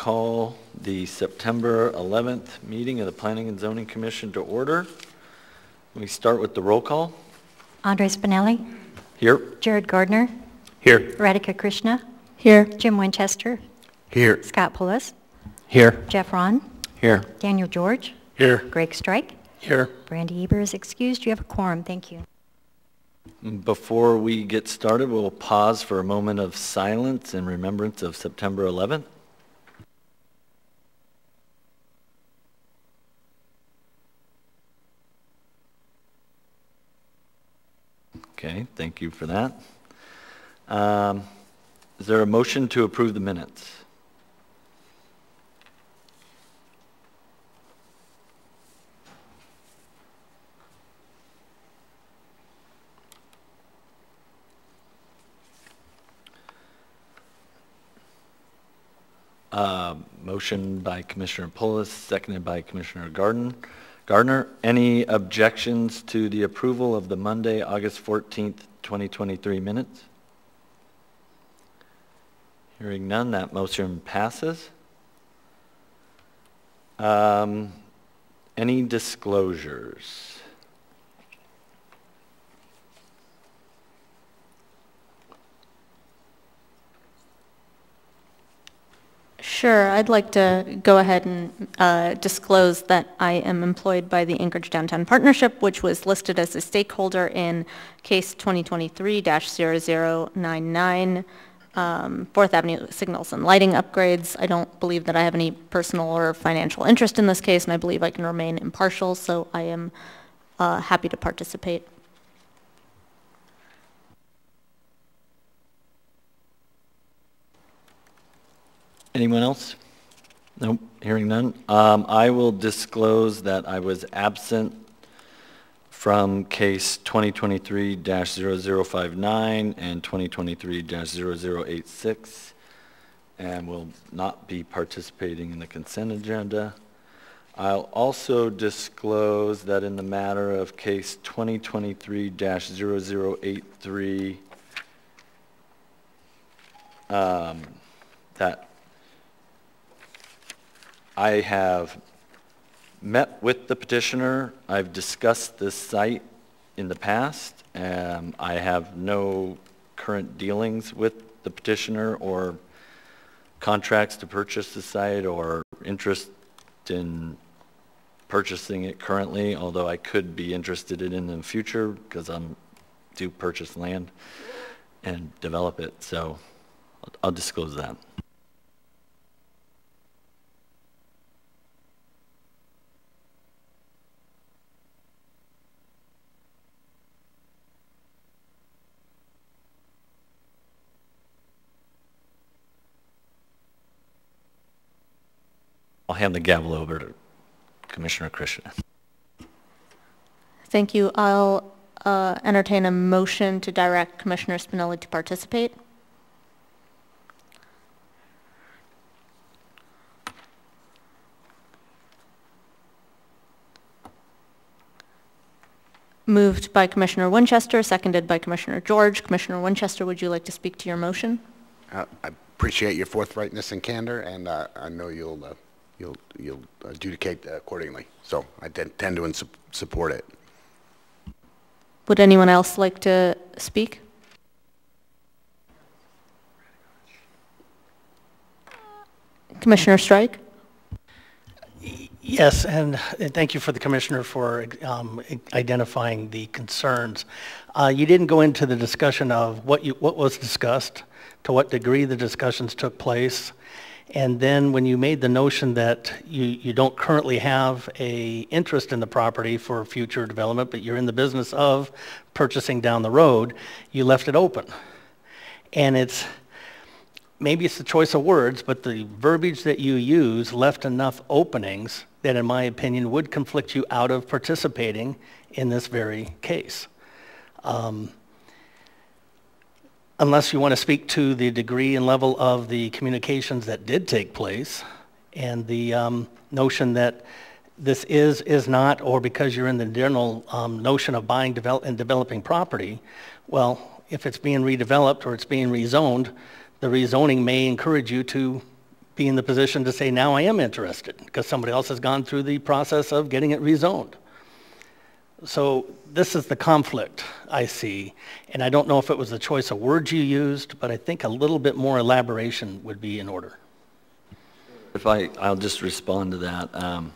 call the September 11th meeting of the Planning and Zoning Commission to order. We start with the roll call. Andre Spinelli, Here. Jared Gardner, Here. Radhika Krishna, Here. Jim Winchester, Here. Scott Pulis, Here. Jeff Ron, Here. Daniel George, Here. Greg Strike, Here. Brandy Eber is excused. You have a quorum. Thank you. Before we get started, we'll pause for a moment of silence in remembrance of September 11th. Okay, thank you for that. Um, Is there a motion to approve the minutes? Uh, Motion by Commissioner Polis, seconded by Commissioner Garden. Gardner, any objections to the approval of the Monday, August 14th, 2023 minutes? Hearing none, that motion passes. Um, Any disclosures? Sure, I'd like to go ahead and uh, disclose that I am employed by the Anchorage Downtown Partnership, which was listed as a stakeholder in case 2023-0099, um, Fourth Avenue signals and lighting upgrades. I don't believe that I have any personal or financial interest in this case, and I believe I can remain impartial, so I am uh, happy to participate. Anyone else? Nope, hearing none. Um, I will disclose that I was absent from case 2023-0059 and 2023-0086, and will not be participating in the consent agenda. I'll also disclose that in the matter of case 2023-0083, um, that I have met with the petitioner. I've discussed this site in the past. Um, I have no current dealings with the petitioner or contracts to purchase the site or interest in purchasing it currently, although I could be interested in it in the future because I'm do purchase land and develop it. So I'll- I'll disclose that. I'll hand the gavel over to Commissioner Krishna. Thank you. I'll uh, entertain a motion to direct Commissioner Spinelli to participate. Moved by Commissioner Winchester, seconded by Commissioner George. Commissioner Winchester, would you like to speak to your motion? Uh, I appreciate your forthrightness and candor, and uh, I know you'll, uh, you'll, you'll adjudicate accordingly. So I tend tend to support it. Would anyone else like to speak? Commissioner Strike? Yes, and thank you for the commissioner for um, identifying the concerns. Uh, You didn't go into the discussion of what you, what was discussed, to what degree the discussions took place, and then when you made the notion that you, you don't currently have a interest in the property for future development, but you're in the business of purchasing down the road, you left it open. And it's, maybe it's the choice of words, but the verbiage that you use left enough openings that, in my opinion, would conflict you out of participating in this very case. Um, Unless you want to speak to the degree and level of the communications that did take place and the um, notion that this is, is not, or because you're in the general um, notion of buying develop, and developing property, well, if it's being redeveloped or it's being rezoned, the rezoning may encourage you to be in the position to say, now I am interested, because somebody else has gone through the process of getting it rezoned. So this is the conflict I see, and I don't know if it was the choice of words you used, but I think a little bit more elaboration would be in order. If I, I'll just respond to that. Um,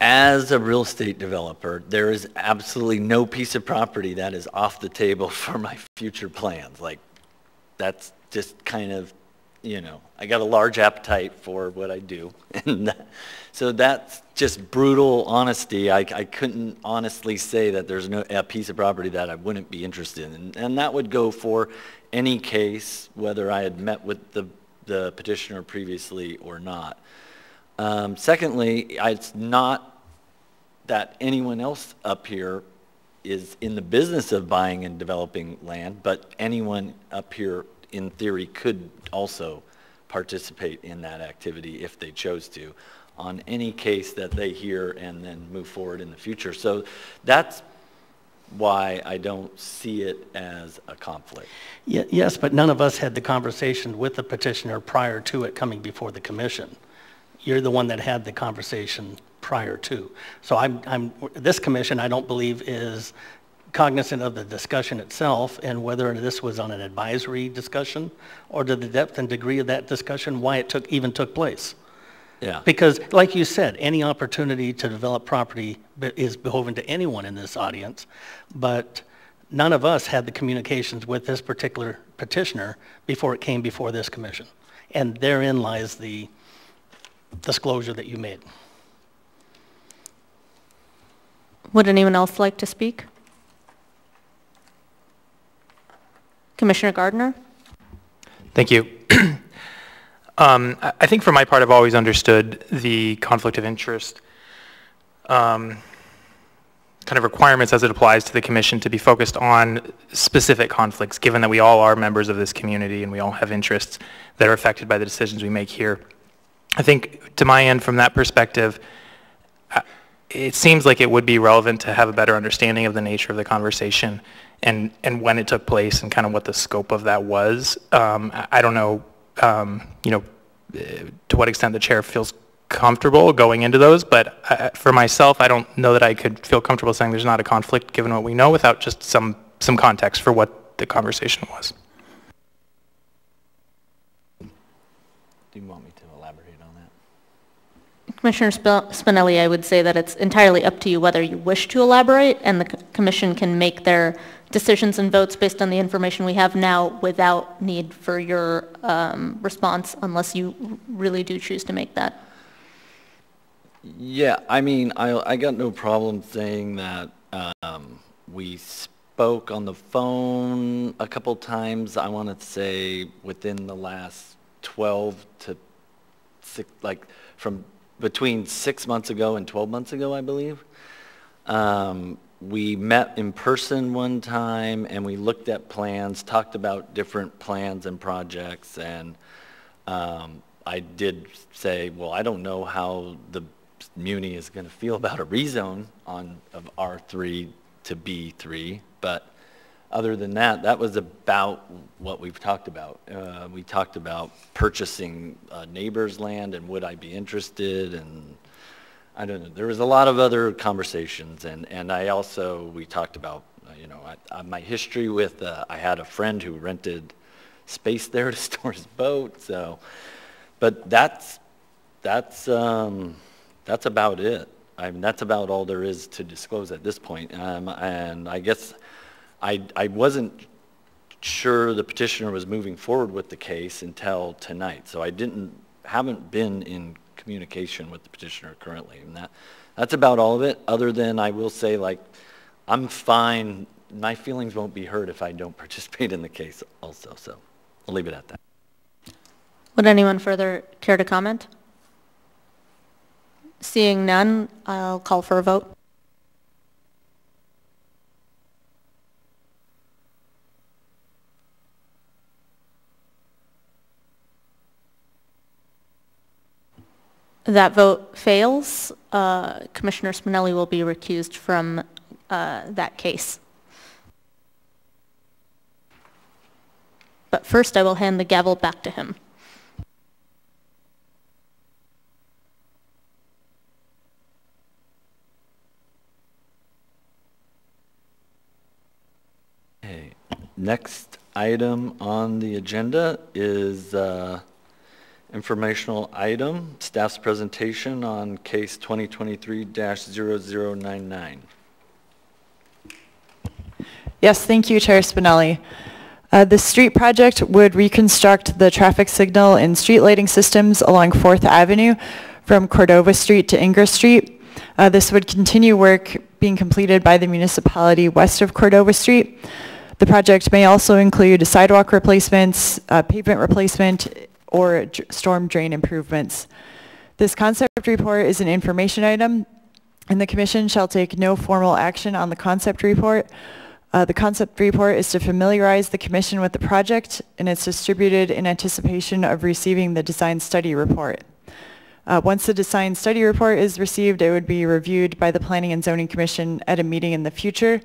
As a real estate developer, there is absolutely no piece of property that is off the table for my future plans. Like, that's just kind of, you know, I got a large appetite for what I do. And so that's just brutal honesty. I, I couldn't honestly say that there's no, a piece of property that I wouldn't be interested in. And that would go for any case, whether I had met with the, the petitioner previously or not. Um, secondly, it's not that anyone else up here is in the business of buying and developing land, but anyone up here, in theory, could also participate in that activity if they chose to, on any case that they hear and then move forward in the future. So that's why I don't see it as a conflict. Ye- Yes, but none of us had the conversation with the petitioner prior to it coming before the commission. You're the one that had the conversation prior to. So I'm, I'm, this commission, I don't believe, is cognizant of the discussion itself and whether this was on an advisory discussion or to the depth and degree of that discussion, why it took, even took place. Yeah. Because, like you said, any opportunity to develop property is beholden to anyone in this audience, but none of us had the communications with this particular petitioner before it came before this commission. And therein lies the disclosure that you made. Would anyone else like to speak? Commissioner Gardner? Thank you. Um, I think for my part, I've always understood the conflict of interest um, kind of requirements as it applies to the commission to be focused on specific conflicts, given that we all are members of this community and we all have interests that are affected by the decisions we make here. I think to my end, from that perspective, uh, it seems like it would be relevant to have a better understanding of the nature of the conversation and, and when it took place and kind of what the scope of that was. Um, I I don't know, um, you know, uh, to what extent the chair feels comfortable going into those, but I- I- for myself, I don't know that I could feel comfortable saying there's not a conflict given what we know without just some, some context for what the conversation was. Do you want me to elaborate on that? Commissioner Spinelli, I would say that it's entirely up to you whether you wish to elaborate, and the commission can make their decisions and votes based on the information we have now without need for your um, response unless you really do choose to make that. Yeah, I mean, I, I got no problem saying that, um, we spoke on the phone a couple times, I want to say within the last 12 to six, like, from between six months ago and 12 months ago, I believe. Um, we met in person one time and we looked at plans, talked about different plans and projects and, um, I did say, well, I don't know how the Muni is going to feel about a rezone on, of R3 to B3, but other than that, that was about what we've talked about. Uh, we talked about purchasing uh, neighbor's land and would I be interested and I don't know. There was a lot of other conversations and, and I also, we talked about, you know, I, I, my history with, uh, I had a friend who rented space there to store his boat, so, but that's, that's, um, that's about it. I mean, that's about all there is to disclose at this point. Um, and I guess I, I wasn't sure the petitioner was moving forward with the case until tonight. So I didn't, haven't been in communication with the petitioner currently. And that, that's about all of it, other than I will say, like, I'm fine, my feelings won't be hurt if I don't participate in the case also, so I'll leave it at that. Would anyone further care to comment? Seeing none, I'll call for a vote. That vote fails. Uh, Commissioner Spinelli will be recused from uh, that case. But first, I will hand the gavel back to him. Okay, next item on the agenda is uh, informational item, staff's presentation on case 2023-0099. Yes, thank you, Chair Spinelli. Uh, The street project would reconstruct the traffic signal and street lighting systems along Fourth Avenue from Cordova Street to Ingra Street. Uh, This would continue work being completed by the municipality west of Cordova Street. The project may also include sidewalk replacements, uh, pavement replacement, or storm drain improvements. This concept report is an information item, and the commission shall take no formal action on the concept report. Uh, The concept report is to familiarize the commission with the project, and it's distributed in anticipation of receiving the design study report. Uh, Once the design study report is received, it would be reviewed by the Planning and Zoning Commission at a meeting in the future.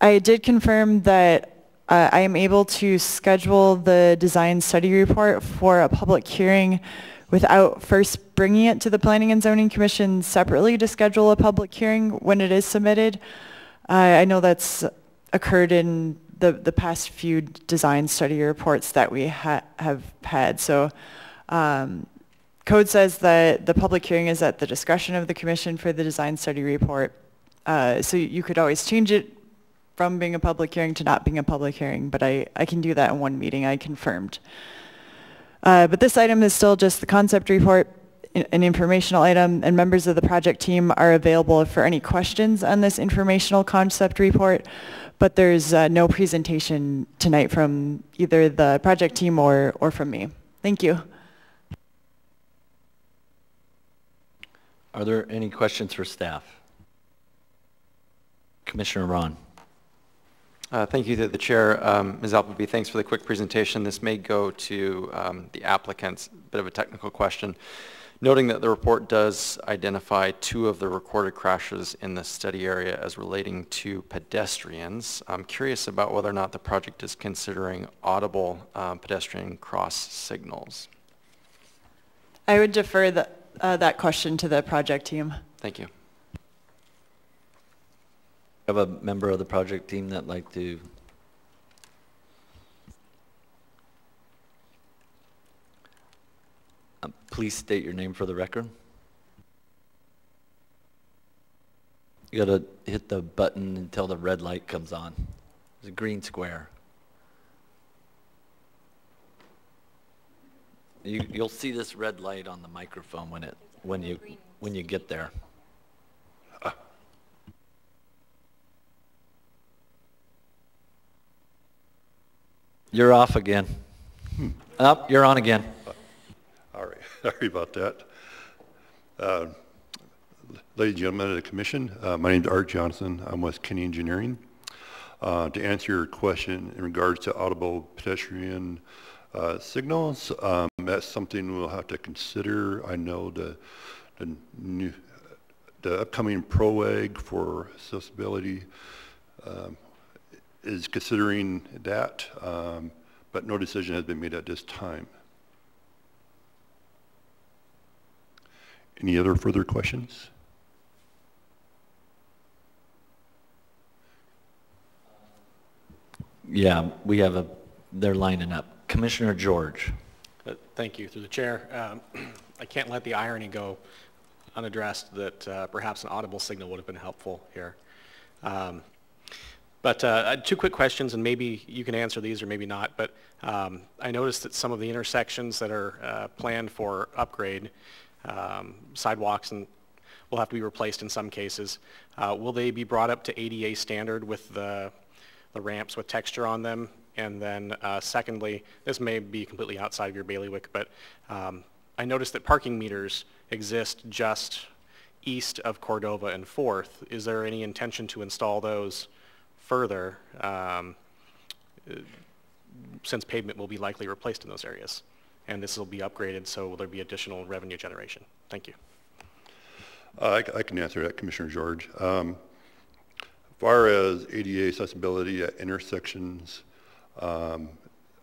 I did confirm that uh, I am able to schedule the design study report for a public hearing without first bringing it to the Planning and Zoning Commission separately to schedule a public hearing when it is submitted. I I know that's occurred in the, the past few design study reports that we ha- have had. So um, code says that the public hearing is at the discretion of the commission for the design study report. Uh, So you could always change it from being a public hearing to not being a public hearing, but I, I can do that in one meeting, I confirmed. Uh, But this item is still just the concept report, an informational item, and members of the project team are available for any questions on this informational concept report, but there's uh, no presentation tonight from either the project team or, or from me. Thank you. Are there any questions for staff? Commissioner Ron? Uh, Thank you to the chair. Um, Ms. Appleby, thanks for the quick presentation. This may go to um, the applicants, a bit of a technical question. Noting that the report does identify two of the recorded crashes in the study area as relating to pedestrians, I'm curious about whether or not the project is considering audible um, pedestrian cross signals. I would defer that, uh, that question to the project team. Thank you. Have a member of the project team that'd like to? Uh, Please state your name for the record. You gotta hit the button until the red light comes on. There's a green square. You, you'll see this red light on the microphone when it, when you, when you get there. You're off again. Up, you're on again. All right, sorry about that. Uh, Ladies and gentlemen of the commission, uh, my name is Art Johnson. I'm with Kinney Engineering. Uh, To answer your question in regards to audible pedestrian uh, signals, um, that's something we'll have to consider. I know the, the new, the upcoming PROWAG for accessibility um, is considering that, um, but no decision has been made at this time. Any other further questions? Yeah, we have a, they're lining up. Commissioner George. Uh, Thank you, through the chair. Um, I can't let the irony go unaddressed that uh, perhaps an audible signal would have been helpful here. Um, But uh, two quick questions, and maybe you can answer these or maybe not, but um, I noticed that some of the intersections that are uh, planned for upgrade, um, sidewalks and will have to be replaced in some cases. Uh, Will they be brought up to ADA standard with the the ramps with texture on them. And then uh, secondly, this may be completely outside of your bailiwick, but um, I noticed that parking meters exist just east of Cordova and Fourth. Is there any intention to install those further um, since pavement will be likely replaced in those areas? And this will be upgraded, so will there be additional revenue generation? Thank you. Uh, I I can answer that, Commissioner George. Um, As far as ADA accessibility at intersections, um,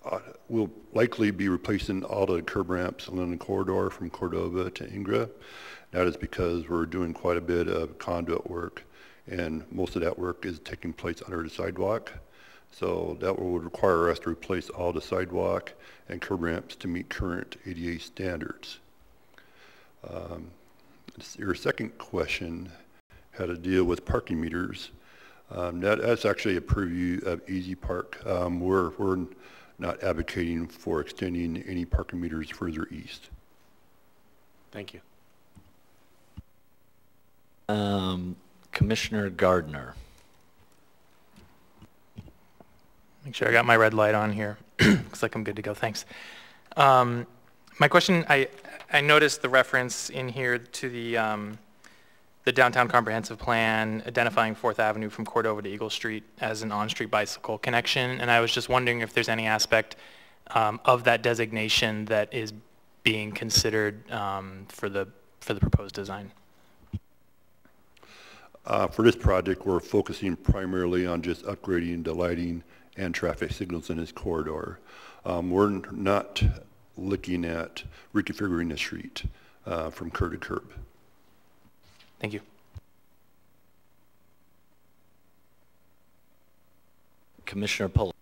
uh, we'll likely be replacing all the curb ramps along the corridor from Cordova to Ingra. That is because we're doing quite a bit of conduit work, and most of that work is taking place under the sidewalk. So that would require us to replace all the sidewalk and curb ramps to meet current ADA standards. Um, your second question had to deal with parking meters. Um, that, that's actually a purview of EasyPark. Um, we're, we're not advocating for extending any parking meters further east. Thank you. Um, Commissioner Gardner. Make sure I got my red light on here. Looks like I'm good to go, thanks. Um, My question, I, I noticed the reference in here to the, um, the downtown comprehensive plan identifying Fourth Avenue from Cordova to Eagle Street as an on-street bicycle connection, and I was just wondering if there's any aspect um, of that designation that is being considered um, for the, for the proposed design. Uh, for this project, we're focusing primarily on just upgrading the lighting and traffic signals in this corridor. Um, we're not looking at reconfiguring the street uh, from curb to curb. Thank you. Commissioner Pull.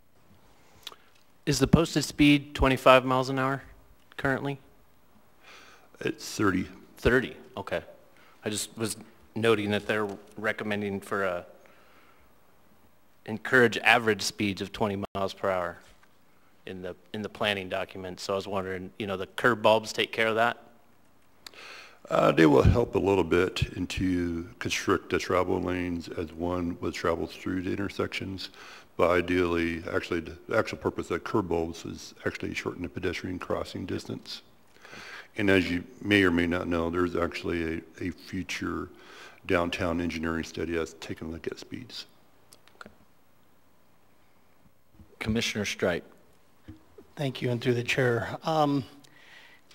Is the posted speed 25 miles an hour currently? It's 30. 30, okay. I just was noting that they're recommending for a, encourage average speeds of 20 miles per hour in the, in the planning document. So I was wondering, you know, the curb bulbs take care of that? Uh, they will help a little bit into constrict the travel lanes as one would travel through the intersections. But ideally, actually, the actual purpose of curb bulbs is actually shorten the pedestrian crossing distance. And as you may or may not know, there's actually a, a future downtown engineering study that's taking a look at speeds. Okay. Commissioner Strike. Thank you, and through the chair. Um,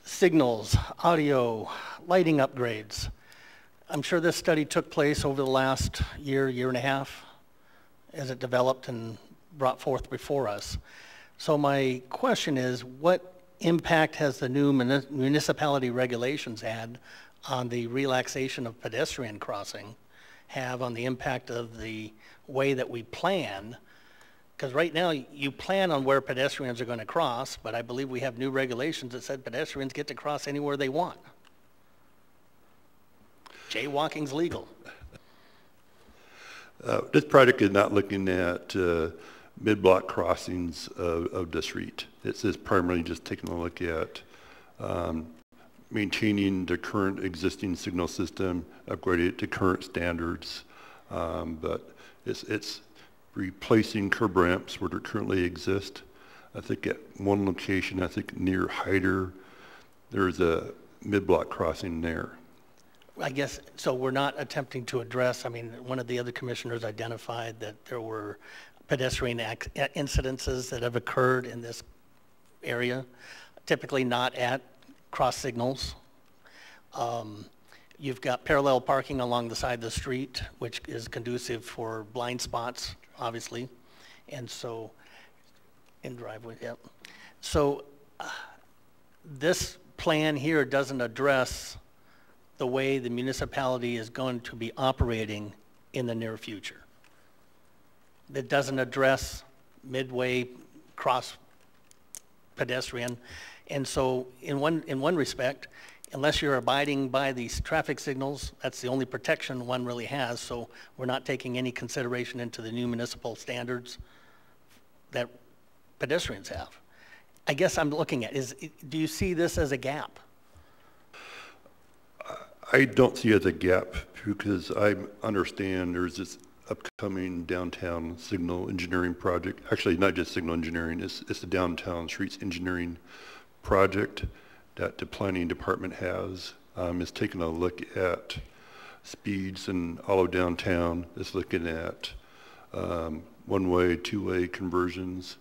Signals, audio, lighting upgrades. I'm sure this study took place over the last year, year and a half, as it developed and brought forth before us. So my question is, what impact has the new municipality regulations had on the relaxation of pedestrian crossing, have on the impact of the way that we plan because right now, you plan on where pedestrians are going to cross, but I believe we have new regulations that said pedestrians get to cross anywhere they want. Jaywalking's legal. Uh, this project is not looking at uh, mid-block crossings of, of the street. It's primarily just taking a look at um, maintaining the current existing signal system, upgrading it to current standards. Um, but it's, it's replacing curb ramps where they currently exist. I think at one location, I think near Hyder, there's a mid-block crossing there. I guess, so we're not attempting to address, I mean, one of the other commissioners identified that there were pedestrian ac- incidences that have occurred in this area, typically not at cross signals. Um, You've got parallel parking along the side of the street, which is conducive for blind spots obviously. And so, in driveway, yep. So, uh, this plan here doesn't address the way the municipality is going to be operating in the near future. It doesn't address midway cross pedestrian. And so in one, in one respect, unless you're abiding by these traffic signals, that's the only protection one really has. So we're not taking any consideration into the new municipal standards that pedestrians have. I guess I'm looking at is, do you see this as a gap? I don't see it as a gap because I understand there's this upcoming downtown signal engineering project. Actually, not just signal engineering, it's, it's the downtown streets engineering project that the planning department has um, is taking a look at speeds in all of downtown. It's looking at um, one-way, two-way conversions,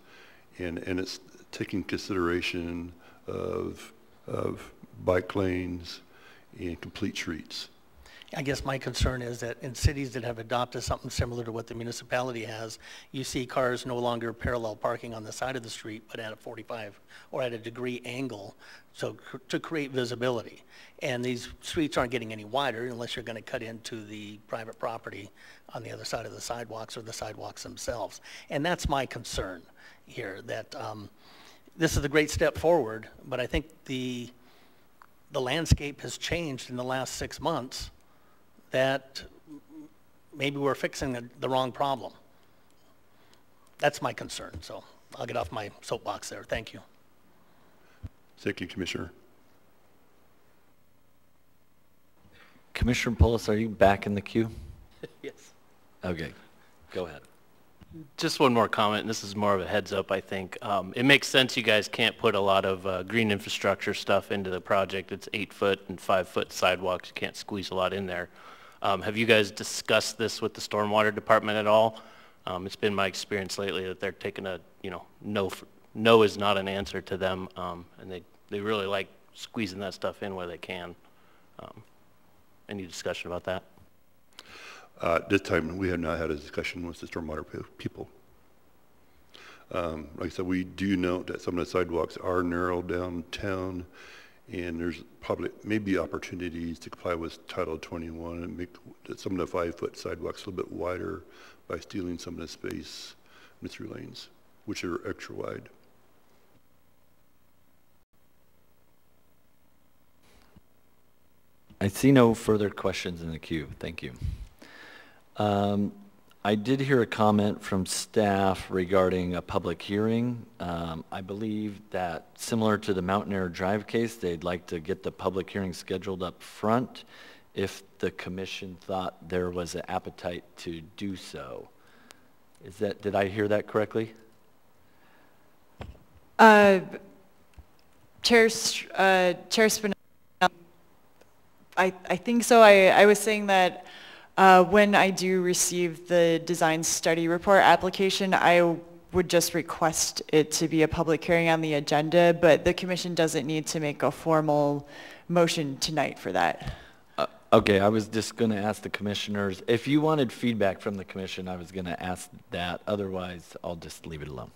and, and it's taking consideration of, of bike lanes and complete streets. I guess my concern is that in cities that have adopted something similar to what the municipality has, you see cars no longer parallel parking on the side of the street, but at a 45 or at a degree angle, so to create visibility. And these streets aren't getting any wider unless you're going to cut into the private property on the other side of the sidewalks or the sidewalks themselves. And that's my concern here, that um, this is a great step forward, but I think the, the landscape has changed in the last six months that maybe we're fixing the, the wrong problem. That's my concern, so I'll get off my soapbox there. Thank you. Thank you, Commissioner. Commissioner Polis, are you back in the queue? Yes. Okay, go ahead. Just one more comment, and this is more of a heads up, I think. Um, It makes sense you guys can't put a lot of uh, green infrastructure stuff into the project. It's eight foot and five foot sidewalks. You can't squeeze a lot in there. Um, Have you guys discussed this with the stormwater department at all? Um, It's been my experience lately that they're taking a, you know, no, no is not an answer to them, um, and they, they really like squeezing that stuff in where they can. Um, Any discussion about that? Uh, this time, we have not had a discussion with the stormwater people. Um, Like I said, we do note that some of the sidewalks are narrow downtown, and there's probably, maybe opportunities to comply with Title 21 and make some of the five-foot sidewalks a little bit wider by stealing some of the space in the through lanes, which are extra wide. I see no further questions in the queue. Thank you. Um, I did hear a comment from staff regarding a public hearing. Um, I believe that similar to the Mountain Air Drive case, they'd like to get the public hearing scheduled up front if the commission thought there was an appetite to do so. Is that, did I hear that correctly? Uh, Chair, uh, Chair Spinelli, I, I think so. I, I was saying that uh, when I do receive the design study report application, I would just request it to be a public hearing on the agenda, but the commission doesn't need to make a formal motion tonight for that. Uh, Okay, I was just going to ask the commissioners, if you wanted feedback from the commission, I was going to ask that. Otherwise, I'll just leave it alone.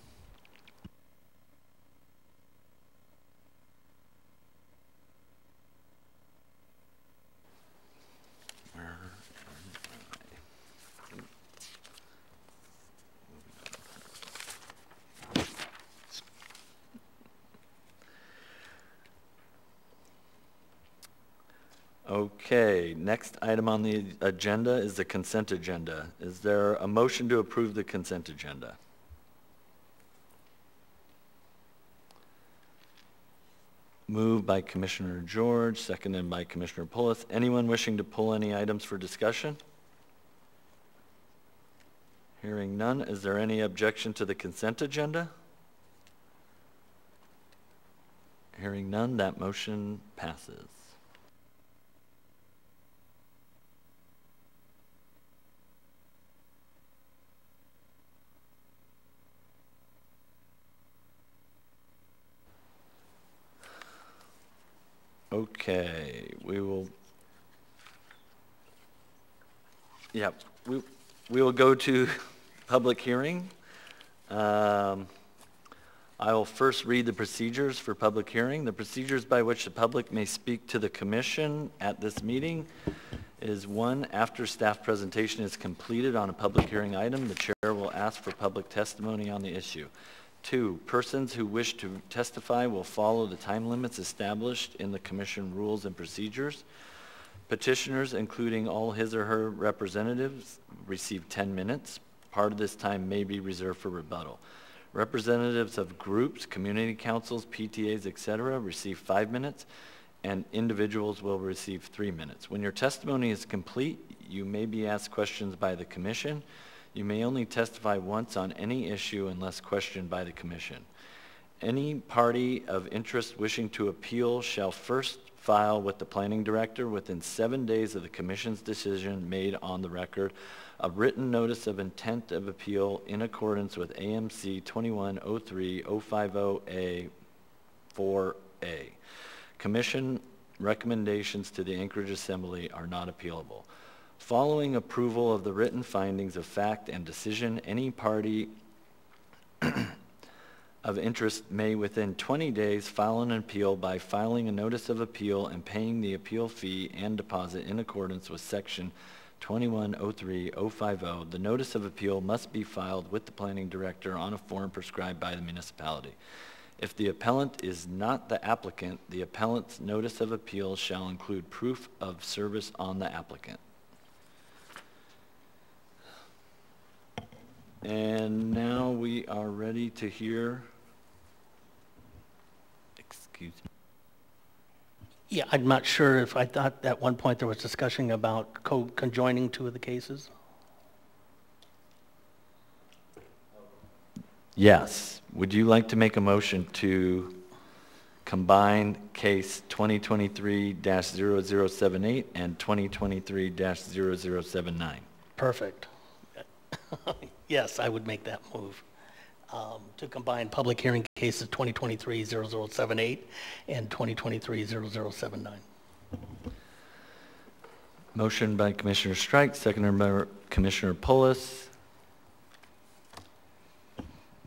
Okay, next item on the agenda is the consent agenda. Is there a motion to approve the consent agenda? Moved by Commissioner George, seconded by Commissioner Pulis. Anyone wishing to pull any items for discussion? Hearing none, is there any objection to the consent agenda? Hearing none, that motion passes. Okay, we will, yeah, we, we will go to public hearing. Um, I will first read the procedures for public hearing. The procedures by which the public may speak to the commission at this meeting is one, after staff presentation is completed on a public hearing item, the chair will ask for public testimony on the issue. Two, persons who wish to testify will follow the time limits established in the commission rules and procedures. Petitioners, including all his or her representatives, receive 10 minutes. Part of this time may be reserved for rebuttal. Representatives of groups, community councils, PTAs, etc., receive five minutes, and individuals will receive three minutes. When your testimony is complete, you may be asked questions by the commission. You may only testify once on any issue unless questioned by the commission. Any party of interest wishing to appeal shall first file with the planning director within seven days of the commission's decision made on the record a written notice of intent of appeal in accordance with AMC 2103050A 4A. Commission recommendations to the Anchorage Assembly are not appealable. Following approval of the written findings of fact and decision, any party of interest may within 20 days file an appeal by filing a notice of appeal and paying the appeal fee and deposit in accordance with section 2103050. The notice of appeal must be filed with the planning director on a form prescribed by the municipality. If the appellant is not the applicant, the appellant's notice of appeal shall include proof of service on the applicant. And now we are ready to hear, excuse me. Yeah, I'm not sure if, I thought at one point there was discussion about co- conjoining two of the cases. Yes. Would you like to make a motion to combine case 2023-0078 and 2023-0079? Perfect. Yes, I would make that move. Um, To combine public hearing cases 2023-0078 and 2023-0079. Motion by Commissioner Strike, seconded by Commissioner Polis.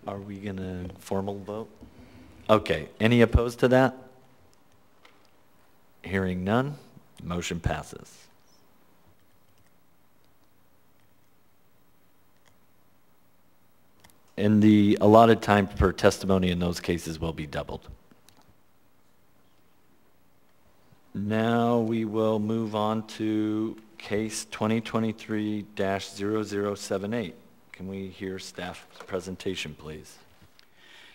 Are we going to formal vote? Okay, any opposed to that? Hearing none, motion passes. And the allotted time per testimony in those cases will be doubled. Now we will move on to case 2023-0078. Can we hear staff's presentation, please?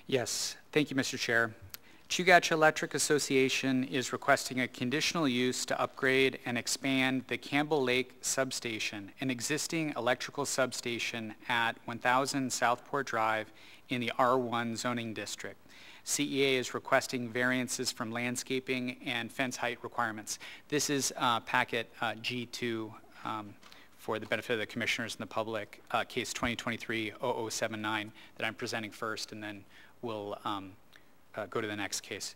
Yes, thank you, Mr. Chair. Chugach Electric Association is requesting a conditional use to upgrade and expand the Campbell Lake Substation, an existing electrical substation at 1000 Southport Drive in the R1 zoning district. CEA is requesting variances from landscaping and fence height requirements. This is uh, packet uh, G2 um, for the benefit of the commissioners and the public, uh, case 2023-0079 that I'm presenting first, and then we'll um, uh, go to the next case.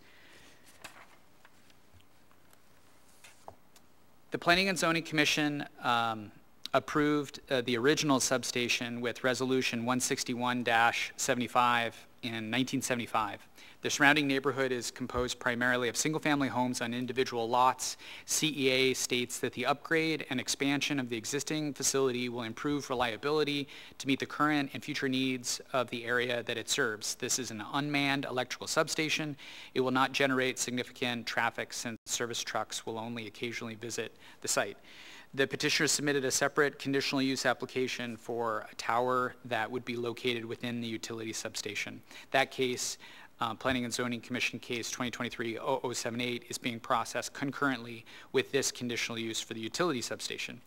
The Planning and Zoning Commission um, approved uh, the original substation with Resolution 161-75 in 1975. The surrounding neighborhood is composed primarily of single-family homes on individual lots. CEA states that the upgrade and expansion of the existing facility will improve reliability to meet the current and future needs of the area that it serves. This is an unmanned electrical substation. It will not generate significant traffic since service trucks will only occasionally visit the site. The petitioner submitted a separate conditional use application for a tower that would be located within the utility substation. That case uh, Planning and Zoning Commission case 2023-0078 is being processed concurrently with this conditional use for the utility substation.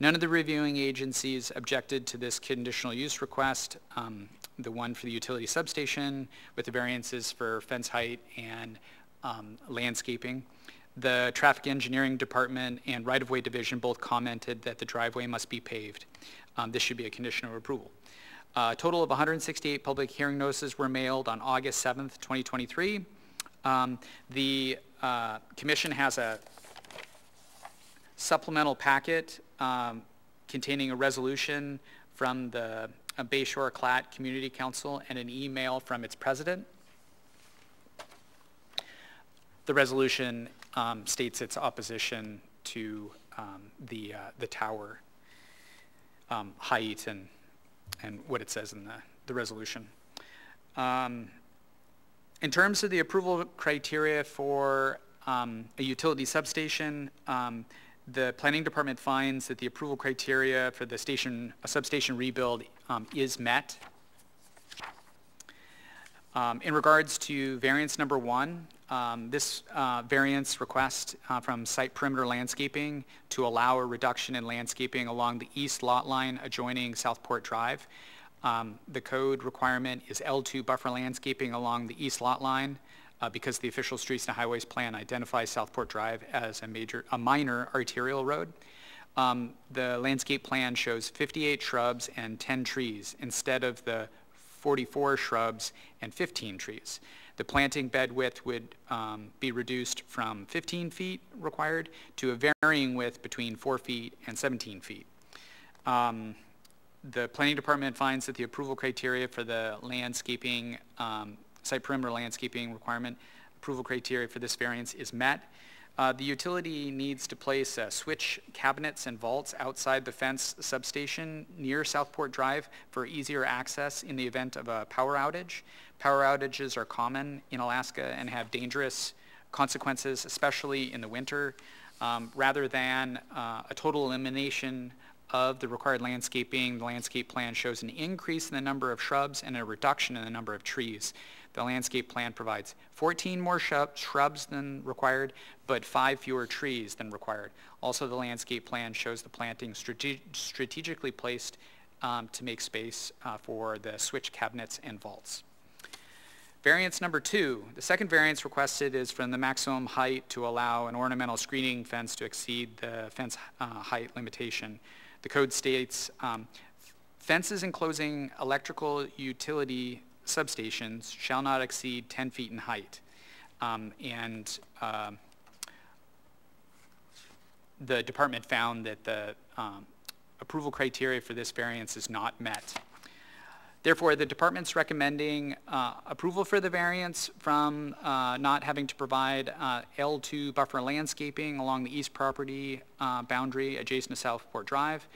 None of the reviewing agencies objected to this conditional use request. Um, the one for the utility substation with the variances for fence height and um, landscaping. The Traffic Engineering Department and Right-of-Way Division both commented that the driveway must be paved. Um, this should be a condition of approval. Uh, a total of 168 public hearing notices were mailed on August 7th, 2023. Um, the uh, commission has a supplemental packet um, containing a resolution from the uh, Bayshore Klatt Community Council and an email from its president. The resolution um, states its opposition to um, the, uh, the tower um, height and and what it says in the, the resolution. Um, in terms of the approval criteria for um, a utility substation, um, the planning department finds that the approval criteria for the station, a substation rebuild um, is met. Um, in regards to variance number one, um, this uh, variance request uh, from site perimeter landscaping to allow a reduction in landscaping along the east lot line adjoining Southport Drive. Um, the code requirement is L2 buffer landscaping along the east lot line uh, because the official streets and highways plan identifies Southport Drive as a major, a minor arterial road. Um, the landscape plan shows 58 shrubs and 10 trees instead of the 44 shrubs and 15 trees. The planting bed width would um, be reduced from 15 feet required to a varying width between 4 feet and 17 feet. Um, The planning department finds that the approval criteria for the landscaping, um, site perimeter landscaping requirement, approval criteria for this variance is met. Uh, The utility needs to place uh, switch cabinets and vaults outside the fence substation near Southport Drive for easier access in the event of a power outage. Power outages are common in Alaska and have dangerous consequences, especially in the winter. Um, Rather than uh, a total elimination of the required landscaping, the landscape plan shows an increase in the number of shrubs and a reduction in the number of trees. The landscape plan provides 14 more shrub- shrubs than required, but five fewer trees than required. Also, the landscape plan shows the planting strate- strategically placed um, to make space uh, for the switch cabinets and vaults. Variance number two, the second variance requested is from the maximum height to allow an ornamental screening fence to exceed the fence uh, height limitation. The code states, um, fences enclosing electrical utility substations shall not exceed 10 feet in height. Um, And um, the department found that the um, approval criteria for this variance is not met. Therefore, the department's recommending uh, approval for the variance from uh, not having to provide uh, L2 buffer landscaping along the east property uh, boundary adjacent to Southport Drive.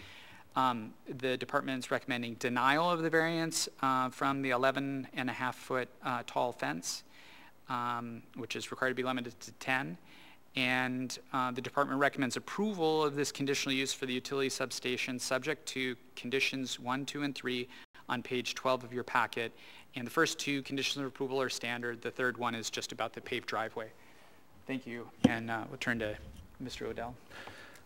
Um, The is recommending denial of the variance uh, from the 11 and a half foot uh, tall fence, um, which is required to be limited to 10. And uh, the department recommends approval of this conditional use for the utility substation, subject to conditions one, two, and three on page 12 of your packet. And the first two conditions of approval are standard. The third one is just about the paved driveway. Thank you. And uh, we'll turn to Mr. Odell.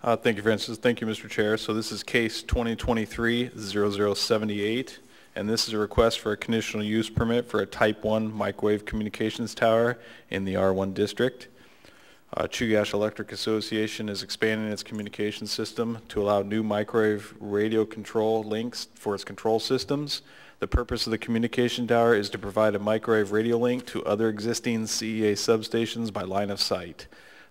Uh, Thank you, Francis. Thank you, Mr. Chair. So this is case 2023-0078, and this is a request for a conditional use permit for a Type 1 microwave communications tower in the R1 district. Uh, Chugach Electric Association is expanding its communication system to allow new microwave radio control links for its control systems. The purpose of the communication tower is to provide a microwave radio link to other existing CEA substations by line of sight.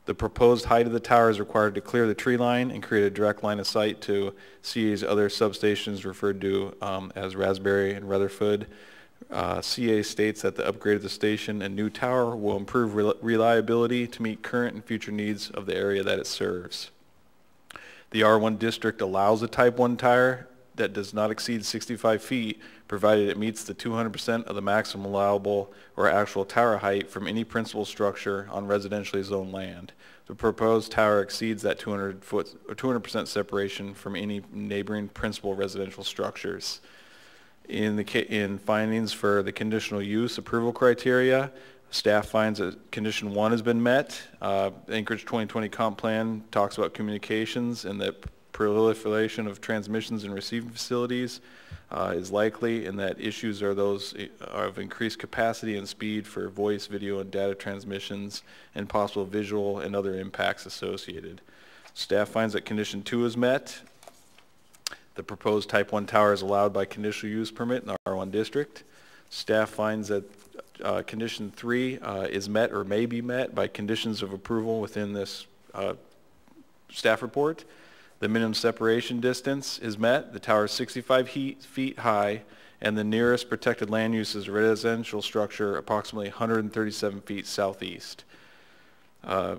The proposed height of the tower is required to clear the tree line and create a direct line of sight to CEA's other substations referred to um, as Raspberry and Rutherford. Uh, CEA states that the upgrade of the station and new tower will improve rel- reliability to meet current and future needs of the area that it serves. The R1 district allows a Type 1 tire that does not exceed 65 feet, provided it meets the 200% of the maximum allowable or actual tower height from any principal structure on residentially zoned land. The proposed tower exceeds that 200 foot, or 200% separation from any neighboring principal residential structures. In the, in findings for the conditional use approval criteria, staff finds that condition one has been met. Uh, Anchorage 2020 comp plan talks about communications and that proliferation of transmissions and receiving facilities uh, is likely and that issues are those uh, of increased capacity and speed for voice, video, and data transmissions and possible visual and other impacts associated. Staff finds that condition two is met. The proposed type 1 tower is allowed by conditional use permit in the R1 district. Staff finds that uh, condition three uh, is met or may be met by conditions of approval within this uh, staff report. The minimum separation distance is met. The tower is 65 he- feet high, and the nearest protected land use is a residential structure approximately 137 feet southeast. Uh,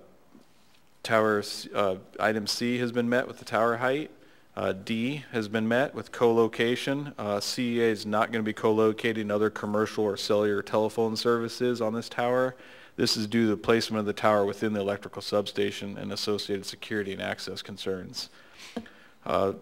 Tower, uh, item C has been met with the tower height. Uh, D has been met with co-location. Uh, CEA is not going to be co-locating other commercial or cellular telephone services on this tower. This is due to the placement of the tower within the electrical substation and associated security and access concerns. Uh,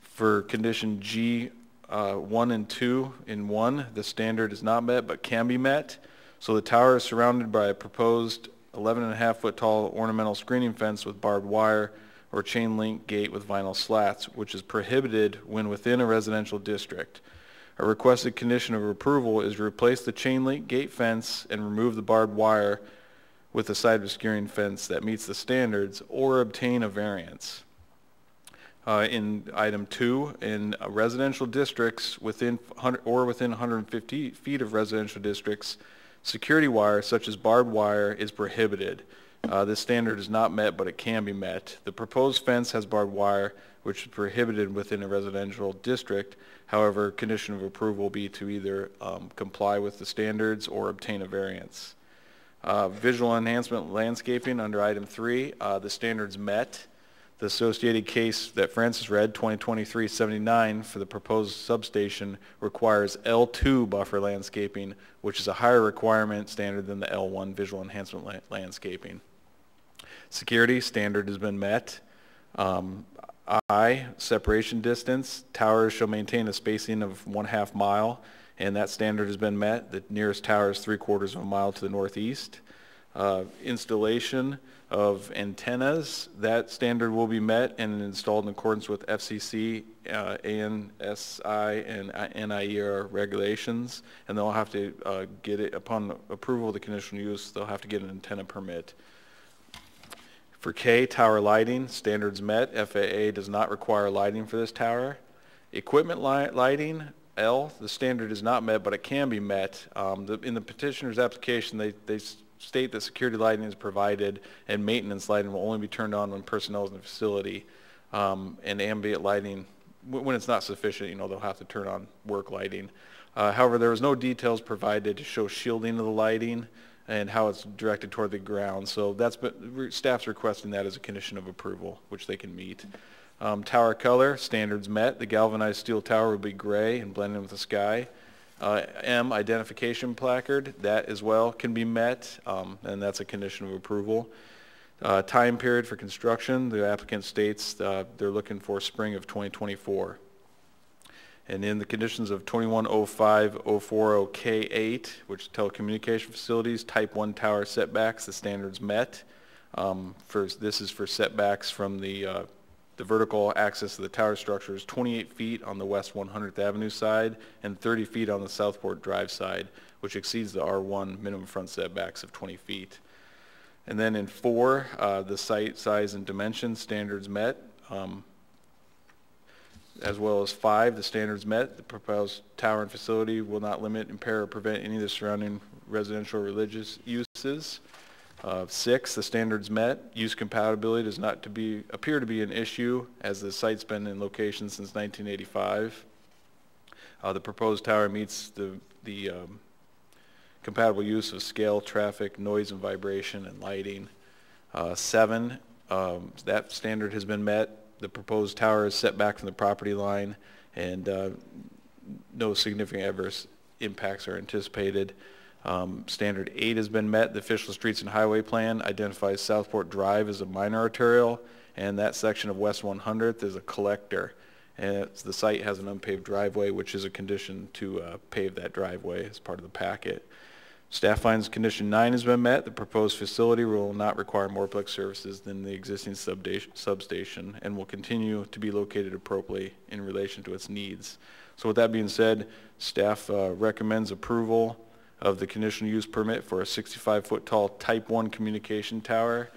For condition G, uh, 1 and 2 in 1, the standard is not met but can be met. So the tower is surrounded by a proposed 11 and a half foot tall ornamental screening fence with barbed wire or chain link gate with vinyl slats, which is prohibited when within a residential district. A requested condition of approval is to replace the chain link gate fence and remove the barbed wire with a side obscuring fence that meets the standards or obtain a variance. Uh, in item two, in residential districts within or within 150 feet of residential districts, Security wire, such as barbed wire, is prohibited. Uh, This standard is not met, but it can be met. The proposed fence has barbed wire, which is prohibited within a residential district. However, condition of approval will be to either um, comply with the standards or obtain a variance. Uh, Visual enhancement landscaping, under item three, uh, the standards met. The associated case that Francis read, 2023-79, for the proposed substation requires L2 buffer landscaping, which is a higher requirement standard than the L1 visual enhancement la- landscaping. Security standard has been met. Um, I, separation distance, towers shall maintain a spacing of one half mile, and that standard has been met. The nearest tower is three quarters of a mile to the northeast. Uh, Installation of antennas, that standard will be met and installed in accordance with FCC, uh, ANSI, and NIER regulations, and they'll have to uh, get it, upon approval of the conditional use, they'll have to get an antenna permit. For K, tower lighting, standards met. FAA does not require lighting for this tower. Equipment li- lighting, L, the standard is not met, but it can be met. Um, the- In the petitioner's application, they, they state that security lighting is provided and maintenance lighting will only be turned on when personnel is in the facility. Um, And ambient lighting, wh- when it's not sufficient, you know, they'll have to turn on work lighting. Uh, However, there was no details provided to show shielding of the lighting and how it's directed toward the ground. So that's, been- re- staff's requesting that as a condition of approval, which they can meet. Um, Tower color, standards met. The galvanized steel tower will be gray and blend in with the sky. Uh, M, identification placard, that as well can be met, um, and that's a condition of approval. Uh, Time period for construction, the applicant states uh, they're looking for spring of 2024. And in the conditions of 2105040K8, which telecommunication facilities, type 1 tower setbacks, the standards met. Um, For, this is for setbacks from the, uh, the vertical axis of the tower structure is 28 feet on the west 100th Avenue side and 30 feet on the Southport Drive side, which exceeds the R1 minimum front setbacks of 20 feet. And then in four, uh, the site size and dimensions standards met. Um, as well as five, the standards met. The proposed tower and facility will not limit, impair, or prevent any of the surrounding residential religious uses. Uh, Six, the standards met. Use compatibility does not to be, appear to be an issue as the site's been in location since 1985. Uh, The proposed tower meets the, the um, compatible use of scale, traffic, noise and vibration, and lighting. Uh, Seven, um, that standard has been met. The proposed tower is set back from the property line, and uh, no significant adverse impacts are anticipated. Um, Standard eight has been met. The official streets and highway plan identifies Southport Drive as a minor arterial, and that section of West 100th is a collector. And the site has an unpaved driveway, which is a condition to uh, pave that driveway as part of the packet. Staff finds condition nine has been met. The proposed facility will not require more Moreplex services than the existing substation and will continue to be located appropriately in relation to its needs. So with that being said, staff uh, recommends approval of the conditional use permit for a 65-foot tall Type 1 communication tower,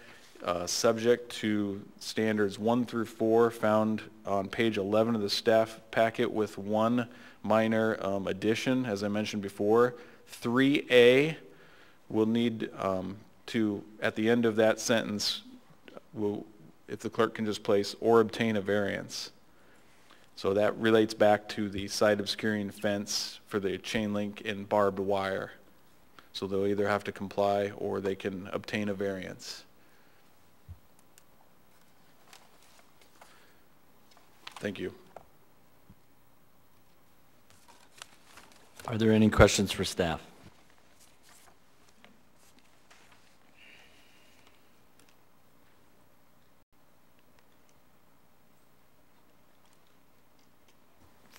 uh, subject to standards 1 through 4 found on page 11 of the staff packet with one minor um, addition, as I mentioned before. 3A will need um, to, at the end of that sentence, will, if the clerk can just place, or obtain a variance. So that relates back to the site obscuring fence for the chain link and barbed wire. So they'll either have to comply or they can obtain a variance. Thank you. Are there any questions for staff?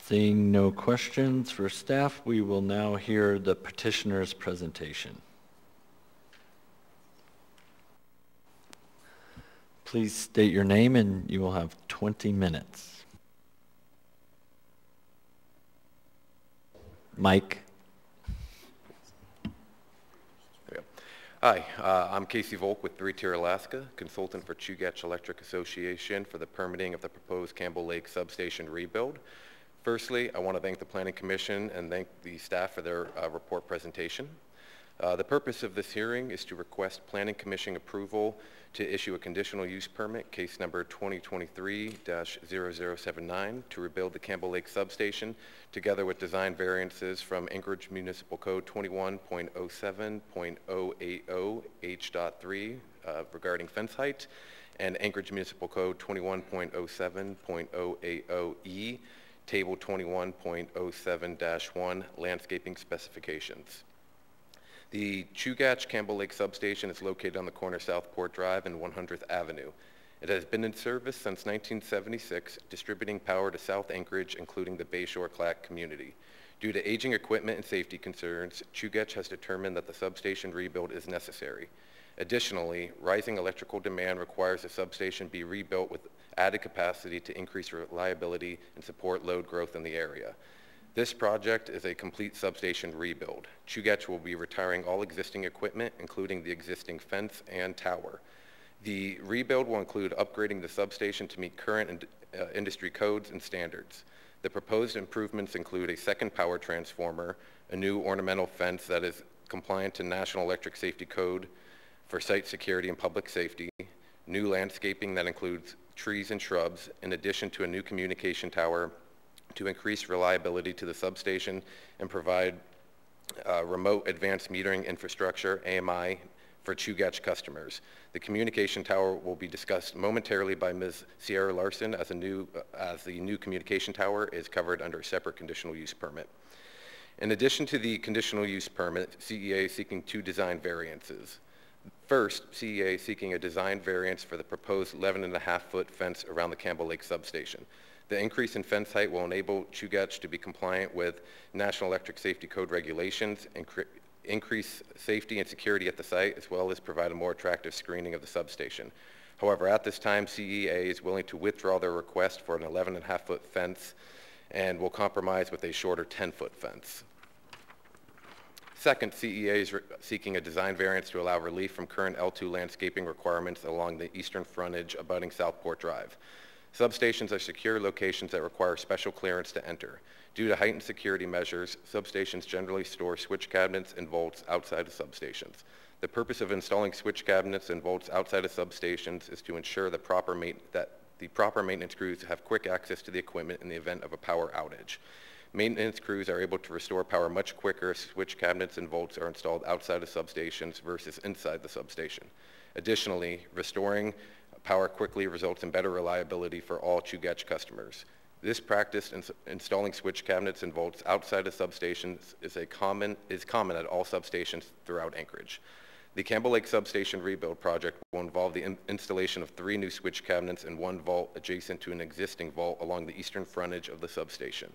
Seeing no questions for staff, we will now hear the petitioner's presentation. Please state your name and you will have 20 minutes. Mike? Hi, uh, I'm Casey Volk with Three Tier Alaska, consultant for Chugach Electric Association for the permitting of the proposed Campbell Lake substation rebuild. Firstly, I want to thank the Planning Commission and thank the staff for their uh, report presentation. Uh, The purpose of this hearing is to request Planning Commission approval to issue a conditional use permit, case number 2023-0079, to rebuild the Campbell Lake Substation, together with design variances from Anchorage Municipal Code 21.07.080 H.3 uh, regarding fence height, and Anchorage Municipal Code 21.07.080E, E, Table 21.07-1, landscaping specifications. The Chugach Campbell Lake Substation is located on the corner Southport Drive and 100th Avenue. It has been in service since 1976, distributing power to South Anchorage, including the Bayshore Klatt community. Due to aging equipment and safety concerns, Chugach has determined that the substation rebuild is necessary. Additionally, rising electrical demand requires the substation be rebuilt with added capacity to increase reliability and support load growth in the area. This project is a complete substation rebuild. Chugach will be retiring all existing equipment, including the existing fence and tower. The rebuild will include upgrading the substation to meet current uh, industry codes and standards. The proposed improvements include a second power transformer, a new ornamental fence that is compliant to National Electric Safety Code for site security and public safety, new landscaping that includes trees and shrubs, in addition to a new communication tower to increase reliability to the substation and provide uh, remote advanced metering infrastructure, AMI, for Chugach customers. The communication tower will be discussed momentarily by Ms. Sierra Larson as new, uh, as the new communication tower is covered under a separate conditional use permit. In addition to the conditional use permit, CEA is seeking two design variances. First, CEA is seeking a design variance for the proposed 11 and a half foot fence around the Campbell Lake substation. The increase in fence height will enable Chugach to be compliant with National Electric Safety Code regulations and cre- increase safety and security at the site, as well as provide a more attractive screening of the substation. However, at this time, CEA is willing to withdraw their request for an 11 and a half foot fence and will compromise with a shorter 10 foot fence. Second, CEA is seeking a design variance to allow relief from current L2 landscaping requirements along the eastern frontage abutting Southport Drive. Substations are secure locations that require special clearance to enter. Due to heightened security measures, substations generally store switch cabinets and vaults outside of substations. The purpose of installing switch cabinets and vaults outside of substations is to ensure the proper that the proper maintenance crews have quick access to the equipment in the event of a power outage. Maintenance crews are able to restore power much quicker if switch cabinets and vaults are installed outside of substations versus inside the substation. Additionally, restoring power quickly results in better reliability for all Chugach customers. This practice in installing switch cabinets and vaults outside of substations is, a common, is common at all substations throughout Anchorage. The Campbell Lake Substation Rebuild Project will involve the in- installation of three new switch cabinets and one vault adjacent to an existing vault along the eastern frontage of the substation.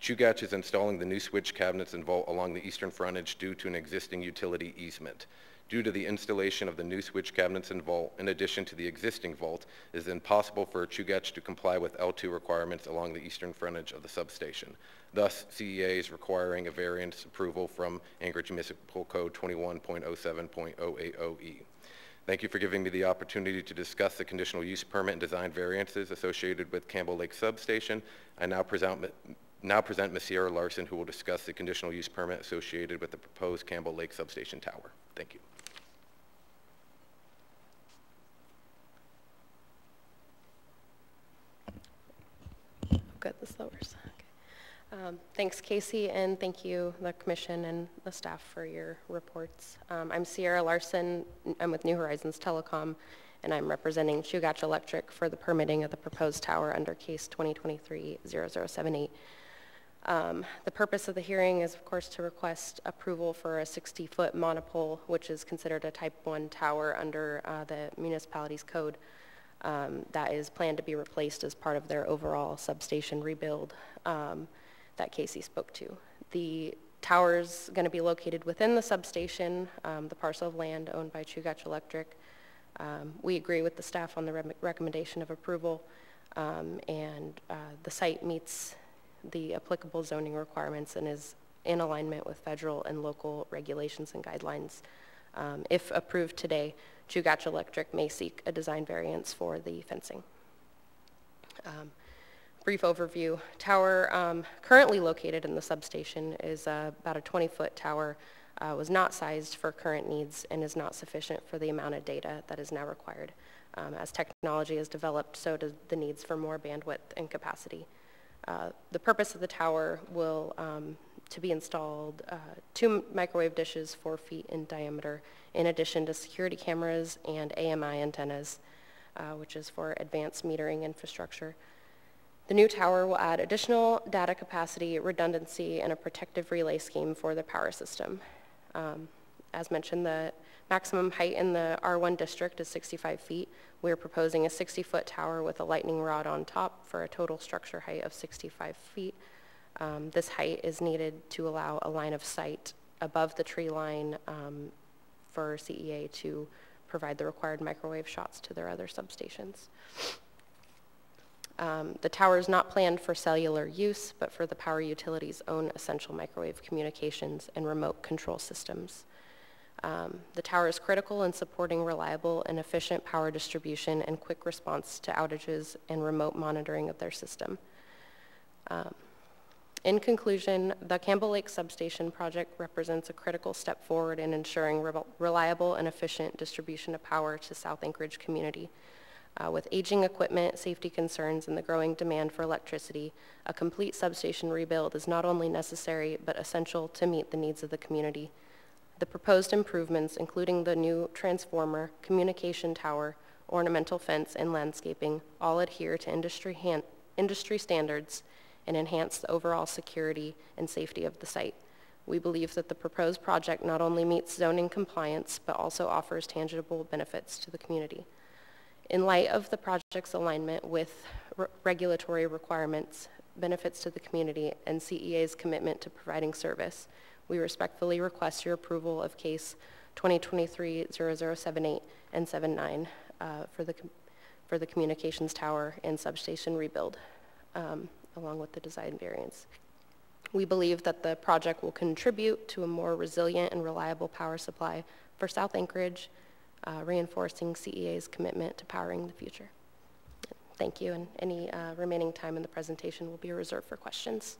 Chugach is installing the new switch cabinets and vault along the eastern frontage due to an existing utility easement. Due to the installation of the new switch cabinets and vault, in addition to the existing vault, it is impossible for Chugach to comply with L2 requirements along the eastern frontage of the substation. Thus, CEA is requiring a variance approval from Anchorage Municipal Code 21.07.080E. E. Thank you for giving me the opportunity to discuss the conditional use permit and design variances associated with Campbell Lake Substation. I now present, now present Ms. Sierra Larson, who will discuss the conditional use permit associated with the proposed Campbell Lake Substation Tower. Thank you. Good, this lowers. Okay. Um, Thanks, Casey, and thank you, the commission and the staff for your reports. Um, I'm Sierra Larson. I'm with New Horizons Telecom, and I'm representing Chugach Electric for the permitting of the proposed tower under case 2023-0078. Um, The purpose of the hearing is, of course, to request approval for a 60-foot monopole, which is considered a Type 1 tower under uh, the municipality's code um, that is planned to be replaced as part of their overall substation rebuild um, that Casey spoke to. The tower is going to be located within the substation, um, the parcel of land owned by Chugach Electric. Um, We agree with the staff on the re- recommendation of approval, um, and uh, the site meets the applicable zoning requirements and is in alignment with federal and local regulations and guidelines. Um, If approved today, Chugach Electric may seek a design variance for the fencing. Um, Brief overview, tower um, currently located in the substation is uh, about a 20-foot tower uh, was not sized for current needs and is not sufficient for the amount of data that is now required. Um, As technology is developed, so do the needs for more bandwidth and capacity. Uh, The purpose of the tower will, um, to be installed, uh, two microwave dishes four feet in diameter, in addition to security cameras and AMI antennas, uh, which is for advanced metering infrastructure. The new tower will add additional data capacity, redundancy, and a protective relay scheme for the power system. Um, As mentioned, the maximum height in the R1 district is 65 feet. We're proposing a 60-foot tower with a lightning rod on top for a total structure height of 65 feet. Um, This height is needed to allow a line of sight above the tree line um, for CEA to provide the required microwave shots to their other substations. Um, The tower is not planned for cellular use, but for the power utility's own essential microwave communications and remote control systems. Um, The tower is critical in supporting reliable and efficient power distribution and quick response to outages and remote monitoring of their system. Um, In conclusion, the Campbell Lake Substation project represents a critical step forward in ensuring re- reliable and efficient distribution of power to South Anchorage community. Uh, With aging equipment, safety concerns, and the growing demand for electricity, a complete substation rebuild is not only necessary but essential to meet the needs of the community. The proposed improvements, including the new transformer, communication tower, ornamental fence, and landscaping, all adhere to industry, industry standards and enhance the overall security and safety of the site. We believe that the proposed project not only meets zoning compliance, but also offers tangible benefits to the community. In light of the project's alignment with re- regulatory requirements, benefits to the community, and CEA's commitment to providing service, we respectfully request your approval of case 2023-0078 and 79 uh, for the, for the communications tower and substation rebuild, um, along with the design variance. We believe that the project will contribute to a more resilient and reliable power supply for South Anchorage, uh, reinforcing CEA's commitment to powering the future. Thank you, and any uh, remaining time in the presentation will be reserved for questions.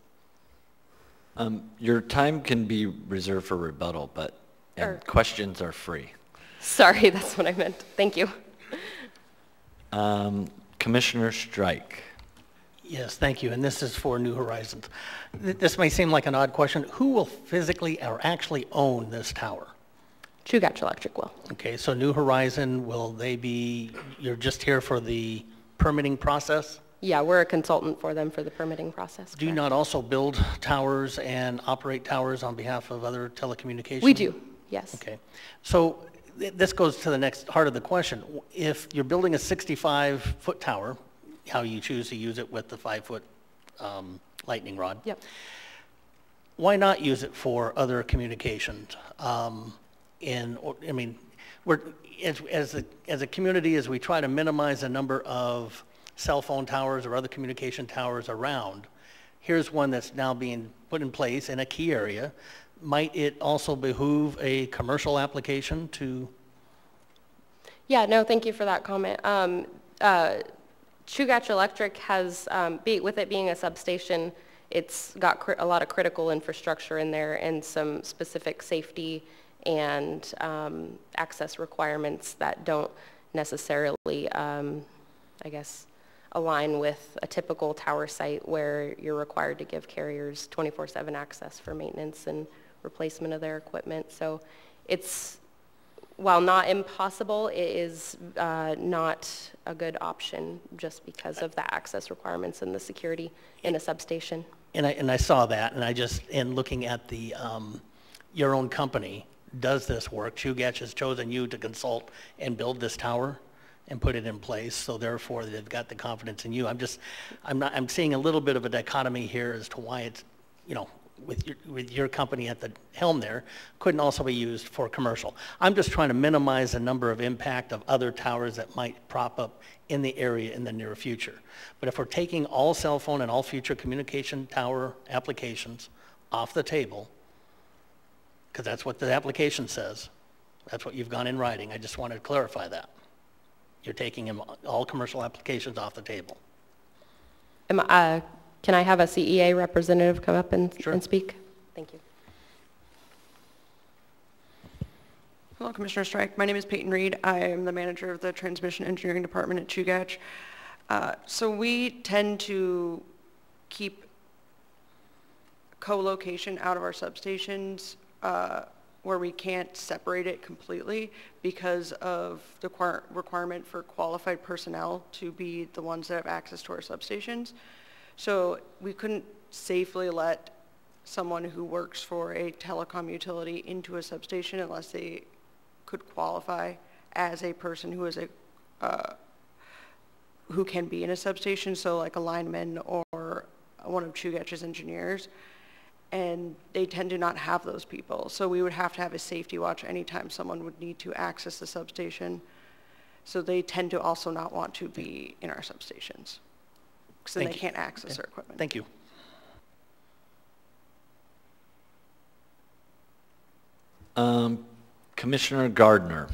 Um, Your time can be reserved for rebuttal, but, and Or- questions are free. Sorry, that's what I meant. Thank you. Um, Commissioner Strike. Yes, thank you, and this is for New Horizons. This may seem like an odd question. Who will physically or actually own this tower? Chugach Electric will. Okay, so New Horizon, will they be, you're just here for the permitting process? Yeah, we're a consultant for them for the permitting process. Do you correct? not also build towers and operate towers on behalf of other telecommunications? We do, yes. Okay. So th- this goes to the next heart of the question. If you're building a 65-foot tower, how you choose to use it with the five-foot um, lightning rod? Yep. Why not use it for other communications? Um, In, or- I mean, we're, as, as a, as a community, as we try to minimize the number of cell phone towers or other communication towers around, here's one that's now being put in place in a key area. Might it also behoove a commercial application to, Yeah, no, thank you for that comment. Um, uh, Chugach Electric has, um, be, with it being a substation, it's got a lot of critical infrastructure in there and some specific safety and um, access requirements that don't necessarily, um, I guess, align with a typical tower site where you're required to give carriers 24/7 access for maintenance and replacement of their equipment. So it's, while not impossible, it is uh, not a good option just because of the access requirements and the security in a substation. and I, and I saw that, and I just, in looking at the, um, your own company does this work. Chugach has chosen you to consult and build this tower and put it in place, so therefore they've got the confidence in you. I'm just, I'm not, I'm seeing a little bit of a dichotomy here as to why it's, you know, with your, with your company at the helm there, couldn't also be used for commercial. I'm just trying to minimize the number of impact of other towers that might prop up in the area in the near future. But if we're taking all cell phone and all future communication tower applications off the table, because that's what the application says, that's what you've gone in writing, I just wanted to clarify that. You're taking them- all commercial applications off the table. Am I- uh, Can I have a CEA representative come up and and speak? Thank you. Hello, Commissioner Strike. My name is Peyton Reed. I am the manager of the Transmission Engineering Department at Chugach. Uh, So we tend to keep co-location out of our substations uh, where we can't separate it completely because of the requir- requirement for qualified personnel to be the ones that have access to our substations. So we couldn't safely let someone who works for a telecom utility into a substation unless they could qualify as a person who is a, uh, who can be in a substation, so like a lineman or one of Chugach's engineers. And they tend to not have those people. So we would have to have a safety watch anytime someone would need to access the substation. So they tend to also not want to be in our substations. Because then Thank they you. can't access Okay. our equipment. Thank you. Um, Commissioner Gardner.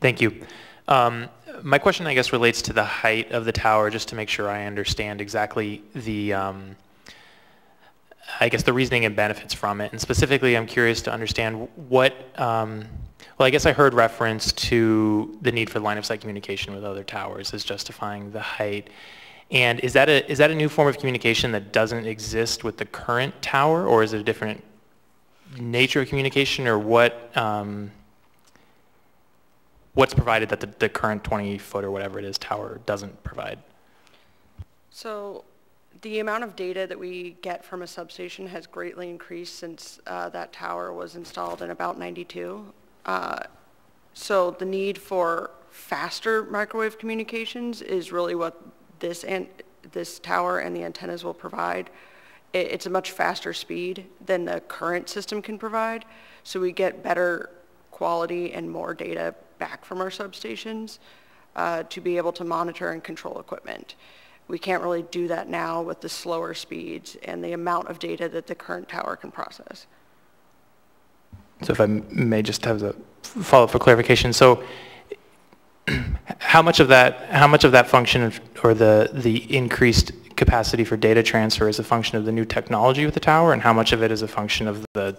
Thank you. Um, My question, I guess, relates to the height of the tower, just to make sure I understand exactly the, um, I guess, the reasoning and benefits from it. And specifically, I'm curious to understand what, um, well, I guess I heard reference to the need for line-of-sight communication with other towers as justifying the height. And is that a, is that a new form of communication that doesn't exist with the current tower, or is it a different nature of communication, or what, um, what's provided that the, the current 20-foot or whatever it is tower doesn't provide? So the amount of data that we get from a substation has greatly increased since uh, that tower was installed in about 92. Uh, So the need for faster microwave communications is really what this and this tower and the antennas will provide. I- It's a much faster speed than the current system can provide, so we get better quality and more data back from our substations uh, to be able to monitor and control equipment. We can't really do that now with the slower speeds and the amount of data that the current tower can process. So if I may just have a follow-up for clarification. So how much of that, how much of that function of- or the, the increased capacity for data transfer is a function of the new technology with the tower, and how much of it is a function of the,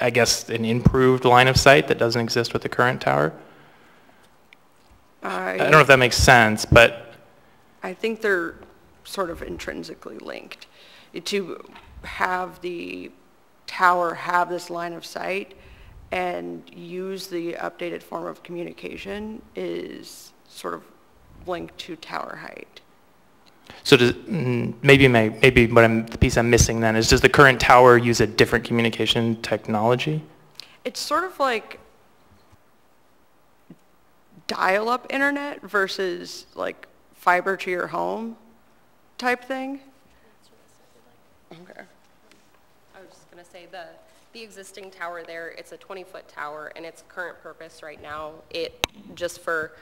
I guess, an improved line of sight that doesn't exist with the current tower? I don't know if that makes sense, but I think they're sort of intrinsically linked. To have the tower have this line of sight and use the updated form of communication is sort of linked to tower height. So does, mm, maybe my, maybe what I'm, the piece I'm missing then is, does the current tower use a different communication technology? It's sort of like dial-up internet versus like fiber to your home type thing. Okay. I was just going to say, the, the existing tower there, it's a 20-foot tower, and its current purpose right now, it, just for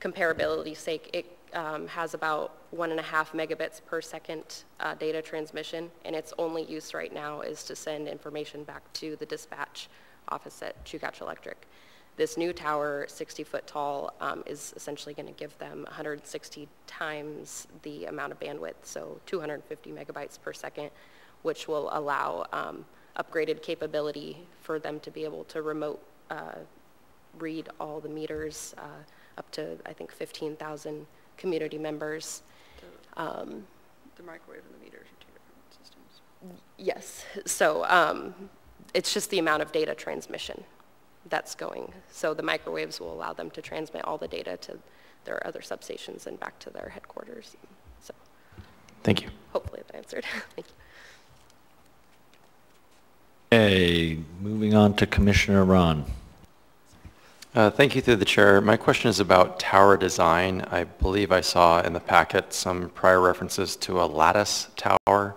comparability's sake, it um, has about one and a half megabits per second uh, data transmission, and its only use right now is to send information back to the dispatch office at Chugach Electric. This new tower, 60 foot tall, um, is essentially going to give them 160 times the amount of bandwidth, so 250 megabytes per second, which will allow um, upgraded capability for them to be able to remote uh, read all the meters uh, up to, I think, 15,000 community members. Um, The microwave and the meters are two different systems. Yes, so um, it's just the amount of data transmission that's going. So the microwaves will allow them to transmit all the data to their other substations and back to their headquarters. So Thank you. hopefully that answered. Thank you. Okay, moving on to Commissioner Ron. Uh, Thank you through the chair. My question is about tower design. I believe I saw in the packet some prior references to a lattice tower,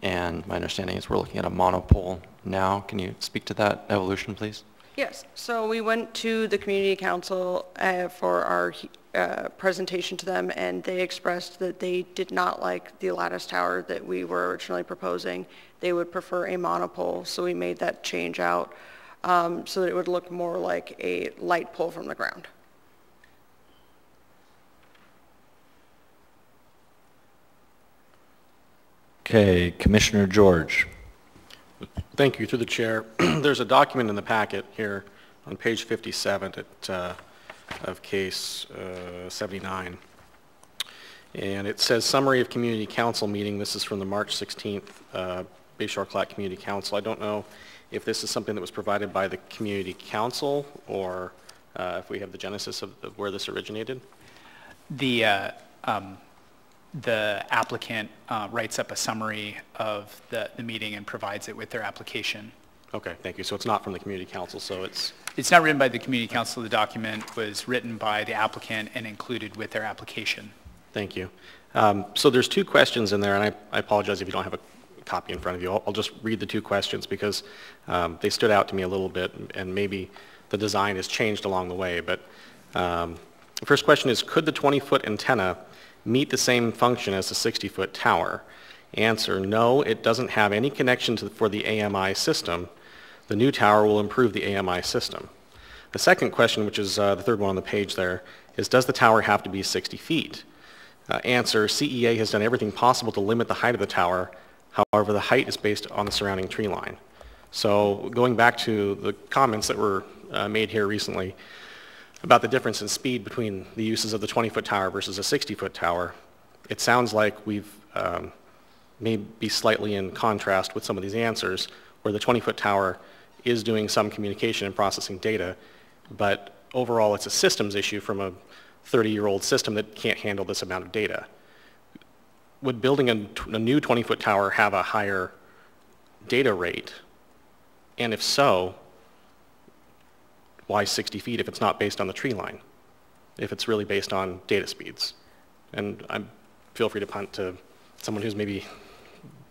and my understanding is we're looking at a monopole now. Can you speak to that evolution, please? Yes, so we went to the community council uh, for our uh, presentation to them, and they expressed that they did not like the lattice tower that we were originally proposing. They would prefer a monopole, so we made that change out um, so that it would look more like a light pole from the ground. Okay, Commissioner George. Thank you, through the chair. There's a document in the packet here on page 57 at, uh, of case uh, 79. And it says summary of community council meeting. This is from the March 16th uh, Bay Shore Klatt Community Council. I don't know if this is something that was provided by the community council or uh, if we have the genesis of of where this originated. The, uh, um, the applicant uh, writes up a summary of the, the meeting and provides it with their application. Okay, thank you. So it's not from the community council, so it's, It's not written by the community council. The document was written by the applicant and included with their application. Thank you. Um, So there's two questions in there, and I I apologize if you don't have a copy in front of you. I'll I'll just read the two questions because um, they stood out to me a little bit, and maybe the design has changed along the way. But um, the first question is, could the 20-foot antenna meet the same function as the 60-foot tower? Answer, no, it doesn't have any connection to, for the AMI system. The new tower will improve the AMI system. The second question, which is uh, the third one on the page there, is does the tower have to be 60 feet? Uh, answer, CEA has done everything possible to limit the height of the tower. However, the height is based on the surrounding tree line. So going back to the comments that were uh, made here recently about the difference in speed between the uses of the 20-foot tower versus a 60-foot tower, it sounds like we've um, may be slightly in contrast with some of these answers, where the 20-foot tower is doing some communication and processing data, but overall it's a systems issue from a 30-year-old system that can't handle this amount of data. Would building a, a new 20-foot tower have a higher data rate? And if so, why 60 feet if it's not based on the tree line? If it's really based on data speeds? And I'm, feel free to punt to someone who's maybe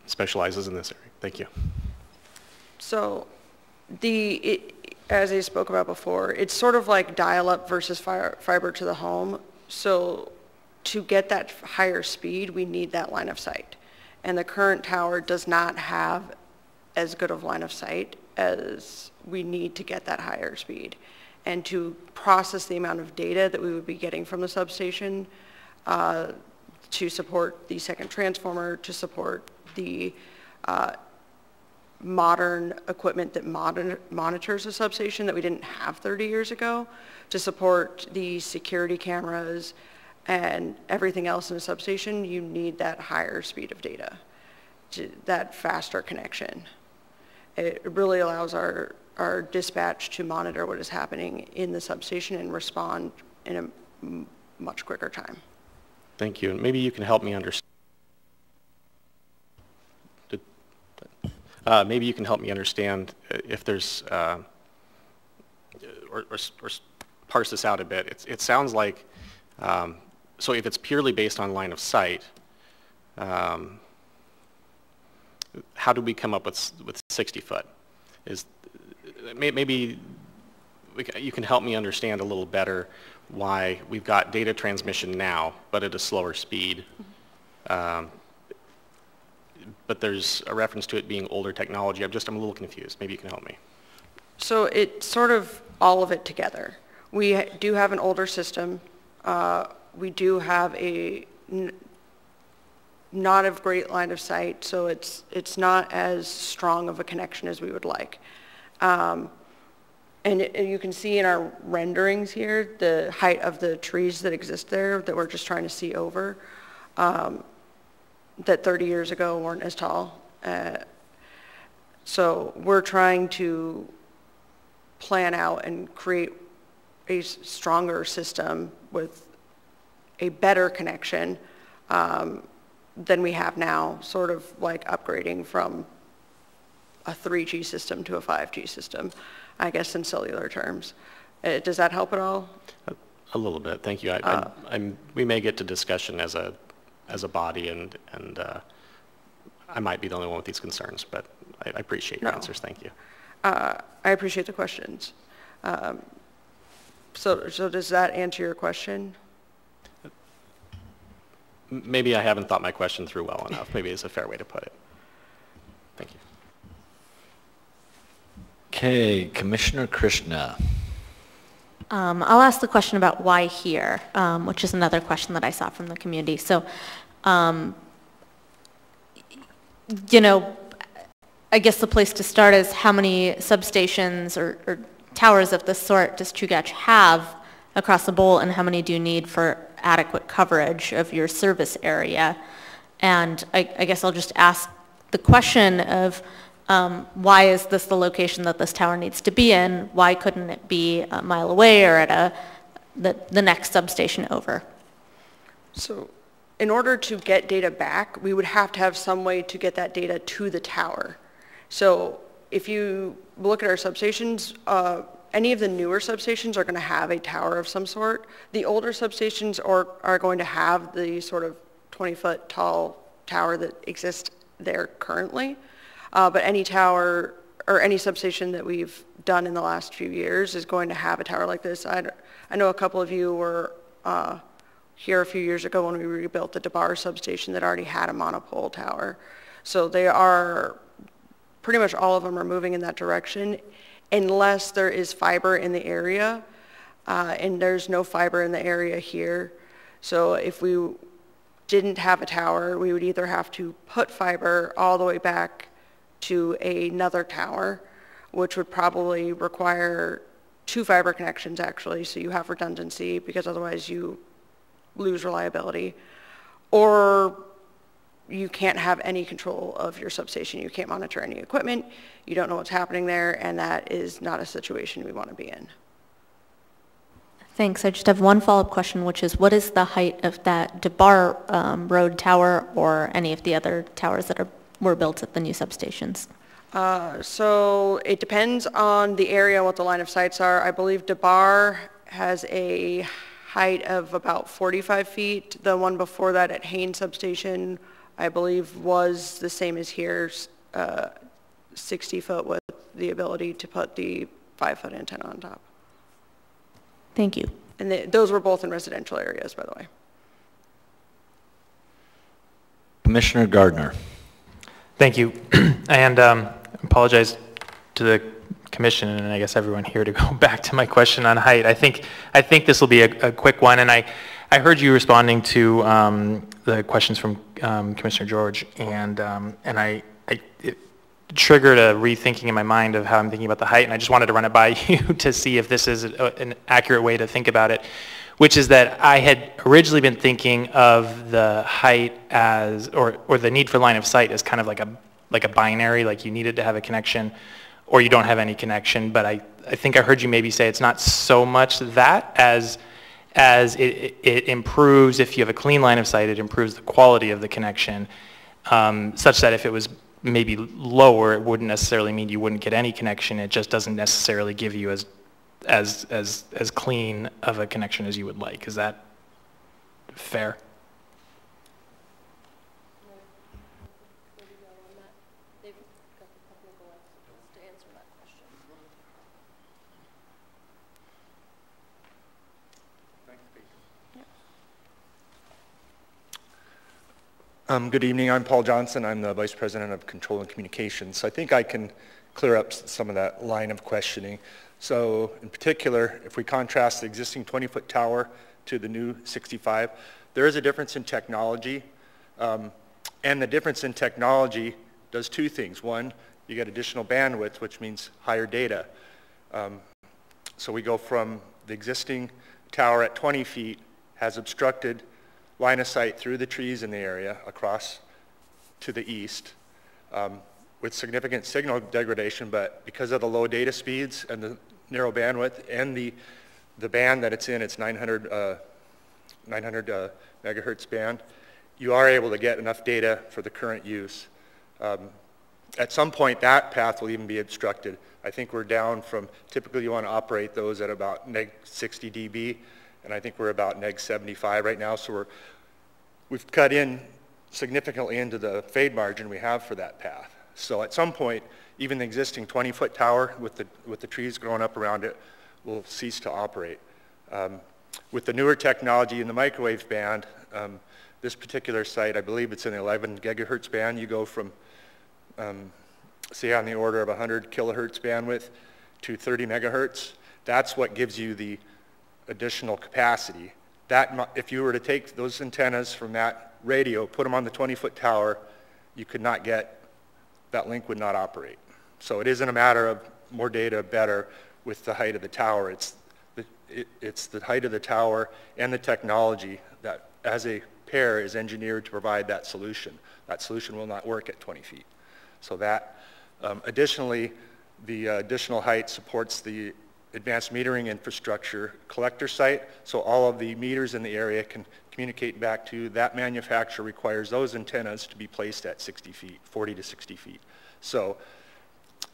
specializes in this area. Thank you. So the, it, as I spoke about before, it's sort of like dial-up versus fiber to the home. So to get that higher speed, we need that line of sight. And the current tower does not have as good of line of sight as we need to get that higher speed. And to process the amount of data that we would be getting from the substation, uh, to support the second transformer, to support the uh, modern equipment that modern, monitors the substation that we didn't have 30 years ago, to support the security cameras and everything else in the substation, you need that higher speed of data, that faster connection. It really allows our, our dispatched to monitor what is happening in the substation and respond in a much quicker time. Thank you. And maybe you can help me understand. Uh, maybe you can help me understand uh, if there's, uh, or, or, or parse this out a bit. It sounds like, um, so if it's purely based on line of sight, um, how do we come up with, with 60 foot? Is, maybe we, you can help me understand a little better why we've got data transmission now, but at a slower speed. Um, but there's a reference to it being older technology. I'm just, I'm a little confused. Maybe you can help me. So it's sort of all of it together. We do have an older system. Uh, We do have a not of great line of sight, so it's, it's not as strong of a connection as we would like. Um, And it- you can see in our renderings here, the height of the trees that exist there that we're just trying to see over, um, that 30 years ago weren't as tall. Uh, So we're trying to plan out and create a stronger system with a better connection um, than we have now, sort of like upgrading from a 3G system to a 5G system, I guess in cellular terms. Uh, Does that help at all? A little bit, thank you. I, Uh, I'm, we may get to discussion as a, as a body, and, and uh, I might be the only one with these concerns, but I, I appreciate your No. answers, thank you. Uh, I appreciate the questions. Um, So, so does that answer your question? Maybe I haven't thought my question through well enough. Maybe it's a fair way to put it. Thank you. Okay, Commissioner Krishna. Um, I'll ask the question about why here, um, which is another question that I saw from the community. So, um, you know, I guess the place to start is how many substations or, or towers of this sort does Chugach have across the bowl, and how many do you need for adequate coverage of your service area? And I, I guess I'll just ask the question of um, why is this the location that this tower needs to be in? Why couldn't it be a mile away or at a, the, the next substation over? So in order to get data back, we would have to have some way to get that data to the tower. So if you look at our substations, uh, any of the newer substations are going to have a tower of some sort. The older substations are, are going to have the sort of 20-foot tall tower that exists there currently. Uh, but any tower or any substation that we've done in the last few years is going to have a tower like this. I, I know a couple of you were uh, here a few years ago when we rebuilt the DeBarr substation that already had a monopole tower. So they are, pretty much all of them are moving in that direction unless there is fiber in the area. Uh, and there's no fiber in the area here. So if we didn't have a tower, we would either have to put fiber all the way back to another tower, which would probably require two fiber connections actually, so you have redundancy because otherwise you lose reliability. Or you can't have any control of your substation. You can't monitor any equipment. You don't know what's happening there, and that is not a situation we want to be in. Thanks. I just have one follow-up question, which is what is the height of that DeBarr um, Road tower or any of the other towers that are, were built at the new substations? Uh, so it depends on the area, what the line of sights are. I believe DeBarr has a height of about 45 feet. The one before that at Haines Substation, I believe, was the same as here, uh, 60 foot with the ability to put the five foot antenna on top. Thank you. And the, those were both in residential areas, by the way. Commissioner Gardner. Thank you. and um, apologize to the commission and I guess everyone here to go back to my question on height. I think I think this will be a, a quick one, and I I heard you responding to um, the questions from um, Commissioner George, and um, and I, I it triggered a rethinking in my mind of how I'm thinking about the height, and I just wanted to run it by you to see if this is a, an accurate way to think about it, which is that I had originally been thinking of the height as, or or the need for line of sight as kind of like a like a binary, like you needed to have a connection, or you don't have any connection. But I I think I heard you maybe say it's not so much that as as it, it, improves, if you have a clean line of sight, it improves the quality of the connection, um, such that if it was maybe lower, it wouldn't necessarily mean you wouldn't get any connection. It just doesn't necessarily give you as, as, as, as clean of a connection as you would like. Is that fair? Um, good evening. I'm Paul Johnson. I'm the Vice President of Control and Communications. So I think I can clear up some of that line of questioning. So in particular, if we contrast the existing 20-foot tower to the new 65, there is a difference in technology. Um, and the difference in technology does two things. One, you get additional bandwidth, which means higher data. Um, so we go from the existing tower at 20 feet has obstructed line of sight through the trees in the area across to the east um, with significant signal degradation, but because of the low data speeds and the narrow bandwidth and the, the band that it's in, it's 900, uh, 900 uh, megahertz band, you are able to get enough data for the current use. Um, at some point, that path will even be obstructed. I think we're down from, typically you want to operate those at about neg 60 dB and I think we're about neg 75 right now. So we're, we've cut in significantly into the fade margin we have for that path. So at some point, even the existing 20-foot tower with the, with the trees growing up around it will cease to operate. Um, with the newer technology in the microwave band, um, this particular site, I believe it's in the 11 gigahertz band. You go from, um, say, on the order of 100 kilohertz bandwidth to 30 megahertz. That's what gives you the additional capacity. That, if you were to take those antennas from that radio, put them on the 20-foot tower, you could not get that link would not operate. So it isn't a matter of more data better with the height of the tower. It's the, it, it's the height of the tower and the technology that as a pair is engineered to provide that solution. That solution will not work at 20 feet. So that, um, additionally, the uh, additional height supports the advanced metering infrastructure collector site, so all of the meters in the area can communicate back to that manufacturer requires those antennas to be placed at 60 feet, 40 to 60 feet. So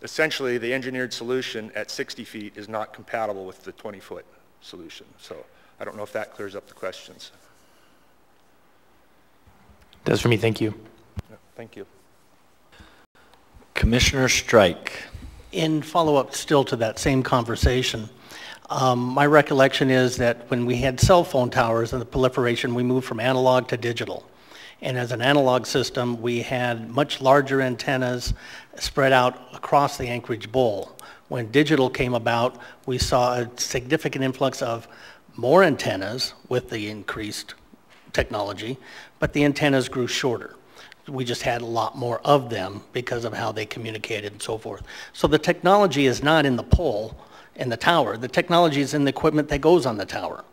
essentially the engineered solution at 60 feet is not compatible with the 20 foot solution. So I don't know if that clears up the questions. Does for me, thank you. Yeah, Thank you. Commissioner Strike. In follow-up still to that same conversation, um, my recollection is that when we had cell phone towers and the proliferation, we moved from analog to digital. And as an analog system, we had much larger antennas spread out across the Anchorage Bowl. When digital came about, we saw a significant influx of more antennas with the increased technology, but the antennas grew shorter. We just had a lot more of them because of how they communicated and so forth. So the technology is not in the pole and the tower. The technology is in the equipment that goes on the tower.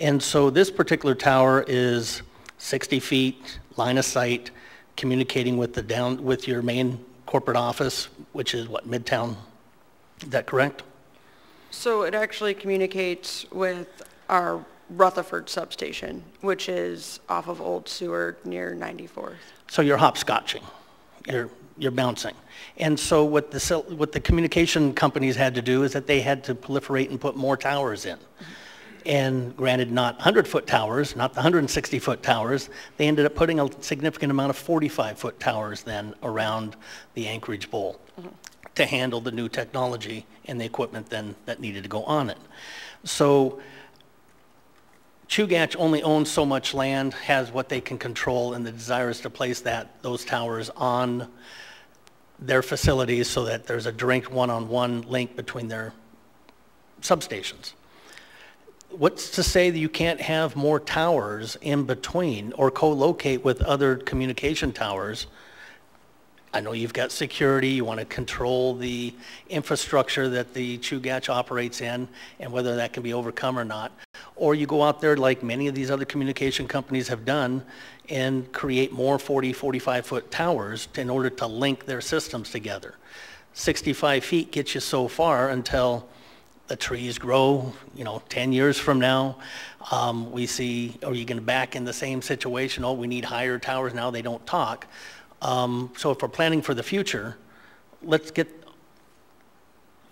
And so this particular tower is 60 feet, line of sight, communicating with the down, with your main corporate office, which is what, Midtown? Is that correct? So it actually communicates with our Rutherford substation, which is off of Old Seward near 94th. So you're hopscotching, you're, you're bouncing. And so what the, what the communication companies had to do is that they had to proliferate and put more towers in. Mm-hmm. And granted, not 100-foot towers, not the 160-foot towers, they ended up putting a significant amount of 45-foot towers then around the Anchorage Bowl to handle the new technology and the equipment then that needed to go on it. So Chugach only owns so much land, has what they can control, and the desire is to place that, those towers on their facilities so that there's a direct one-on-one link between their substations. What's to say that you can't have more towers in between or co-locate with other communication towers? I know you've got security, you want to control the infrastructure that the Chugach operates in and whether that can be overcome or not. Or you go out there like many of these other communication companies have done and create more 40, 45-foot towers in order to link their systems together. 65 feet gets you so far until the trees grow, you know, 10 years from now. Um, we see, are you going to back in the same situation? Oh, we need higher towers now, they don't talk. Um, so if we're planning for the future, let's get,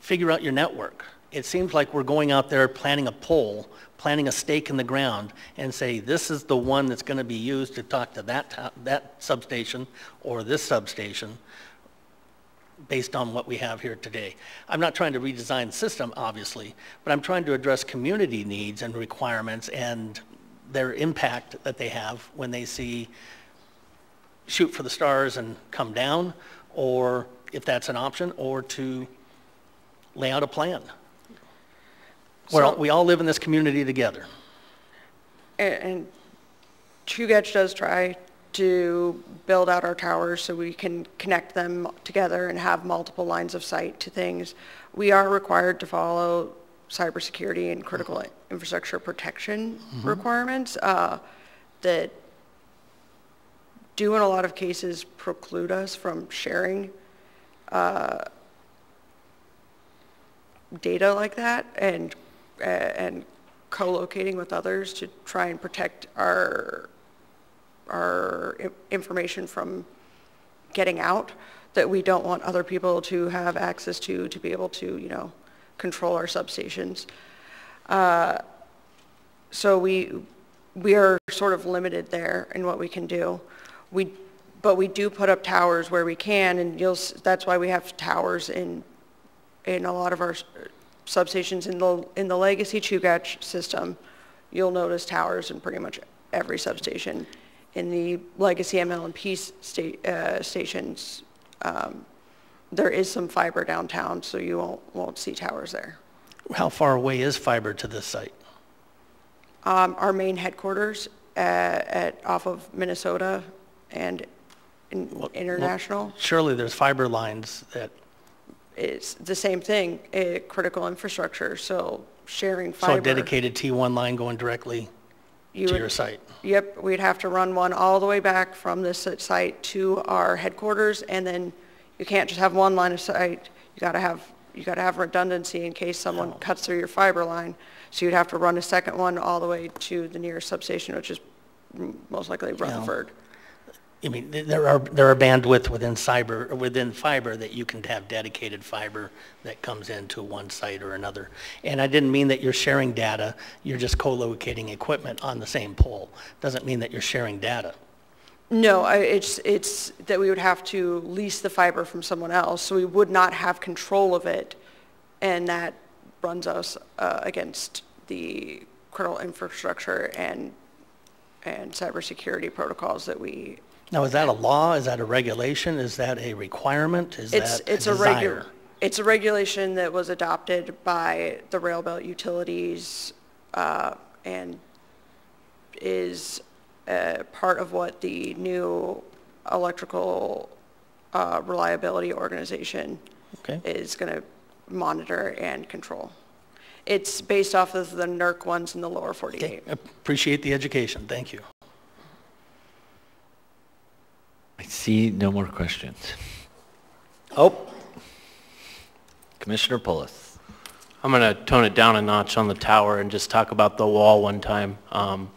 figure out your network. It seems like we're going out there planning a pole, planting a stake in the ground, and say, this is the one that's going to be used to talk to that, that substation or this substation based on what we have here today. I'm not trying to redesign the system, obviously, but I'm trying to address community needs and requirements and their impact that they have when they see shoot for the stars and come down, or if that's an option, or to lay out a plan. We're all, we all live in this community together. And, and Chugach does try to build out our towers so we can connect them together and have multiple lines of sight to things. We are required to follow cybersecurity and critical infrastructure protection Mhm. requirements uh, that do in a lot of cases preclude us from sharing uh, data like that and, uh, and co-locating with others to try and protect our, our information from getting out that we don't want other people to have access to, to be able to, you know, control our substations. Uh, So we, we are sort of limited there in what we can do. We, but we do put up towers where we can, and you'll, that's why we have towers in, in a lot of our substations in the, in the legacy Chugach system. You'll notice towers in pretty much every substation. In the legacy ML&P sta- uh, stations, um, there is some fiber downtown, so you won't, won't see towers there. How far away is fiber to this site? Um, Our main headquarters uh, at, off of Minnesota and in- international. Surely there's fiber lines that, It's the same thing, eh, critical infrastructure, so sharing fiber. so a dedicated T1 line going directly you to would- your site. Yep, we'd have to run one all the way back from this site to our headquarters, and then you can't just have one line of sight. You gotta have, you gotta have redundancy in case someone Oh. cuts through your fiber line. So you'd have to run a second one all the way to the nearest substation, which is most likely Rutherford. I mean, there are, there are bandwidth within cyber, within fiber that you can have dedicated fiber that comes into one site or another. And I didn't mean that you're sharing data, you're just co-locating equipment on the same pole. Doesn't mean that you're sharing data. No, I- it's, it's that we would have to lease the fiber from someone else, so we would not have control of it, and that runs us uh, against the critical infrastructure and, and cybersecurity protocols that we, Now, is that a law? Is that a regulation? Is that a requirement? Is it's, that a it's a regular, desire? it's a regulation that was adopted by the rail belt utilities uh, and is uh, part of what the new electrical uh, reliability organization Okay. is going to monitor and control. It's based off of the NERC ones in the lower 48. Appreciate the education, thank you. I see no more questions. Oh. Commissioner Pulis. I'm going to tone it down a notch on the tower and just talk about the wall one time. Um,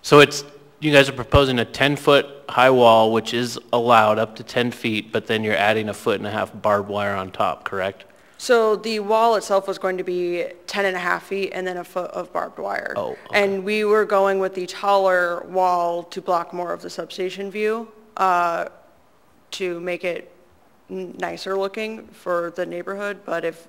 So it's, you guys are proposing a 10-foot high wall, which is allowed up to 10 feet, but then you're adding a foot and a half barbed wire on top, correct? So the wall itself was going to be 10 and a half feet and then a foot of barbed wire. Oh, And we were going with the taller wall to block more of the substation view, uh, to make it nicer looking for the neighborhood, but if,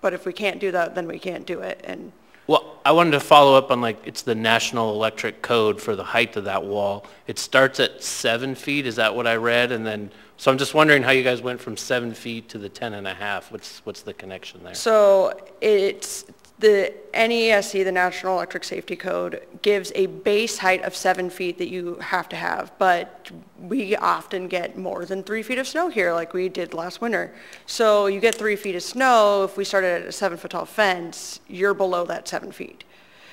but if we can't do that, then we can't do it, and Well, I wanted to follow up on like, it's the National Electric Code for the height of that wall. It starts at seven feet, is that what I read? And then, so I'm just wondering how you guys went from seven feet to the 10 and a half. What's, what's the connection there? So it's, the NESC, the National Electric Safety Code, gives a base height of seven feet that you have to have, but we often get more than three feet of snow here, like we did last winter. So you get three feet of snow, if we started at a seven-foot tall fence, you're below that seven feet.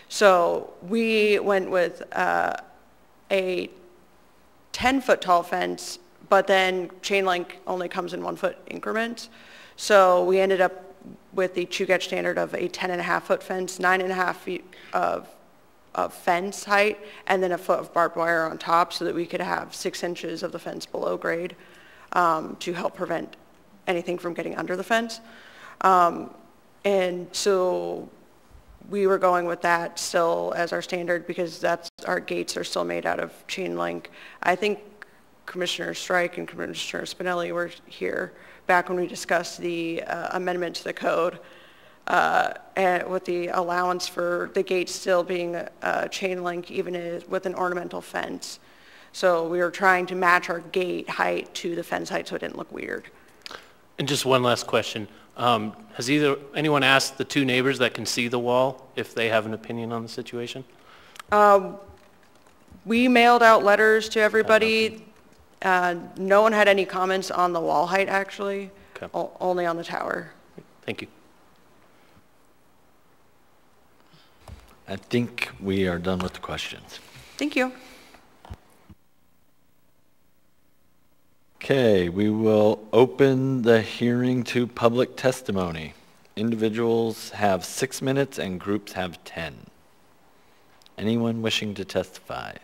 So we went with uh, a 10-foot tall fence, but then chain link only comes in one-foot increments. So we ended up with the Chugach standard of a 10 and a half foot fence, nine and a half feet of, of fence height, and then a foot of barbed wire on top so that we could have six inches of the fence below grade um, to help prevent anything from getting under the fence. Um, And so we were going with that still as our standard because that's, our gates are still made out of chain link. I think Commissioner Strike and Commissioner Spinelli were here back when we discussed the uh, amendment to the code uh, and with the allowance for the gate still being a, a chain link even with an ornamental fence. So we were trying to match our gate height to the fence height so it didn't look weird. And just one last question. Um, Has either, anyone asked the two neighbors that can see the wall if they have an opinion on the situation? Um, We mailed out letters to everybody. Uh, No one had any comments on the wall height, actually, Okay. O- only on the tower. Thank you. I think we are done with the questions. Thank you. Okay, we will open the hearing to public testimony. Individuals have six minutes and groups have 10. Anyone wishing to testify?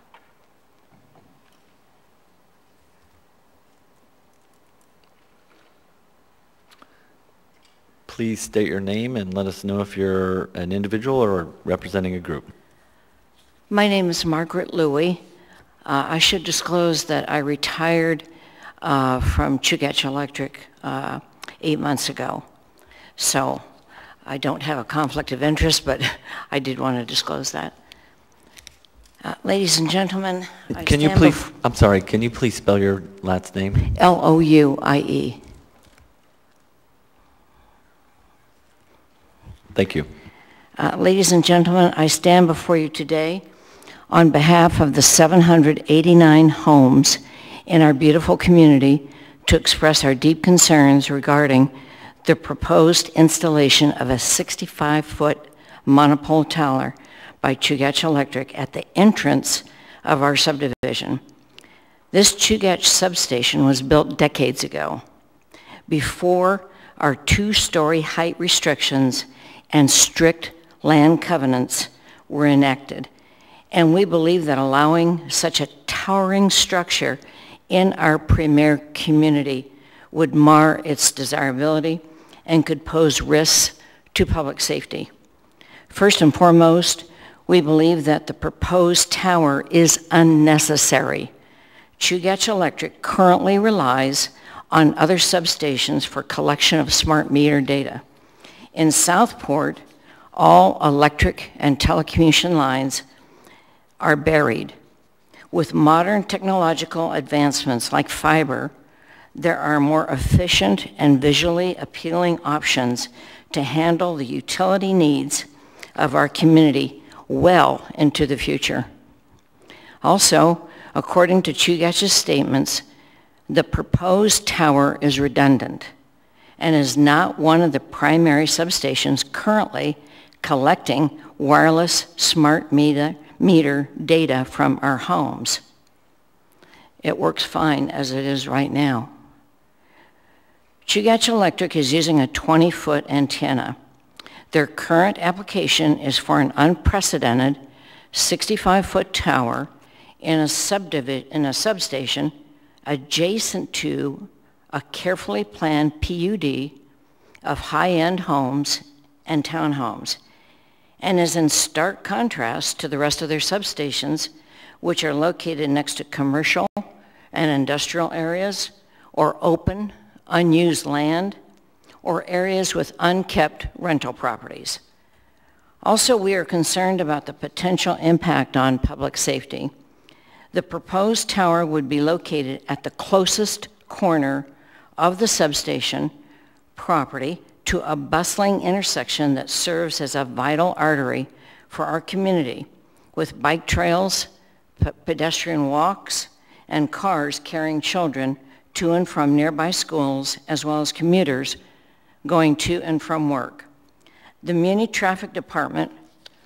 Please state your name and let us know if you're an individual or representing a group. My name is Margaret Louie. Uh, I should disclose that I retired uh, from Chugach Electric uh, eight months ago. So I don't have a conflict of interest, but I did want to disclose that. Uh, Ladies and gentlemen, I Can you please, I'm sorry, can you please spell your last name? L-O-U-I-E. Thank you. Uh, Ladies and gentlemen, I stand before you today on behalf of the 789 homes in our beautiful community to express our deep concerns regarding the proposed installation of a 65-foot monopole tower by Chugach Electric at the entrance of our subdivision. This Chugach substation was built decades ago, before our two-story height restrictions and strict land covenants were enacted. And we believe that allowing such a towering structure in our premier community would mar its desirability and could pose risks to public safety. First and foremost, we believe that the proposed tower is unnecessary. Chugach Electric currently relies on other substations for collection of smart meter data. In Southport, all electric and telecommunication lines are buried. With modern technological advancements like fiber, there are more efficient and visually appealing options to handle the utility needs of our community well into the future. Also, according to Chugach's statements, the proposed tower is redundant and is not one of the primary substations currently collecting wireless smart meter, meter data from our homes. It works fine as it is right now. Chugach Electric is using a 20-foot antenna. Their current application is for an unprecedented 65-foot tower in a, in a substation adjacent to a carefully planned PUD of high-end homes and townhomes and is in stark contrast to the rest of their substations, which are located next to commercial and industrial areas or open, unused land or areas with unkept rental properties. Also, we are concerned about the potential impact on public safety. The proposed tower would be located at the closest corner of the substation property to a bustling intersection that serves as a vital artery for our community with bike trails, pedestrian walks, and cars carrying children to and from nearby schools as well as commuters going to and from work. The Muni Traffic Department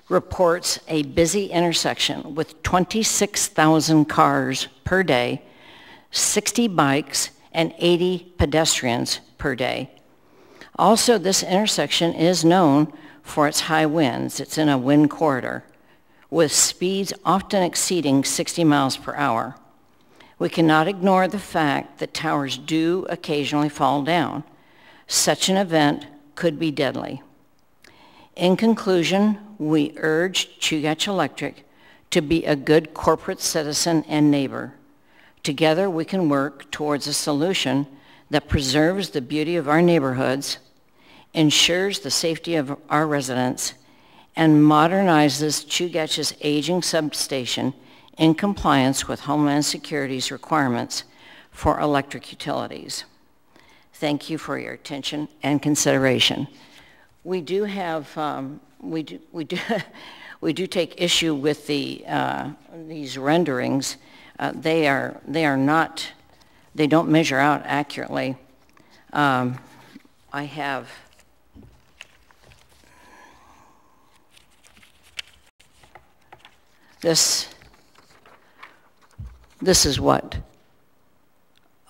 reports a busy intersection with 26,000 cars per day, 60 bikes, and 80 pedestrians per day. Also, this intersection is known for its high winds. It's in a wind corridor with speeds often exceeding 60 miles per hour. We cannot ignore the fact that towers do occasionally fall down. Such an event could be deadly. In conclusion, we urge Chugach Electric to be a good corporate citizen and neighbor. Together we can work towards a solution that preserves the beauty of our neighborhoods, ensures the safety of our residents, and modernizes Chugach's aging substation in compliance with Homeland Security's requirements for electric utilities. Thank you for your attention and consideration. We do have, um, we do, we do, we do take issue with the, uh, these renderings. Uh, they are, they are not, they don't measure out accurately. Um, I have, this, this is what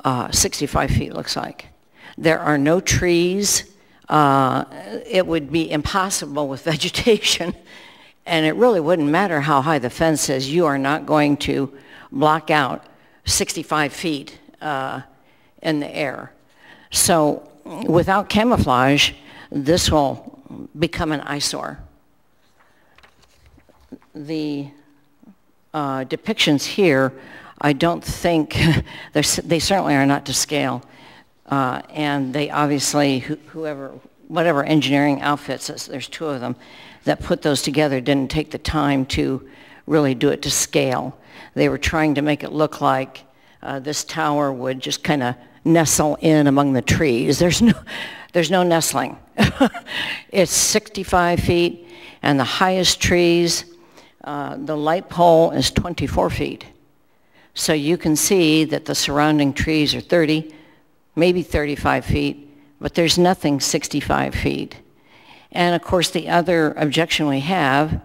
uh, 65 feet looks like. There are no trees. Uh, it would be impossible with vegetation. And it really wouldn't matter how high the fence is. You are not going to block out 65 feet uh, in the air. So without camouflage, this will become an eyesore. The uh, depictions here, I don't think, they certainly are not to scale. Uh, and they obviously, whoever, whatever engineering outfits, there's two of them, that put those together didn't take the time to really do it to scale. They were trying to make it look like uh, this tower would just kind of nestle in among the trees. There's no, there's no nestling. it's 65 feet, and the highest trees, uh, the light pole is 24 feet. So you can see that the surrounding trees are 30, maybe 35 feet, but there's nothing 65 feet. And of course, the other objection we have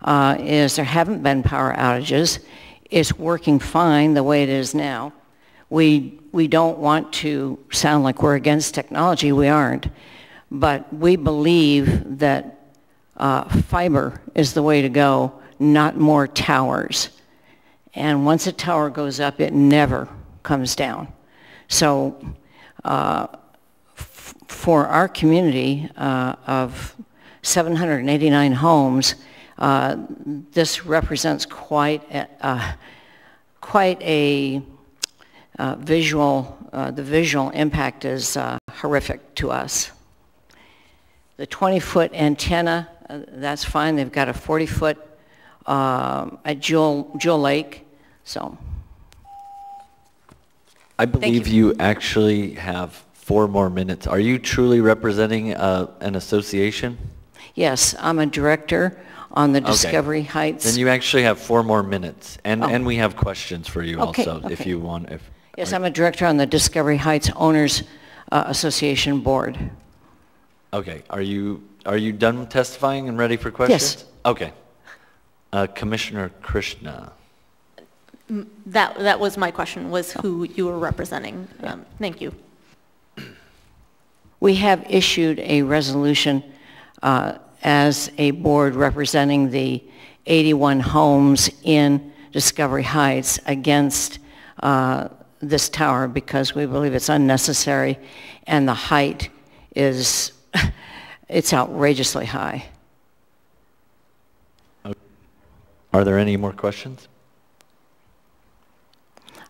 uh, is there haven't been power outages. It's working fine the way it is now. We, we don't want to sound like we're against technology. We aren't. But we believe that uh, fiber is the way to go, not more towers. And once a tower goes up, it never comes down. So uh, for our community uh, of 789 homes, uh, this represents quite a, uh, quite a uh, visual, uh, the visual impact is uh, horrific to us. The 20-foot antenna, uh, that's fine. They've got a 40-foot um, at Jewel, Jewel Lake, so. I believe you. actually have four more minutes. Are you truly representing uh, an association? Yes, I'm a director on the Okay. Discovery Heights. Then you actually have four more minutes, and, Oh. and we have questions for you Okay, also, if you want, if. Yes, I'm a director on the Discovery Heights Owners uh, Association Board. Okay, are you, are you done testifying and ready for questions? Yes. Okay. Uh, Commissioner Krishna. Mm, That, that was my question, was who you were representing. Um, Thank you. We have issued a resolution uh, as a board representing the 81 homes in Discovery Heights against uh, this tower because we believe it's unnecessary and the height is, it's outrageously high. Are there any more questions?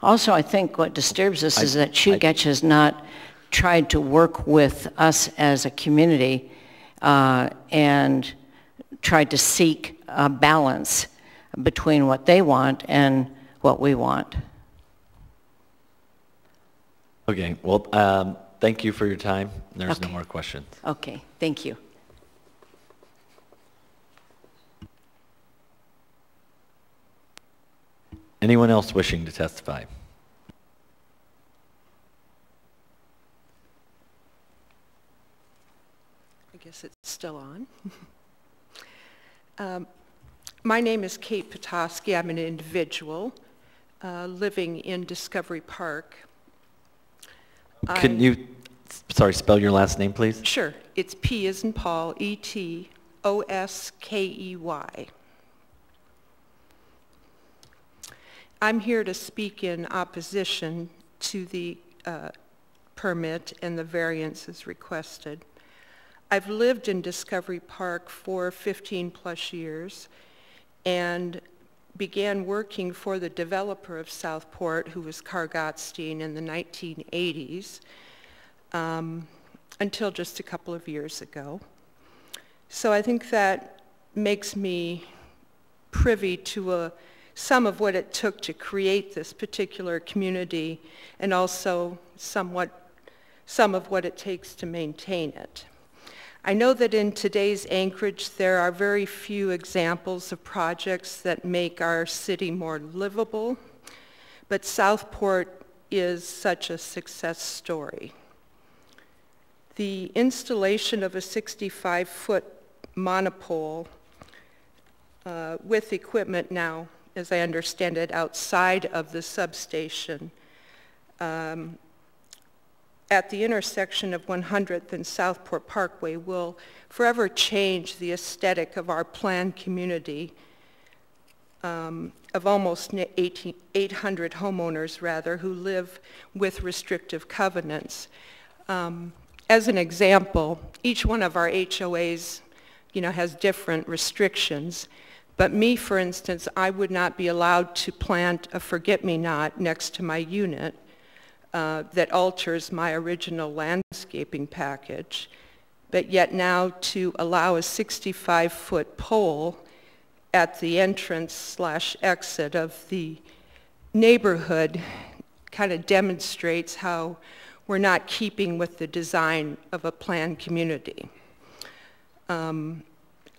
Also, I think what disturbs us is that Chugach has not tried to work with us as a community uh, and tried to seek a balance between what they want and what we want. Okay, well, um, thank you for your time. There's no more questions. Okay, thank you. Anyone else wishing to testify? It's still on. Um, My name is Kate Petoskey. I'm an individual uh, living in Discovery Park. Can I- you, sorry, spell your last name, please? Sure. It's P as in Paul, E-T-O-S-K-E-Y. I'm here to speak in opposition to the uh, permit and the variances requested. I've lived in Discovery Park for 15-plus years and began working for the developer of Southport, who was Kargotstein, in the 1980s, um, until just a couple of years ago. So I think that makes me privy to a, some of what it took to create this particular community and also somewhat, some of what it takes to maintain it. I know that in today's Anchorage, there are very few examples of projects that make our city more livable, but Southport is such a success story. The installation of a 65-foot monopole uh, with equipment now, as I understand it, outside of the substation um, at the intersection of 100th and Southport Parkway will forever change the aesthetic of our planned community um, of almost 18 800 homeowners, rather, who live with restrictive covenants. Um, As an example, each one of our HOAs, you know, has different restrictions. But me, for instance, I would not be allowed to plant a forget-me-not next to my unit uh, that alters my original landscaping package, but yet now to allow a 65-foot pole at the entrance slash exit of the neighborhood kind of demonstrates how we're not keeping with the design of a planned community. Um,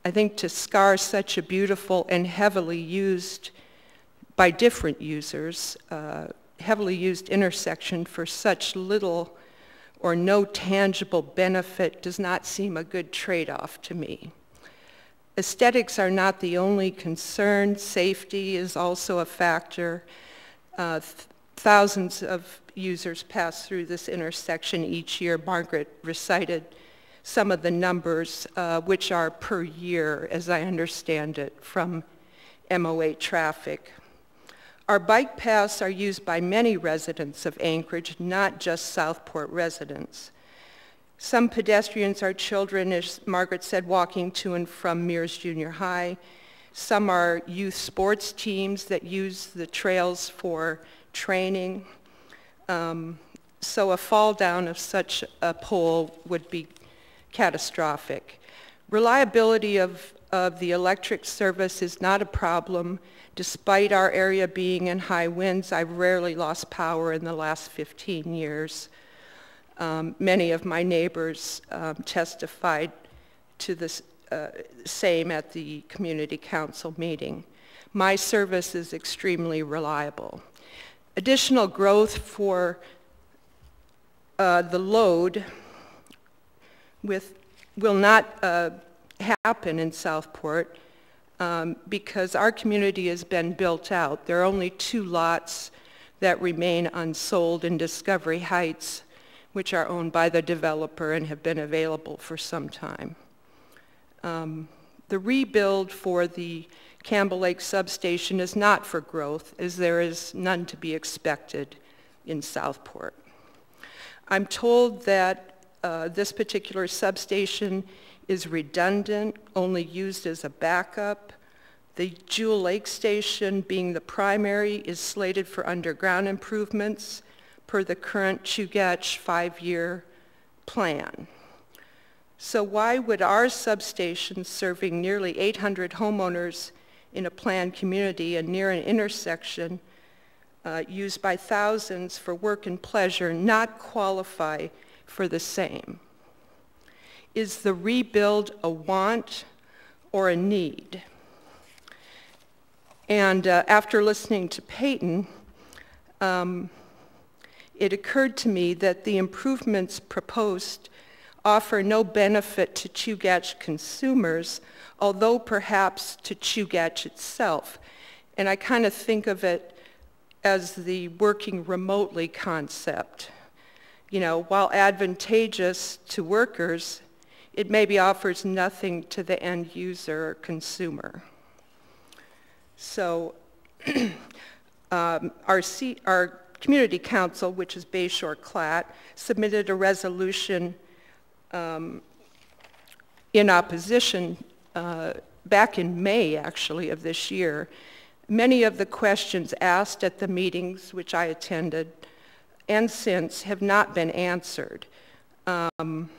I think to scar such a beautiful and heavily used by different users, uh, heavily used intersection for such little or no tangible benefit does not seem a good trade-off to me. Aesthetics are not the only concern. Safety is also a factor. Uh, th thousands of users pass through this intersection each year. Margaret recited some of the numbers, uh, which are per year, as I understand it, from MOA traffic. Our bike paths are used by many residents of Anchorage, not just Southport residents. Some pedestrians are children, as Margaret said, walking to and from Mears Junior High. Some are youth sports teams that use the trails for training. Um, so a fall down of such a pole would be catastrophic. Reliability of, of the electric service is not a problem. Despite our area being in high winds, I've rarely lost power in the last 15 years. Um, many of my neighbors um, testified to the uh, same at the community council meeting. My service is extremely reliable. Additional growth for uh, the load with, will not uh, happen in Southport um, because our community has been built out. There are only two lots that remain unsold in Discovery Heights, which are owned by the developer and have been available for some time. Um, the rebuild for the Campbell Lake substation is not for growth, as there is none to be expected in Southport. I'm told that uh, this particular substation is redundant, only used as a backup. The Jewel Lake Station, being the primary, is slated for underground improvements per the current Chugach five-year plan. So why would our substation serving nearly 800 homeowners in a planned community and near an intersection uh, used by thousands for work and pleasure not qualify for the same? Is the rebuild a want or a need? And uh, after listening to Peyton, um, it occurred to me that the improvements proposed offer no benefit to Chugach consumers, although perhaps to Chugach itself. And I kind of think of it as the working remotely concept. You know, while advantageous to workers, it maybe offers nothing to the end user or consumer. So um, our, C, our community council, which is Bayshore Klatt, submitted a resolution um, in opposition uh, back in May, actually, of this year. Many of the questions asked at the meetings which I attended and since have not been answered. Um,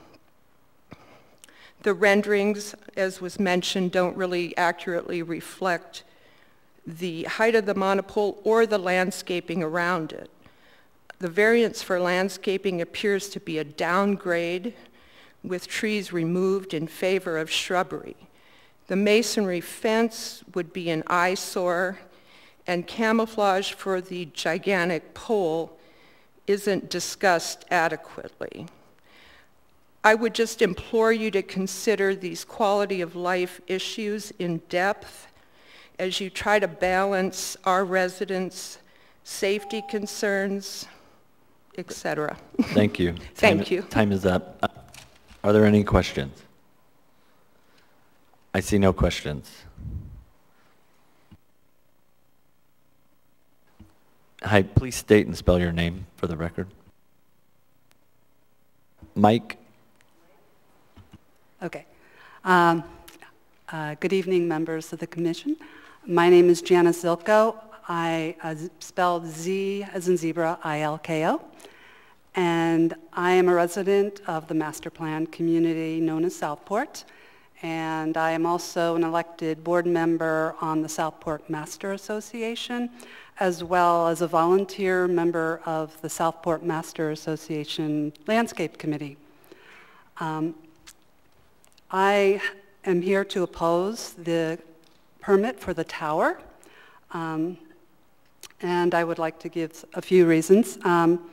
the renderings, as was mentioned, don't really accurately reflect the height of the monopole or the landscaping around it. The variance for landscaping appears to be a downgrade with trees removed in favor of shrubbery. The masonry fence would be an eyesore and camouflage for the gigantic pole isn't discussed adequately. I would just implore you to consider these quality of life issues in depth as you try to balance our residents' safety concerns, etc. Thank you. Thank Time- you. Time is up. Are there any questions? I see no questions. Hi, please state and spell your name for the record. Mike? Okay. Um, uh, Good evening, members of the commission. My name is Janice Zilko. I uh, spelled Z as in zebra, I-L-K-O. And I am a resident of the master plan community known as Southport. And I am also an elected board member on the Southport Master Association, as well as a volunteer member of the Southport Master Association Landscape Committee. Um, I am here to oppose the permit for the tower. Um, and I would like to give a few reasons. Um,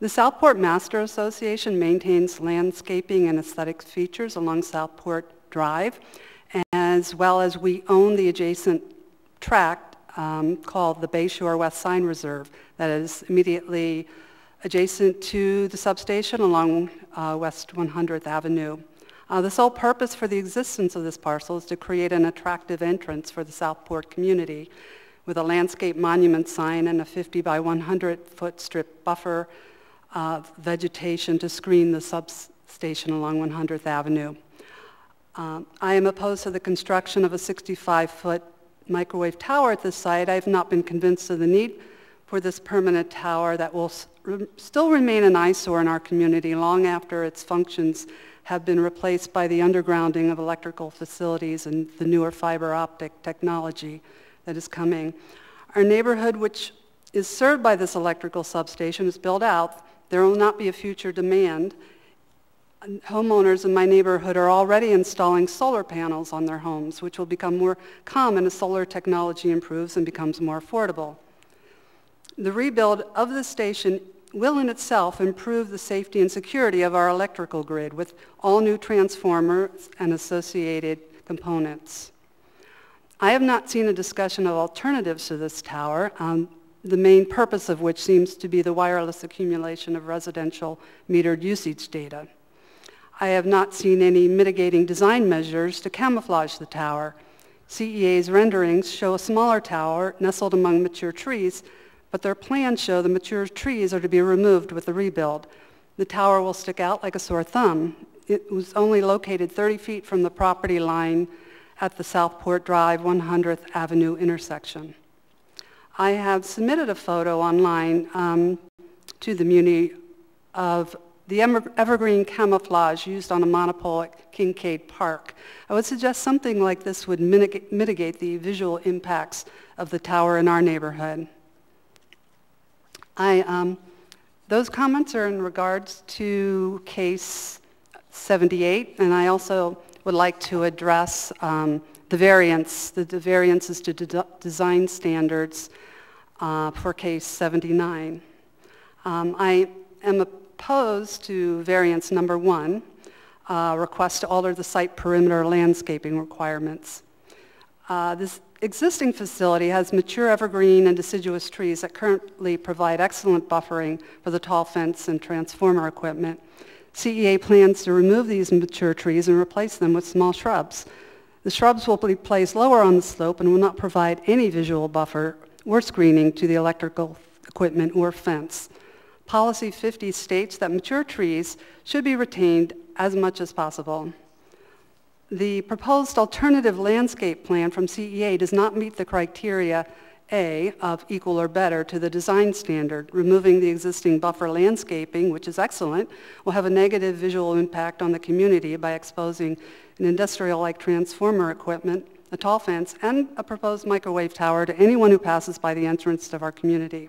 the Southport Master Association maintains landscaping and aesthetic features along Southport Drive, as well as we own the adjacent tract um, called the Bayshore West Sign Reserve that is immediately adjacent to the substation along uh, West 100th Avenue. Uh, the sole purpose for the existence of this parcel is to create an attractive entrance for the Southport community with a landscape monument sign and a 50 by 100 foot strip buffer uh, vegetation to screen the substation along 100th Avenue. Um, I am opposed to the construction of a 65 foot microwave tower at this site. I have not been convinced of the need for this permanent tower that will still remain an eyesore in our community long after its functions have been replaced by the undergrounding of electrical facilities and the newer fiber optic technology that is coming. Our neighborhood, which is served by this electrical substation, is built out. There will not be a future demand. Homeowners in my neighborhood are already installing solar panels on their homes, which will become more common as solar technology improves and becomes more affordable. The rebuild of the station will in itself improve the safety and security of our electrical grid with all new transformers and associated components. I have not seen a discussion of alternatives to this tower, um, the main purpose of which seems to be the wireless accumulation of residential metered usage data. I have not seen any mitigating design measures to camouflage the tower. CEA's renderings show a smaller tower nestled among mature trees but their plans show the mature trees are to be removed with the rebuild. The tower will stick out like a sore thumb. It was only located 30 feet from the property line at the Southport Drive 100th Avenue intersection. I have submitted a photo online um, to the Muni of the evergreen camouflage used on a monopole at Kincaid Park. I would suggest something like this would mitigate the visual impacts of the tower in our neighborhood. I, um, those comments are in regards to case 78, and I also would like to address um, the variance, the, the variances to de design standards uh, for case 79. Um, I am opposed to variance number one, uh, request to alter the site perimeter landscaping requirements. Uh, this existing facility has mature evergreen and deciduous trees that currently provide excellent buffering for the tall fence and transformer equipment. CEA plans to remove these mature trees and replace them with small shrubs. The shrubs will be placed lower on the slope and will not provide any visual buffer or screening to the electrical equipment or fence. Policy 50 states that mature trees should be retained as much as possible. The proposed alternative landscape plan from CEA does not meet the criteria A of equal or better to the design standard. Removing the existing buffer landscaping, which is excellent, will have a negative visual impact on the community by exposing an industrial-like transformer equipment, a tall fence, and a proposed microwave tower to anyone who passes by the entrance of our community.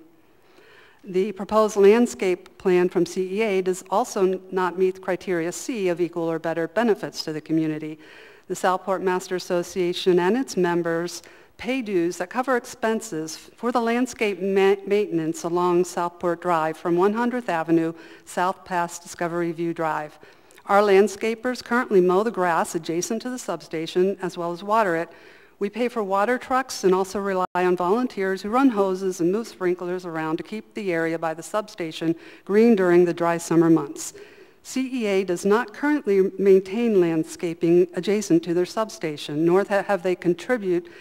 The proposed landscape plan from CEA does also not meet criteria C of equal or better benefits to the community. The Southport Master Association and its members pay dues that cover expenses for the landscape ma maintenance along Southport Drive from 100th Avenue south past Discovery View Drive. Our landscapers currently mow the grass adjacent to the substation as well as water it, we pay for water trucks and also rely on volunteers who run hoses and move sprinklers around to keep the area by the substation green during the dry summer months. CEA does not currently maintain landscaping adjacent to their substation, nor have they contribute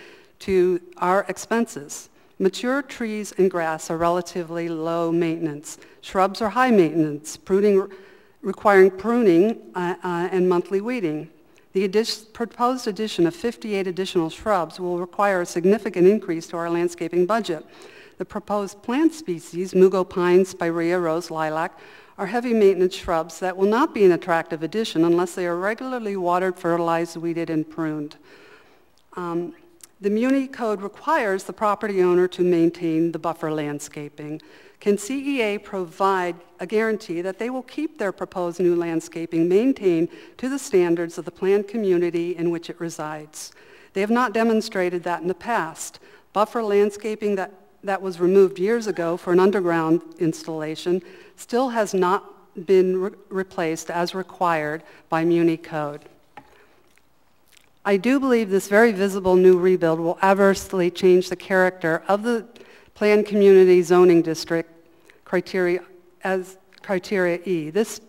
to our expenses. Mature trees and grass are relatively low maintenance. Shrubs are high maintenance, pruning, requiring pruning uh, uh, and monthly weeding. The addition, proposed addition of 58 additional shrubs will require a significant increase to our landscaping budget. The proposed plant species, mugo pine, spirea, rose, lilac, are heavy maintenance shrubs that will not be an attractive addition unless they are regularly watered, fertilized, weeded, and pruned. Um, the Muni Code requires the property owner to maintain the buffer landscaping. Can CEA provide a guarantee that they will keep their proposed new landscaping maintained to the standards of the planned community in which it resides? They have not demonstrated that in the past. Buffer landscaping that that was removed years ago for an underground installation still has not been re- replaced as required by Muni code. I do believe this very visible new rebuild will adversely change the character of the planned community zoning district criteria as criteria E. This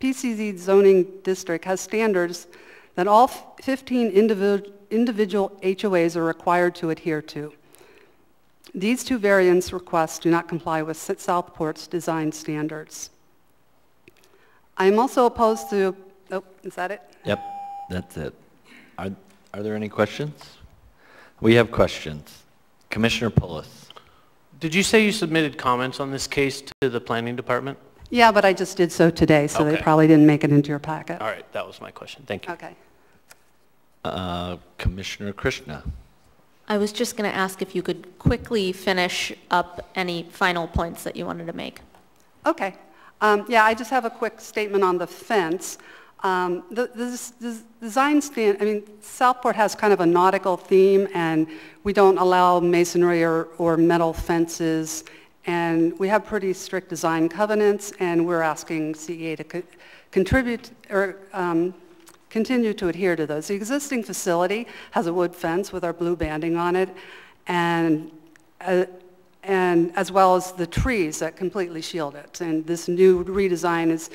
PCZ zoning district has standards that all 15 individual, HOAs are required to adhere to. These two variance requests do not comply with Southport's design standards. I am also opposed to, oh, is that it? Yep, that's it. Are, are there any questions? We have questions. Commissioner Pullis. Did you say you submitted comments on this case to the planning department? Yeah, but I just did so today, so they Okay. probably didn't make it into your packet. All right, that was my question. Thank you. Okay. Uh, Commissioner Krishna. I was just going to ask if you could quickly finish up any final points that you wanted to make. Okay. Um, yeah, I just have a quick statement on the fence. Um, the, the, the design stand, I mean, Southport has kind of a nautical theme, and we don't allow masonry or, or metal fences, and we have pretty strict design covenants, and we're asking CEA to co- contribute or um, continue to adhere to those. The existing facility has a wood fence with our blue banding on it, and uh, and as well as the trees that completely shield it. And this new redesign is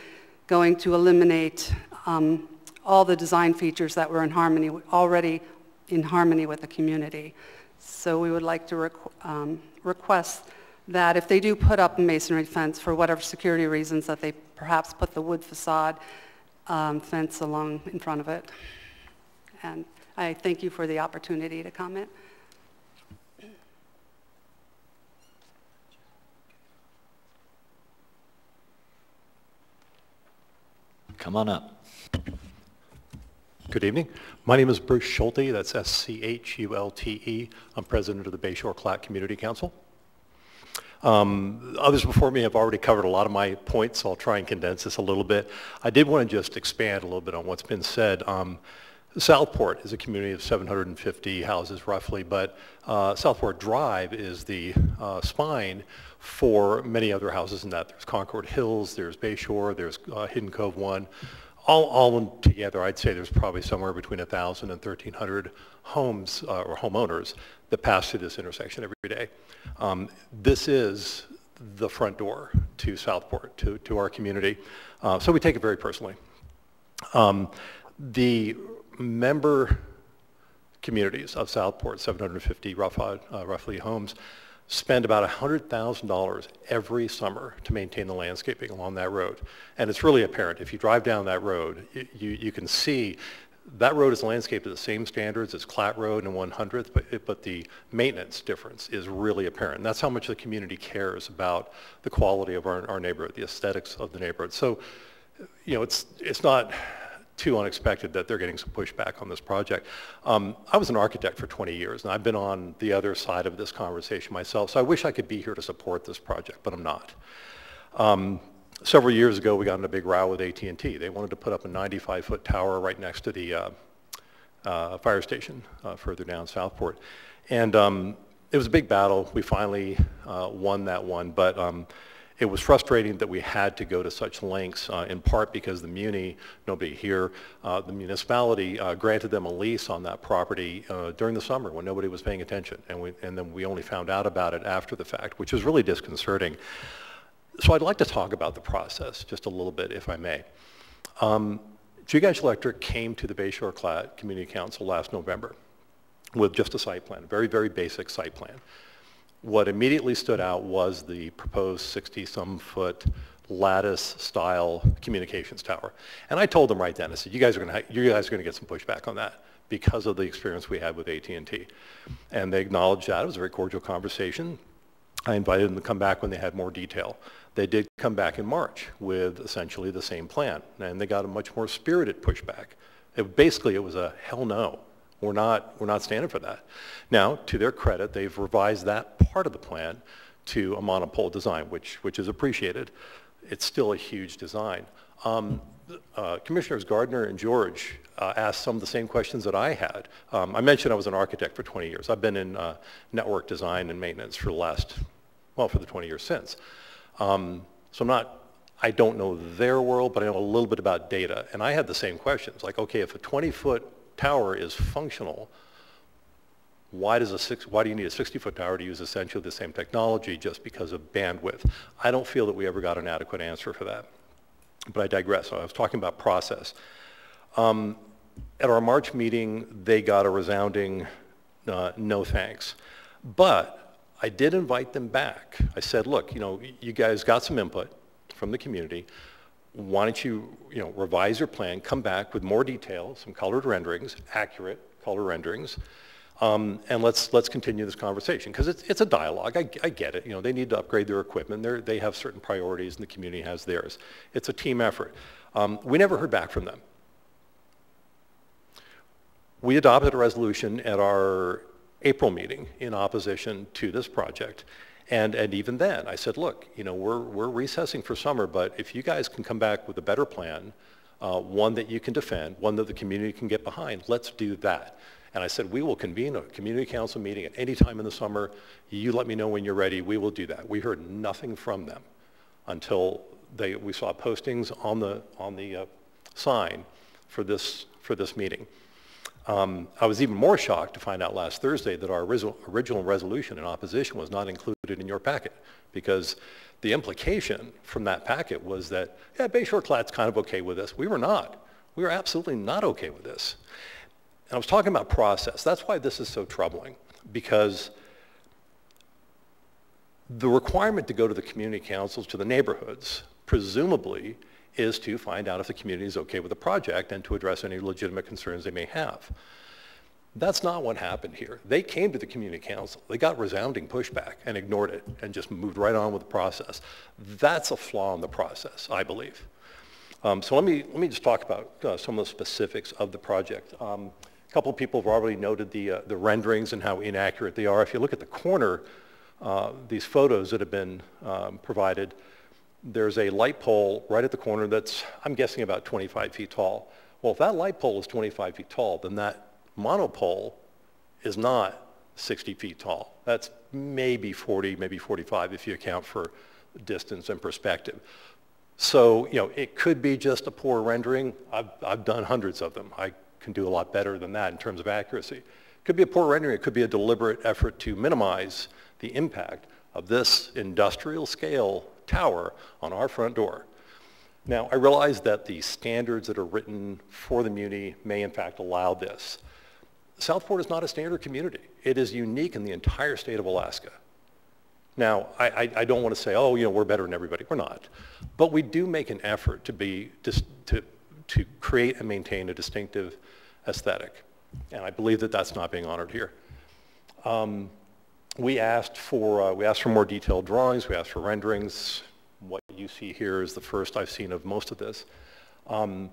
going to eliminate um, all the design features that were in harmony, already in harmony with the community. So we would like to requ- um, request that if they do put up a masonry fence for whatever security reasons, that they perhaps put the wood facade um, fence along in front of it. And I thank you for the opportunity to comment. Come on up. Good evening. My name is Bruce Schulte. That's S-C-H-U-L-T-E. I'm president of the Bayshore Klatt Community Council. Um, others before me have already covered a lot of my points, so I'll try and condense this a little bit. I did want to just expand a little bit on what's been said. Um, Southport is a community of 750 houses roughly, but uh, Southport Drive is the uh, spine for many other houses in that. There's Concord Hills, there's Bayshore, there's uh, Hidden Cove 1. All, all together, I'd say there's probably somewhere between 1,000 and 1,300 homes uh, or homeowners that pass through this intersection every day. Um, this is the front door to Southport, to, to our community. Uh, so we take it very personally. Um, the member communities of Southport, 750 rough, uh, roughly homes, spend about $100,000 every summer to maintain the landscaping along that road. And it's really apparent. If you drive down that road, you, you, you can see that road is landscaped to the same standards as Klatt Road and 100th, but, but the maintenance difference is really apparent. And that's how much the community cares about the quality of our, our neighborhood, the aesthetics of the neighborhood. So, you know, it's, it's not too unexpected that they're getting some pushback on this project. Um, I was an architect for 20 years, and I've been on the other side of this conversation myself, so I wish I could be here to support this project, but I'm not. Um, several years ago, we got in a big row with AT&T. They wanted to put up a 95-foot tower right next to the uh, uh, fire station uh, further down Southport. And um, it was a big battle. We finally uh, won that one, but um, it was frustrating that we had to go to such lengths, uh, in part because the Muni, nobody here, uh, the municipality uh, granted them a lease on that property uh, during the summer when nobody was paying attention. And, we, and then we only found out about it after the fact, which was really disconcerting. So I'd like to talk about the process just a little bit, if I may. Um, Chugach Electric came to the Bayshore Community Council last November with just a site plan, a very, very basic site plan. What immediately stood out was the proposed 60-some foot lattice style communications tower. And I told them right then, I said, you guys are going to, you guys are going to get some pushback on that because of the experience we had with AT&T. And they acknowledged that. It was a very cordial conversation. I invited them to come back when they had more detail. They did come back in March with essentially the same plan, and they got a much more spirited pushback. It, basically, it was a hell no. We're not, we're not standing for that. Now, to their credit, they've revised that part of the plan to a monopole design, which, which is appreciated. it's still a huge design. Um, uh, Commissioners Gardner and George uh, asked some of the same questions that I had. Um, I mentioned I was an architect for 20 years. I've been in uh, network design and maintenance for the last, well, for the 20 years since. Um, so I'm not, I don't know their world, but I know a little bit about data. And I had the same questions, like, okay, if a 20-foot tower is functional, why, does a six, why do you need a 60-foot tower to use essentially the same technology just because of bandwidth? I don't feel that we ever got an adequate answer for that. But I digress. I was talking about process. Um, at our March meeting, they got a resounding uh, no thanks. But I did invite them back. I said, look, you know, you guys got some input from the community. Why don't you, you know, revise your plan, come back with more detail, some colored renderings, accurate color renderings, um, and let's, let's continue this conversation because it's, it's a dialogue. I, I get it. You know, they need to upgrade their equipment. They're, they have certain priorities and the community has theirs. It's a team effort. Um, we never heard back from them. We adopted a resolution at our April meeting in opposition to this project. And, and even then, I said, look, you know, we're, we're recessing for summer, but if you guys can come back with a better plan, uh, one that you can defend, one that the community can get behind, let's do that. And I said, we will convene a community council meeting at any time in the summer. You let me know when you're ready. We will do that. We heard nothing from them until they, we saw postings on the, on the uh, sign for this, for this meeting. Um, I was even more shocked to find out last Thursday that our original, resolution in opposition was not included in your packet because the implication from that packet was that, yeah, Bayshore Klatt's kind of okay with this. We were not. We were absolutely not okay with this. And I was talking about process. That's why this is so troubling, because the requirement to go to the community councils, to the neighborhoods, presumably is to find out if the community is okay with the project and to address any legitimate concerns they may have. That's not what happened here. They came to the community council. They got resounding pushback and ignored it and just moved right on with the process. That's a flaw in the process, I believe. Um, so let me, let me just talk about uh, some of the specifics of the project. Um, a couple of people have already noted the, uh, the renderings and how inaccurate they are. If you look at the corner, uh, these photos that have been um, provided, there's a light pole right at the corner that's, I'm guessing, about 25 feet tall. Well, if that light pole is 25 feet tall, then that monopole is not 60 feet tall. That's maybe 40, maybe 45 if you account for distance and perspective. So, you know, it could be just a poor rendering. I've, I've done hundreds of them. I can do a lot better than that in terms of accuracy. It could be a poor rendering. It could be a deliberate effort to minimize the impact of this industrial scale tower on our front door. Now, I realize that the standards that are written for the Muni may in fact allow this. Southport is not a standard community. It is unique in the entire state of Alaska. Now, I, I, I, don't want to say, oh, you know, we're better than everybody. We're not. But we do make an effort to be, to, to, to create and maintain a distinctive aesthetic. And I believe that that's not being honored here. Um, we asked for uh, we asked for more detailed drawings. We asked for renderings. What you see here is the first I've seen of most of this. Um,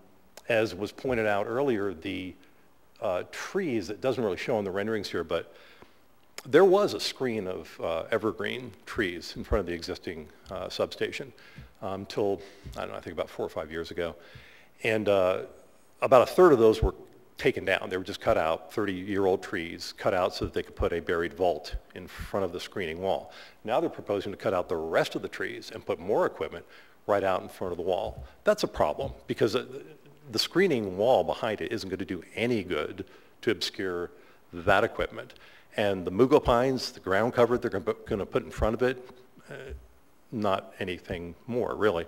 as was pointed out earlier, the uh, trees, it doesn't really show in the renderings here, but there was a screen of uh, evergreen trees in front of the existing uh, substation until, um, I don't know, I think about four or five years ago. And uh, about a third of those were taken down. They were just cut out, 30-year-old trees, cut out so that they could put a buried vault in front of the screening wall. Now they're proposing to cut out the rest of the trees and put more equipment right out in front of the wall. That's a problem because uh, the screening wall behind it isn't going to do any good to obscure that equipment. And the mugo pines, the ground cover they're going to put in front of it, uh, not anything more, really.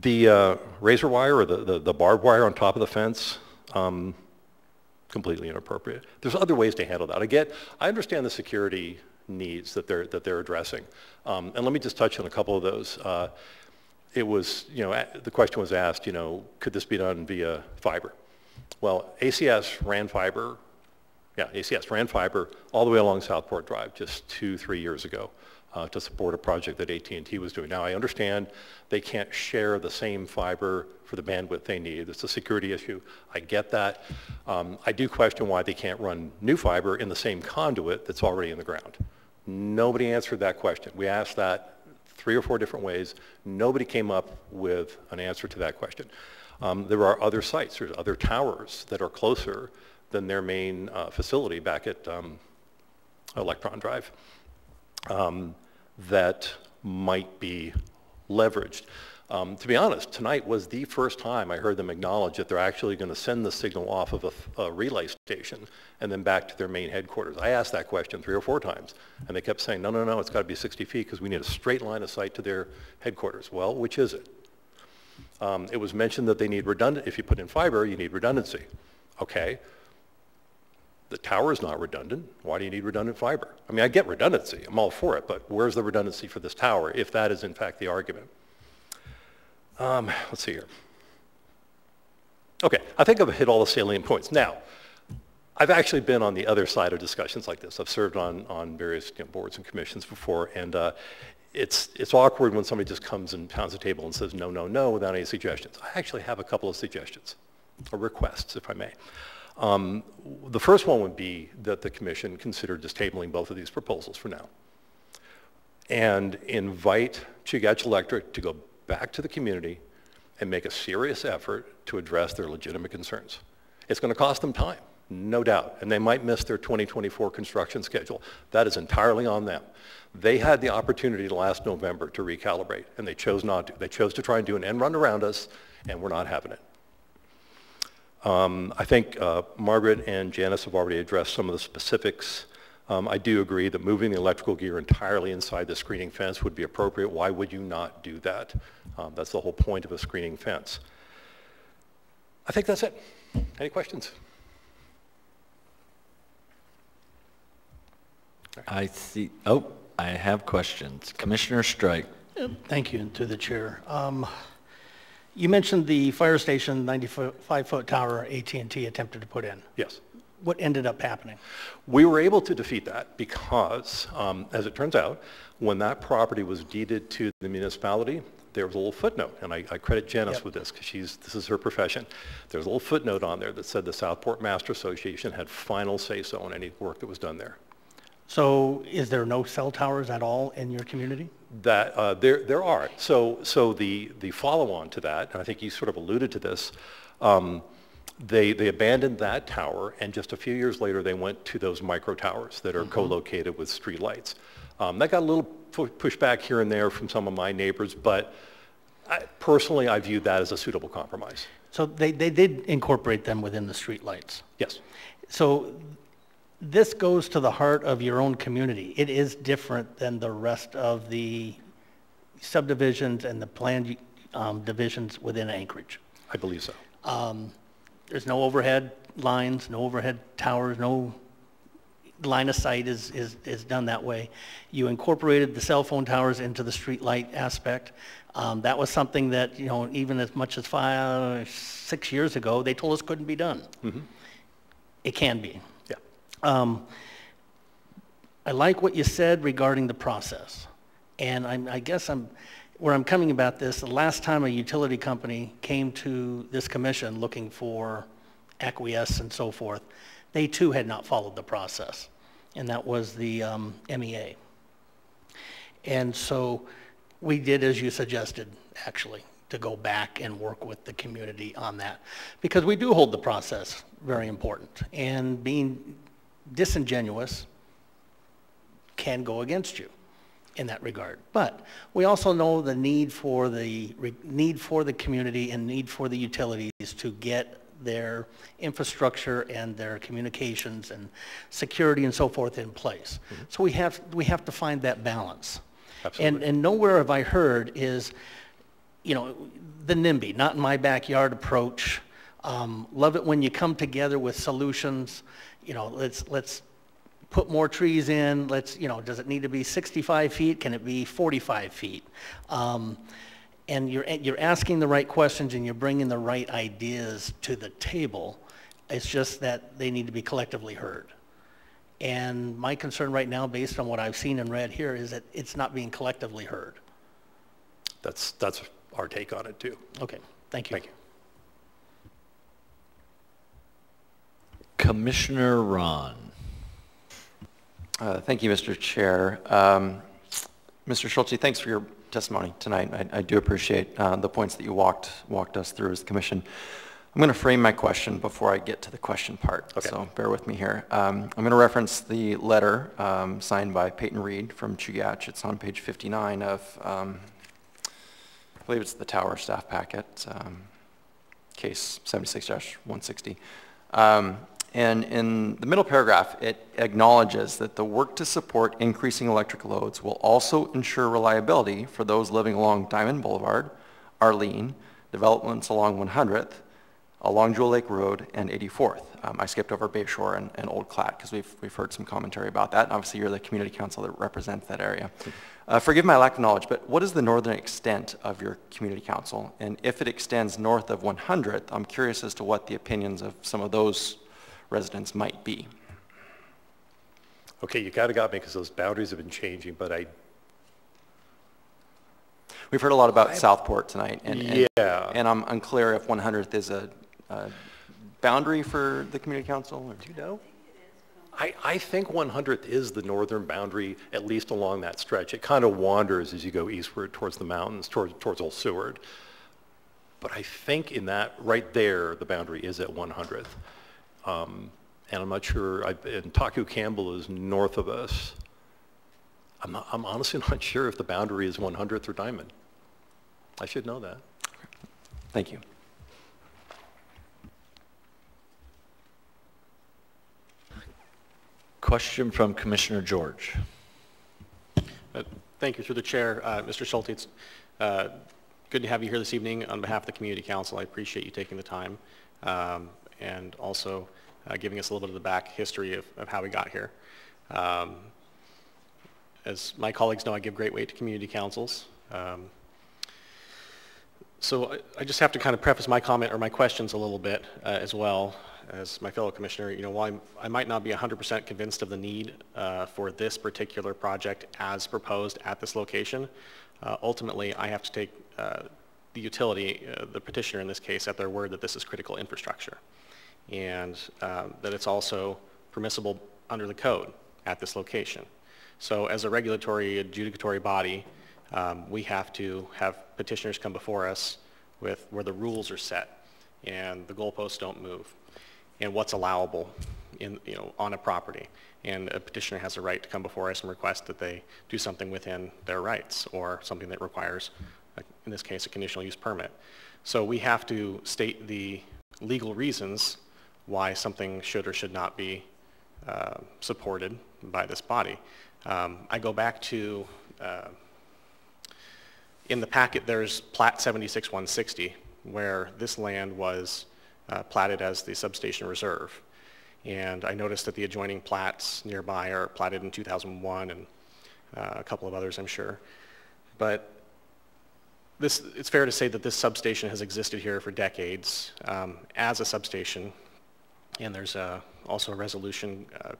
The uh, razor wire or the, the, the, barbed wire on top of the fence, um, completely inappropriate. There's other ways to handle that. I get, I understand the security needs that they're, that they're addressing. Um, and let me just touch on a couple of those. Uh, it was, you know, the question was asked, you know, could this be done via fiber? Well, ACS ran fiber, yeah, ACS ran fiber all the way along Southport Drive just two, three years ago uh, to support a project that AT&T was doing. Now, I understand they can't share the same fiber for the bandwidth they need. It's a security issue. I get that. Um, I do question why they can't run new fiber in the same conduit that's already in the ground. Nobody answered that question. We asked that three or four different ways. Nobody came up with an answer to that question. Um, there are other sites, there's other towers that are closer than their main uh, facility back at um, Electron Drive um, that might be leveraged. Um, to be honest, tonight was the first time I heard them acknowledge that they're actually going to send the signal off of a, a, relay station and then back to their main headquarters. I asked that question three or four times, and they kept saying, no, no, no, it's got to be 60 feet because we need a straight line of sight to their headquarters. Well, which is it? Um, it was mentioned that they need redundant, if you put in fiber, you need redundancy. Okay. The tower is not redundant. Why do you need redundant fiber? I mean, I get redundancy. I'm all for it, but where's the redundancy for this tower if that is in fact the argument? Um, let's see here. Okay, I think I've hit all the salient points. Now, I've actually been on the other side of discussions like this. I've served on, on various you know, boards and commissions before, and uh, it's, it's awkward when somebody just comes and pounds the table and says no, no, no without any suggestions. I actually have a couple of suggestions, or requests, if I may. Um, the first one would be that the commission consider just tabling both of these proposals for now and invite Chugach Electric to go back to the community and make a serious effort to address their legitimate concerns. It's going to cost them time, no doubt, and they might miss their 2024 construction schedule. That is entirely on them. They had the opportunity last November to recalibrate, and they chose not to. They chose to try and do an end run around us, and we're not having it. Um, I think uh, Margaret and Janice have already addressed some of the specifics um, I do agree that moving the electrical gear entirely inside the screening fence would be appropriate. Why would you not do that? Um, that's the whole point of a screening fence. I think that's it. Any questions? I see, oh, I have questions. Commissioner Strike. Thank you, and to the chair. Um, you mentioned the fire station 95-foot tower AT&T attempted to put in. Yes what ended up happening? We were able to defeat that because, um, as it turns out, when that property was deeded to the municipality, there was a little footnote, and I, I credit Janice yep. with this because she's this is her profession. There's a little footnote on there that said the Southport Master Association had final say-so on any work that was done there. So, is there no cell towers at all in your community? That uh, there there are. So so the the follow-on to that, and I think you sort of alluded to this. Um, they, they abandoned that tower, and just a few years later, they went to those micro towers that are mm-hmm. co-located with street lights. Um, that got a little pushback here and there from some of my neighbors, but I, personally, I viewed that as a suitable compromise. So they, they did incorporate them within the street lights? Yes. So this goes to the heart of your own community. It is different than the rest of the subdivisions and the planned um, divisions within Anchorage. I believe so. Um, there's no overhead lines, no overhead towers, no line of sight is, is, is done that way. You incorporated the cell phone towers into the streetlight aspect. Um, that was something that, you know, even as much as five, six years ago, they told us couldn't be done. Mm-hmm. It can be. Um, I like what you said regarding the process. And I'm, I guess I'm, where I'm coming about this, the last time a utility company came to this commission looking for acquiesce and so forth, they too had not followed the process, and that was the um, MEA. And so we did as you suggested, actually, to go back and work with the community on that. Because we do hold the process very important, and being disingenuous can go against you in that regard. But we also know the need for the need for the community and need for the utilities to get their infrastructure and their communications and security and so forth in place. Mm-hmm. So we have we have to find that balance. Absolutely. And and nowhere have I heard is, you know, the NIMBY, not in my backyard approach. Um, love it when you come together with solutions. You know, let's let's put more trees in? Let's, you know, does it need to be 65 feet? Can it be 45 feet? Um, and you're, you're asking the right questions and you're bringing the right ideas to the table. It's just that they need to be collectively heard. And my concern right now, based on what I've seen and read here, is that it's not being collectively heard. That's, that's our take on it too. Okay, thank you. Thank you. Commissioner Ron. Uh, Thank you, Mr. Chair. Um, Mr. Schulte, thanks for your testimony tonight. I, I do appreciate uh, the points that you walked, walked us through as the commission. I'm going to frame my question before I get to the question part, Okay. so bear with me here. Um, I'm going to reference the letter um, signed by Peyton Reed from Chugach. It's on page 59 of, um, I believe it's the tower staff packet, um, case 76-160. And in the middle paragraph, it acknowledges that the work to support increasing electric loads will also ensure reliability for those living along Diamond Boulevard, Arlene, developments along 100th, along Jewel Lake Road, and 84th. Um, I skipped over Bay Shore and, and Old Klatt because we've, we've heard some commentary about that. And obviously, you're the community council that represents that area. Uh, forgive my lack of knowledge, but what is the northern extent of your community council? And if it extends north of 100th, I'm curious as to what the opinions of some of those residents might be. Okay, you kind of got me because those boundaries have been changing, but I, We've heard a lot about I- Southport tonight. And, and- Yeah. And I'm unclear if 100th is a, a boundary for the community council? or- Do you know? I, I think 100th is the northern boundary, at least along that stretch. It kind of wanders as you go eastward towards the mountains, towards, towards Old Seward. But I think in that, right there, the boundary is at 100th. Um, And I'm not sure, I- and Taku Campbell is north of us. I'm, not, I'm honestly not sure if the boundary is 100th or Diamond. I should know that. Thank you. Question from Commissioner George. Uh, Thank you through the chair. Uh, Mr. Schulte, it's uh, good to have you here this evening on behalf of the community council. I appreciate you taking the time um, and also uh, giving us a little bit of the back history of, of how we got here. Um, As my colleagues know, I give great weight to community councils. Um, So I- I just have to kind of preface my comment or my questions a little bit uh, as well as my fellow commissioner. You know, while I'm- I might not be 100% convinced of the need uh, for this particular project as proposed at this location, uh, ultimately I have to take uh, the utility, uh, the petitioner in this case, at their word that this is critical infrastructure and um, that it's also permissible under the code at this location. So as a regulatory adjudicatory body, um, we have to have petitioners come before us with where the rules are set and the goalposts don't move and what's allowable in, you know, on a property. And a petitioner has a right to come before us and request that they do something within their rights or something that requires, uh, in this case, a conditional use permit. So we have to state the legal reasons why something should or should not be uh, supported by this body. Um, I go back to, uh, in the packet, there's plat 76160, where this land was uh, platted as the substation reserve. And I noticed that the adjoining plats nearby are platted in 2001 and uh, a couple of others, I'm sure. But this, it's fair to say that this substation has existed here for decades um, as a substation. And there's uh, also a resolution uh,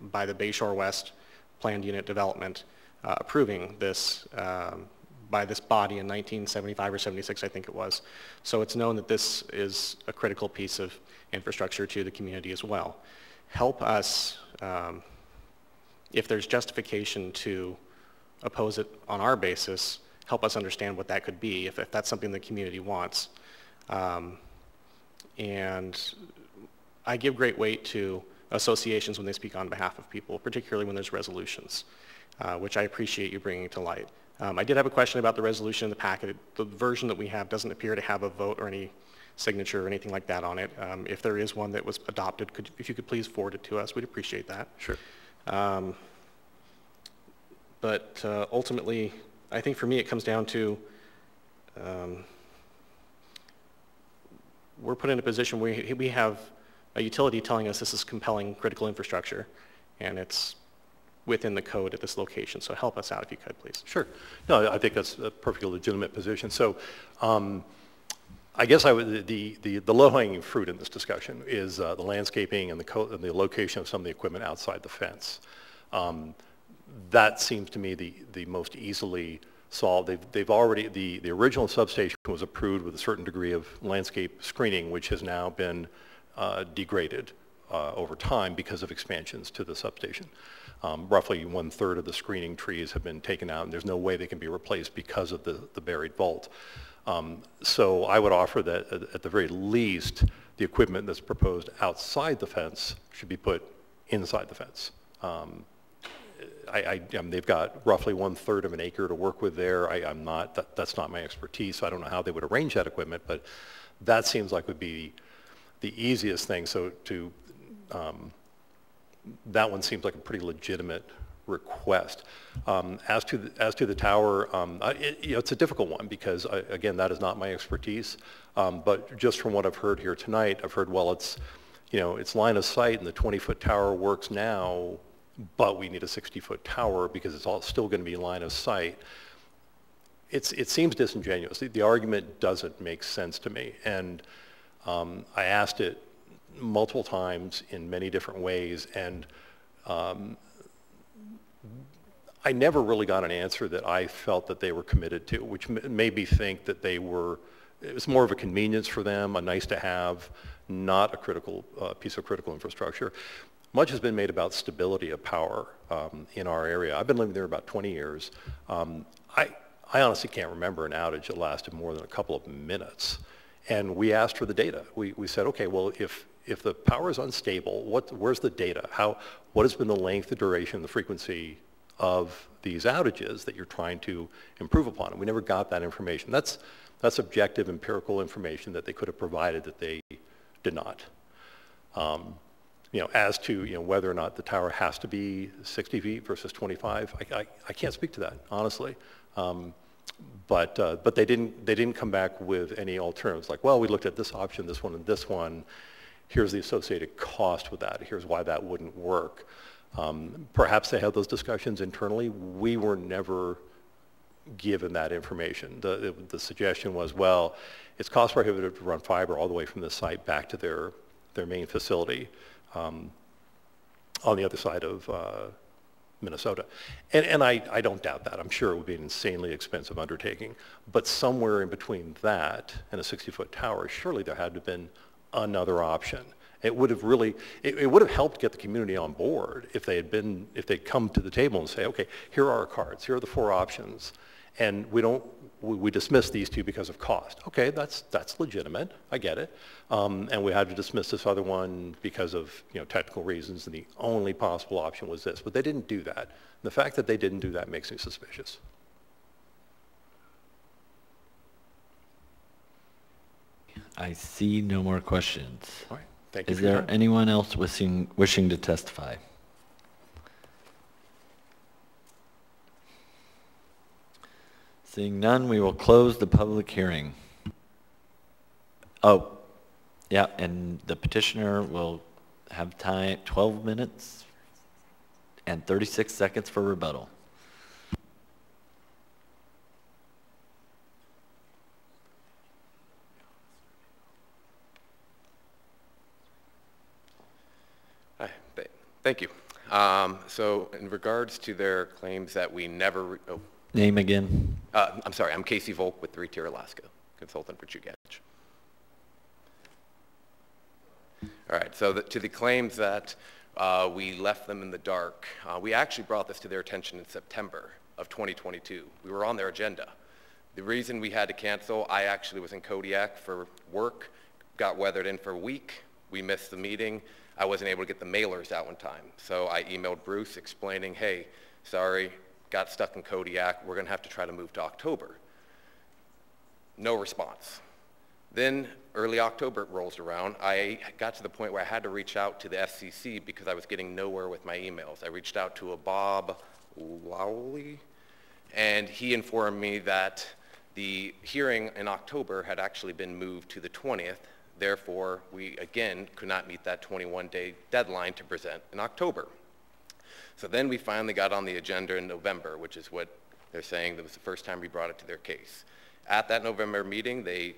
by the Bayshore West Planned Unit Development uh, approving this um, by this body in 1975 or 76, I think it was. So it's known that this is a critical piece of infrastructure to the community as well. Help us, um, if there's justification to oppose it on our basis, help us understand what that could be, if, if that's something the community wants. Um, and I give great weight to associations when they speak on behalf of people, particularly when there's resolutions, uh, which I appreciate you bringing to light. Um, I did have a question about the resolution in the packet. The version that we have doesn't appear to have a vote or any signature or anything like that on it. Um, if there is one that was adopted, could, if you could please forward it to us, we'd appreciate that. Sure. Um, but uh, ultimately, I think for me it comes down to um, we're put in a position where we have a utility telling us this is compelling critical infrastructure, and it's within the code at this location. So help us out if you could, please. Sure. No, I think that's a perfectly legitimate position. So um, I guess I would, the, the, the low-hanging fruit in this discussion is uh, the landscaping and the, and the location of some of the equipment outside the fence. Um, that seems to me the, the most easily solved. They've, they've already, the, the original substation was approved with a certain degree of landscape screening, which has now been uh, degraded uh, over time because of expansions to the substation. Um, roughly one-third of the screening trees have been taken out, and there's no way they can be replaced because of the, the buried vault. Um, so I would offer that at, the very least, the equipment that's proposed outside the fence should be put inside the fence. Um, I, I, they've got roughly one-third of an acre to work with there. I, I'm not, that, that's not my expertise, so I don't know how they would arrange that equipment, but that seems like would be the easiest thing. So to, um, that one seems like a pretty legitimate request. Um, as to the, as to the tower, um, I, it, you know, it's a difficult one because I, again, that is not my expertise. Um, but just from what I've heard here tonight, I've heard well, it's you know, it's line of sight, and the 20-foot tower works now, but we need a 60-foot tower because it's all still going to be line of sight. It's, it seems disingenuous. The, the argument doesn't make sense to me, and um, I asked it multiple times in many different ways, and um, I never really got an answer that I felt that they were committed to, which made me think that they were, it was more of a convenience for them, a nice to have, not a critical uh, piece of critical infrastructure. Much has been made about stability of power um, in our area. I've been living there about 20 years. Um, I, I honestly can't remember an outage that lasted more than a couple of minutes. And we asked for the data. We, we said, okay, well, if, if the power is unstable, what, where's the data? How, what has been the length, the duration, the frequency of these outages that you're trying to improve upon? And we never got that information. That's, that's objective empirical information that they could have provided that they did not. Um, you know, as to you know whether or not the tower has to be 60 feet versus 25, I, I, I can't speak to that honestly. Um, but uh, but they didn't they didn't come back with any alternatives like well we looked at this option, this one, and this one. Here's the associated cost with that. Here's why that wouldn't work. Um, perhaps they had those discussions internally. We were never given that information. The, the, the, suggestion was, well, it's cost prohibitive to run fiber all the way from the site back to their, their main facility um, on the other side of uh, Minnesota. And, and I, I don't doubt that. I'm sure it would be an insanely expensive undertaking. But somewhere in between that and a 60-foot tower, surely there had to have been another option. It would have really, it, it, would have helped get the community on board if they had been, if they'd come to the table and say, okay, here are our cards, here are the four options, and we don't, we, we dismiss these two because of cost. Okay, that's, that's legitimate, I get it. Um, and we had to dismiss this other one because of, you know, technical reasons, and the only possible option was this, but they didn't do that. The fact that they didn't do that makes me suspicious. I see no more questions. All right. Thank you Is there anyone else wishing, wishing to testify? Seeing none, we will close the public hearing. Oh, yeah, and the petitioner will have time, 12 minutes and 36 seconds for rebuttal. Hi, Thank you. Um, so in regards to their claims that we never, oh, Name again? uh, I'm sorry, I'm Casey Volk with Three Tier Alaska, consultant for Chugach. All right, so the, to the claims that uh, we left them in the dark, uh, we actually brought this to their attention in September of 2022. We were on their agenda. The reason we had to cancel, I actually was in Kodiak for work, got weathered in for a week. We missed the meeting. I wasn't able to get the mailers out in time. So I emailed Bruce explaining, hey, sorry, got stuck in Kodiak. We're going to have to try to move to October. No response. Then early October rolls around. I got to the point where I had to reach out to the FCC because I was getting nowhere with my emails. I reached out to a Bob Lowley, and he informed me that the hearing in October had actually been moved to the 20th Therefore, we again could not meet that 21-day deadline to present in October. So then we finally got on the agenda in November, which is what they're saying that was the first time we brought it to their case. At that November meeting, they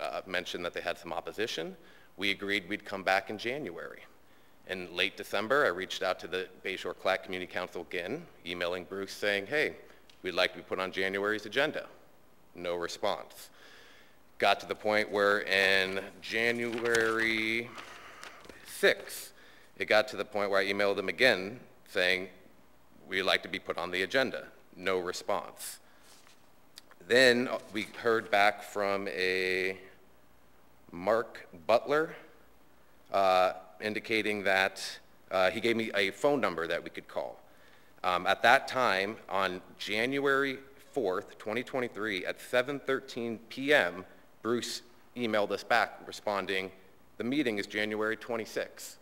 uh, mentioned that they had some opposition. We agreed we'd come back in January. In late December, I reached out to the Bayshore Klatt Community Council again, emailing Bruce saying, hey, we'd like to be put on January's agenda. No response got to the point where in January 6th, it got to the point where I emailed them again saying, we'd like to be put on the agenda. No response. Then uh, we heard back from a Mark Butler uh, indicating that uh, he gave me a phone number that we could call. Um, at that time, on January 4th, 2023, at 7.13 p.m., Bruce emailed us back responding, the meeting is January 26th.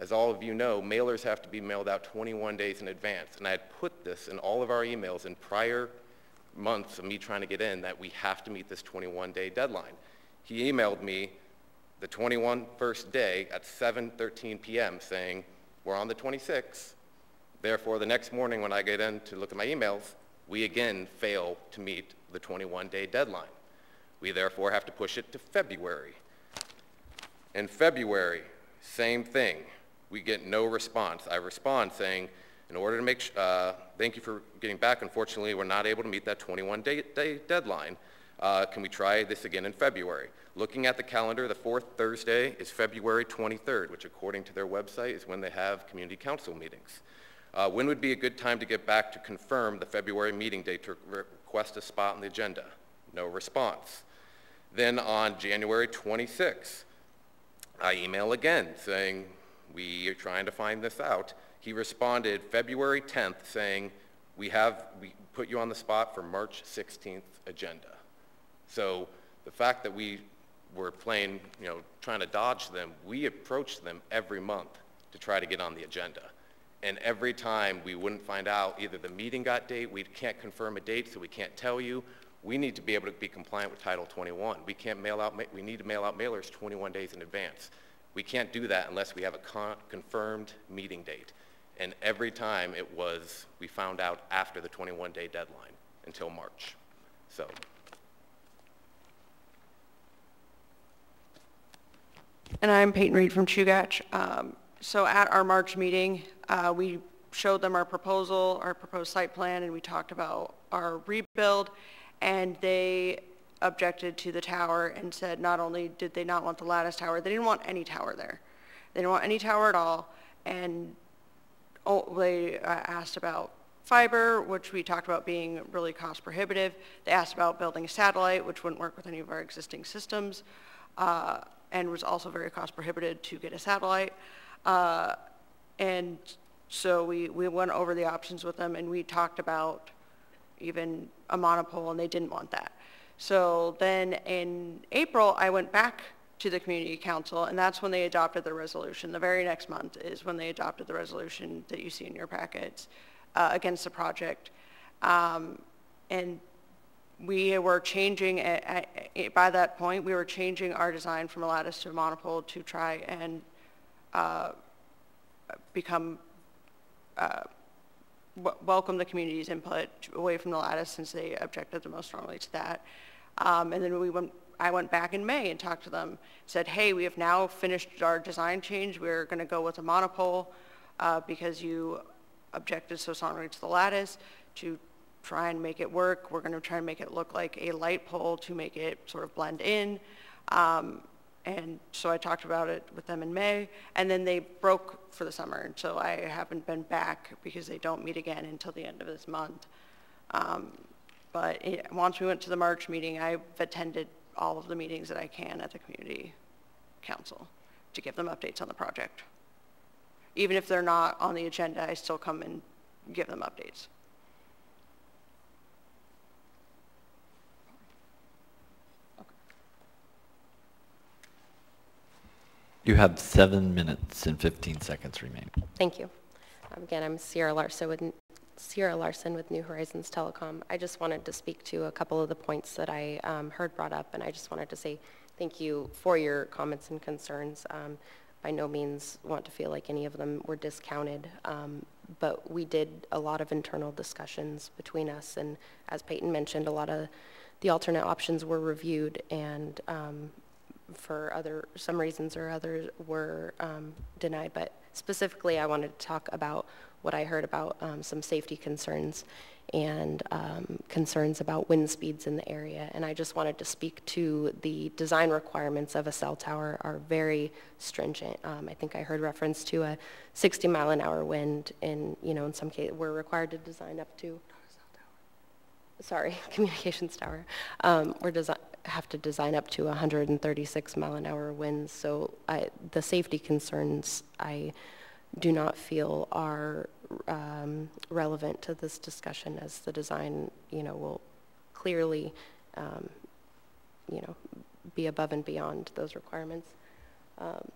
As all of you know, mailers have to be mailed out 21 days in advance, and I had put this in all of our emails in prior months of me trying to get in that we have to meet this 21-day deadline. He emailed me the 21 first day at 7.13 p.m. saying, we're on the 26th. Therefore, the next morning when I get in to look at my emails, we again fail to meet the 21-day deadline. We therefore have to push it to February. In February, same thing. We get no response. I respond saying, in order to make, uh, thank you for getting back. Unfortunately, we're not able to meet that 21-day day deadline. Uh, can we try this again in February? Looking at the calendar, the fourth Thursday is February 23rd, which according to their website is when they have community council meetings. Uh, when would be a good time to get back to confirm the February meeting date to re request a spot on the agenda? No response. Then on January 26th, I email again saying, we are trying to find this out. He responded February 10th saying, we have, we put you on the spot for March 16th agenda. So the fact that we were playing, you know, trying to dodge them, we approached them every month to try to get on the agenda. And every time we wouldn't find out either the meeting got date, we can't confirm a date, so we can't tell you. We need to be able to be compliant with Title 21. We can't mail out, we need to mail out mailers 21 days in advance. We can't do that unless we have a con confirmed meeting date. And every time it was, we found out after the 21-day deadline until March. So. And I'm Peyton Reed from Chugach. Um, so at our March meeting, uh, we showed them our proposal, our proposed site plan, and we talked about our rebuild, and they objected to the tower and said not only did they not want the lattice tower, they didn't want any tower there. They didn't want any tower at all, and they uh, asked about fiber, which we talked about being really cost prohibitive. They asked about building a satellite, which wouldn't work with any of our existing systems, uh, and was also very cost prohibitive to get a satellite. Uh, and so we, we went over the options with them, and we talked about even a monopole, and they didn't want that. So then in April, I went back to the community council, and that's when they adopted the resolution. The very next month is when they adopted the resolution that you see in your packets uh, against the project. Um, and we were changing, at, at, by that point, we were changing our design from a lattice to a monopole to try and uh, become, uh, welcome the community's input away from the lattice since they objected the most strongly to that. Um, and then we went, I went back in May and talked to them, said, hey, we have now finished our design change. We're going to go with a monopole uh, because you objected so strongly to the lattice to try and make it work. We're going to try and make it look like a light pole to make it sort of blend in. Um, and so I talked about it with them in May, and then they broke for the summer, and so I haven't been back because they don't meet again until the end of this month. Um, but it, once we went to the March meeting, I've attended all of the meetings that I can at the community council to give them updates on the project. Even if they're not on the agenda, I still come and give them updates. You have seven minutes and 15 seconds remaining. Thank you. Um, again, I'm Sierra Larson with Sierra Larson with New Horizons Telecom. I just wanted to speak to a couple of the points that I um, heard brought up, and I just wanted to say thank you for your comments and concerns. Um, by no means want to feel like any of them were discounted, um, but we did a lot of internal discussions between us, and as Peyton mentioned, a lot of the alternate options were reviewed, and um, for other some reasons or others were um, denied. But specifically, I wanted to talk about what I heard about um, some safety concerns. and um, concerns about wind speeds in the area. And I just wanted to speak to the design requirements of a cell tower are very stringent. Um, I think I heard reference to a 60 mile an hour wind in, you know, in some cases, we're required to design up to, sorry, communications tower. Um, we're desi have to design up to 136 mile an hour winds. So I, the safety concerns I do not feel are um, relevant to this discussion as the design, you know, will clearly, um, you know, be above and beyond those requirements. Um,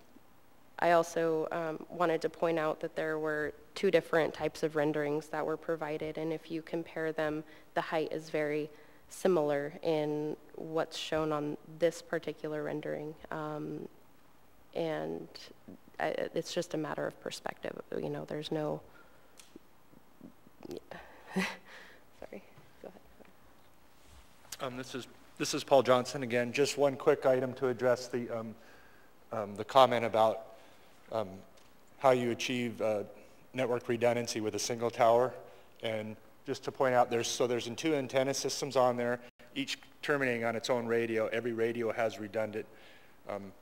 I also um, wanted to point out that there were two different types of renderings that were provided, and if you compare them, the height is very similar in what's shown on this particular rendering. Um, and it's just a matter of perspective. You know, there's no Sorry, go ahead. Um, this is this is Paul Johnson again. Just one quick item to address the um, um, the comment about um, how you achieve uh, network redundancy with a single tower. And just to point out, there's so there's two antenna systems on there, each terminating on its own radio. Every radio has redundant um,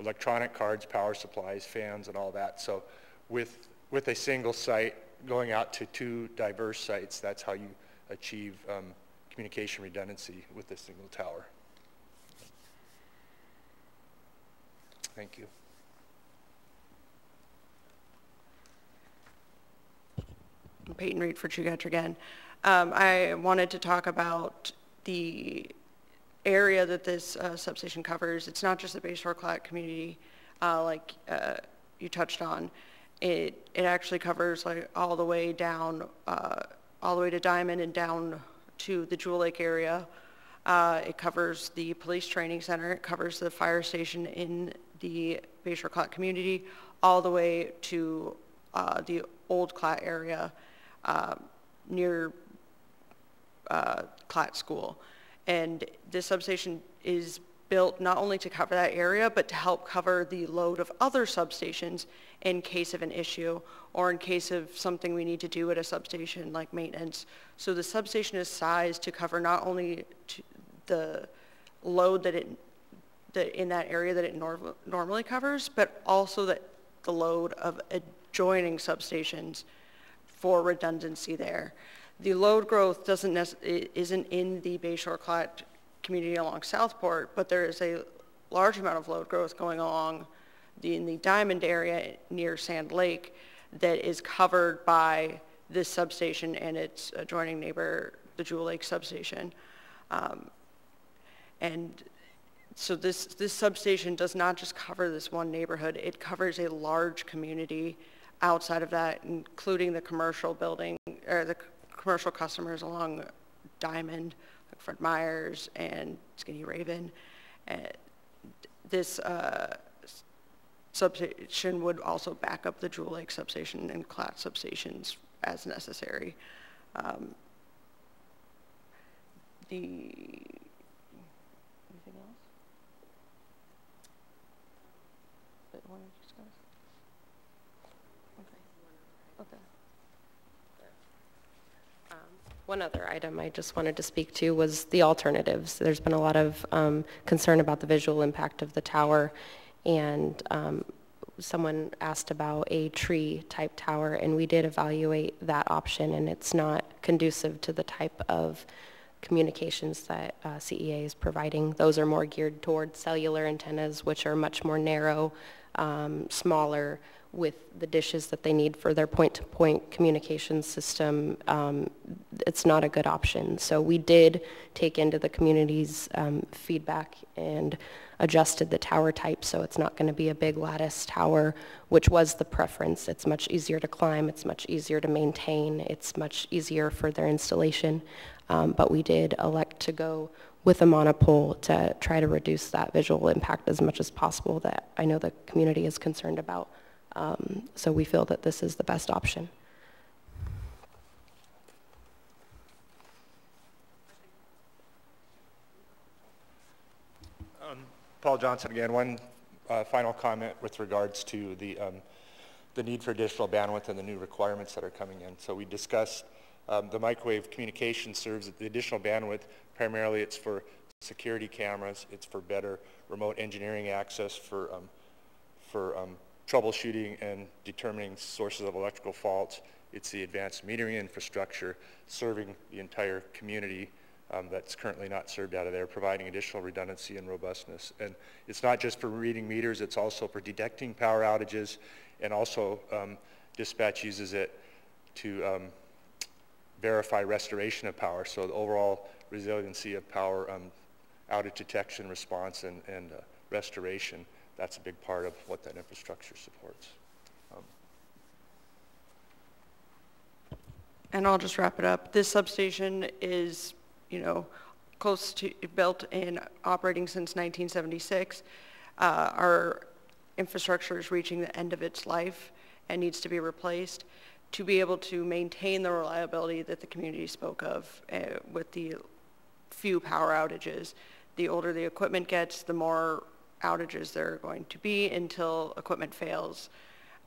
electronic cards, power supplies, fans, and all that. So with with a single site, going out to two diverse sites, that's how you achieve um, communication redundancy with a single tower. Thank you. Peyton Reed for Chugach again. Um, I wanted to talk about the area that this uh, substation covers. It's not just the Bayshore Klatt community uh, like uh, you touched on it, it actually covers like all the way down, uh, all the way to Diamond and down to the Jewel Lake area. Uh, it covers the police training center. It covers the fire station in the Bayshore Klatt community, all the way to the old Klatt area near uh, School. And this substation is built not only to cover that area, but to help cover the load of other substations in case of an issue or in case of something we need to do at a substation like maintenance. So the substation is sized to cover not only the load that it that in that area that it nor normally covers, but also that the load of adjoining substations for redundancy there. The load growth doesn't isn't in the Bayshore Klatt community along Southport, but there is a large amount of load growth going along the, in the Diamond area near Sand Lake that is covered by this substation and its adjoining neighbor, the Jewel Lake substation. Um, and so this, this substation does not just cover this one neighborhood, it covers a large community outside of that, including the commercial building, or the commercial customers along Diamond, like Fred Meyers and Skinny Raven. Uh, this uh, substation would also back up the Jewel Lake substation and Klatt substations as necessary. Um, the anything else? That you want to discuss? Okay. Okay. One other item I just wanted to speak to was the alternatives. There's been a lot of um, concern about the visual impact of the tower, and um, someone asked about a tree type tower, and we did evaluate that option, and it's not conducive to the type of communications that uh, CEA is providing. Those are more geared toward cellular antennas, which are much more narrow, um, smaller, with the dishes that they need for their point-to-point communication system, um, it's not a good option. So we did take into the community's um, feedback and adjusted the tower type so it's not going to be a big lattice tower, which was the preference. It's much easier to climb, it's much easier to maintain, it's much easier for their installation. Um, but we did elect to go with a monopole to try to reduce that visual impact as much as possible that I know the community is concerned about. Um, so we feel that this is the best option. Um, Paul Johnson again. One uh, final comment with regards to the um, the need for additional bandwidth and the new requirements that are coming in. So we discussed Um, The microwave communication serves the additional bandwidth, primarily it's for security cameras, it's for better remote engineering access for, um, for um, troubleshooting and determining sources of electrical faults. It's the advanced metering infrastructure serving the entire community um, that's currently not served out of there, providing additional redundancy and robustness. And it's not just for reading meters, it's also for detecting power outages, and also um, dispatch uses it to um, verify restoration of power. So the overall resiliency of power, um, outage detection, response, and, and uh, restoration, that's a big part of what that infrastructure supports. Um, And I'll just wrap it up. This substation is, you know, close to, built and operating since 1976. Uh, Our infrastructure is reaching the end of its life and needs to be replaced to be able to maintain the reliability that the community spoke of uh, with the few power outages. The older the equipment gets, the more outages there are going to be until equipment fails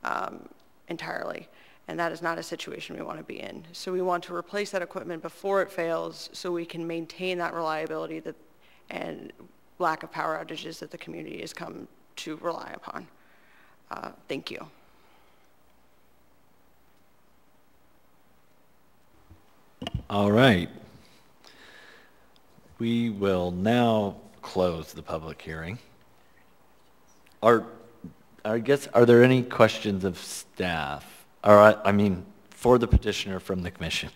um, entirely. And that is not a situation we want to be in. So we want to replace that equipment before it fails so we can maintain that reliability that, and lack of power outages that the community has come to rely upon. Uh, Thank you. All right. We will now close the public hearing. Are, I guess, are there any questions of staff? All right, I mean, for the petitioner from the commission?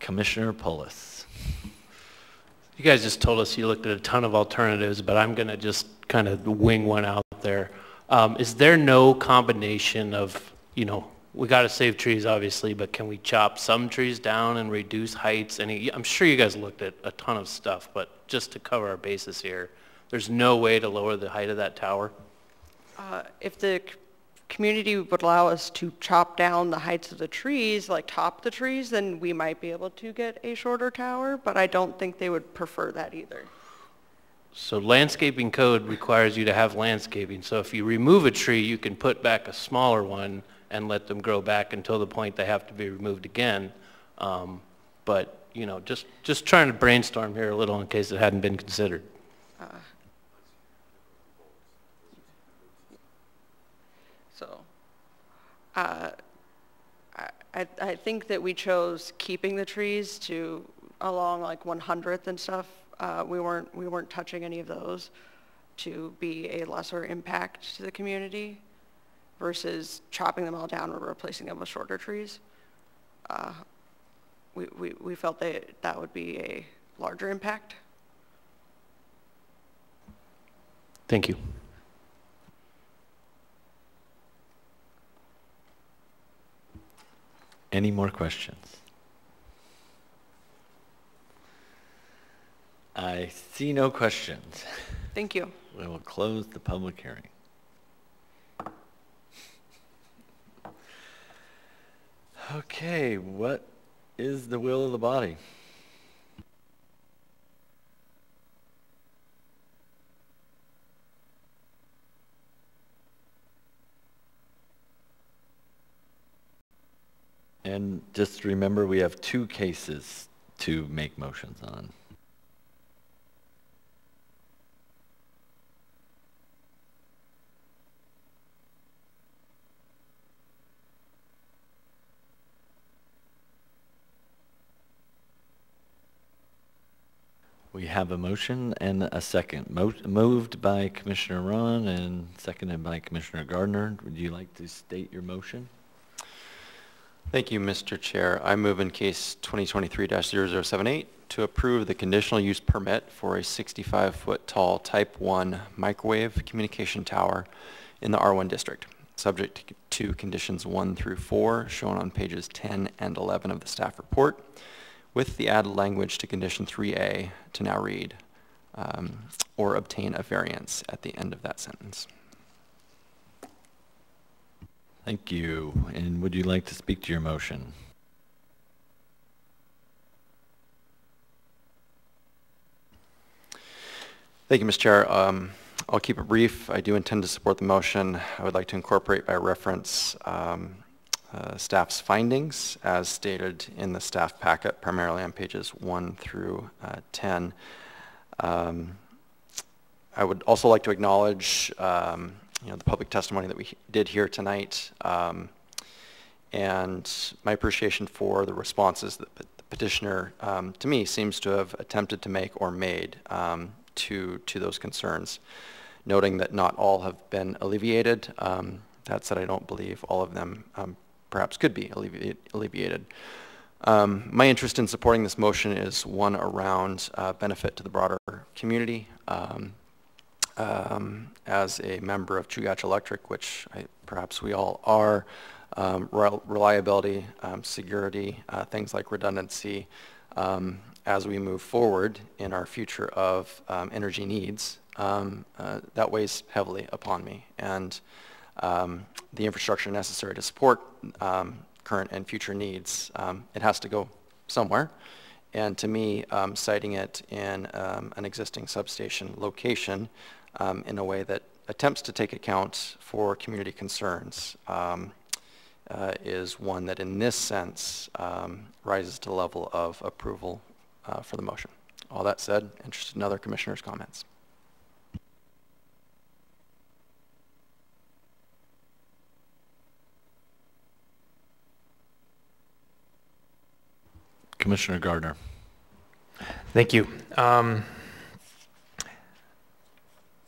Commissioner Polis. You guys just told us you looked at a ton of alternatives, but I'm going to just kind of wing one out there. Um, is there no combination of, you know, we got to save trees obviously, but can we chop some trees down and reduce heights? Any, I'm sure you guys looked at a ton of stuff, but just to cover our bases here, there's no way to lower the height of that tower? Uh, If the community would allow us to chop down the heights of the trees, like top the trees, then we might be able to get a shorter tower, but I don't think they would prefer that either. So landscaping code requires you to have landscaping. So if you remove a tree, you can put back a smaller one and let them grow back until the point they have to be removed again. Um, But, you know, just, just trying to brainstorm here a little in case it hadn't been considered. Uh, So, uh, I, I think that we chose keeping the trees to along like 100th and stuff. Uh, We weren't, we weren't touching any of those to be a lesser impact to the community versus chopping them all down or replacing them with shorter trees. Uh, We, we, we felt that that would be a larger impact. Thank you. Any more questions? I see no questions. Thank you. We will close the public hearing. Okay, what is the will of the body? And just remember, we have two cases to make motions on. We have a motion and a second. Mo- Moved by Commissioner Ron and seconded by Commissioner Gardner. Would you like to state your motion? Thank you, Mr. Chair. I move in case 2023-0078 to approve the conditional use permit for a 65-foot tall Type 1 microwave communication tower in the R1 district, subject to conditions 1 through 4 shown on pages 10 and 11 of the staff report, with the added language to condition 3A to now read, um, or obtain a variance at the end of that sentence. Thank you. And would you like to speak to your motion? Thank you, Mr. Chair. Um, I'll keep it brief. I do intend to support the motion. I would like to incorporate by reference um, uh, staff's findings as stated in the staff packet, primarily on pages 1 through uh, 10. Um, I would also like to acknowledge um, you know, the public testimony that we did here tonight um, and my appreciation for the responses that the petitioner, um, to me, seems to have attempted to make or made um, to, to those concerns, noting that not all have been alleviated. Um, that said, I don't believe all of them um, perhaps could be alleviate, alleviated. Um, my interest in supporting this motion is one around uh, benefit to the broader community. Um, um, as a member of Chugach Electric, which I, perhaps we all are, um, reliability, um, security, uh, things like redundancy, um, as we move forward in our future of energy needs, uh, that weighs heavily upon me. And the infrastructure necessary to support current and future needs, it has to go somewhere. And to me, um, siting it in um, an existing substation location um, in a way that attempts to take account for community concerns um, uh, is one that in this sense um, rises to the level of approval uh, for the motion. All that said, interested in other commissioners' comments. Commissioner Gardner. Thank you. Um,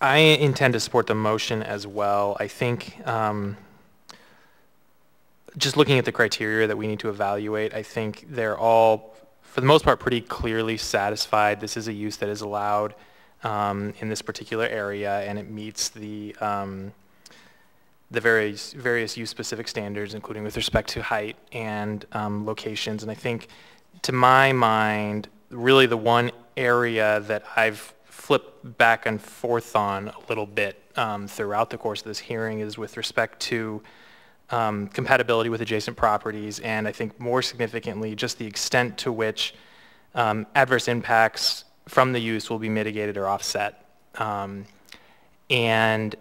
I intend to support the motion as well. I think um, just looking at the criteria that we need to evaluate, I think they're all, for the most part, pretty clearly satisfied. This is a use that is allowed um, in this particular area, and it meets the um, the various various use specific standards, including with respect to height and um, locations. And I think, to my mind, really the one area that I've flipped back and forth on a little bit um, throughout the course of this hearing is with respect to um, compatibility with adjacent properties and I think more significantly just the extent to which um, adverse impacts from the use will be mitigated or offset. Um, and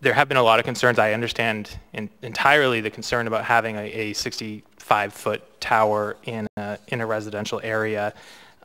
there have been a lot of concerns. I understand in, entirely the concern about having a, a 65-foot tower in a, in a residential area.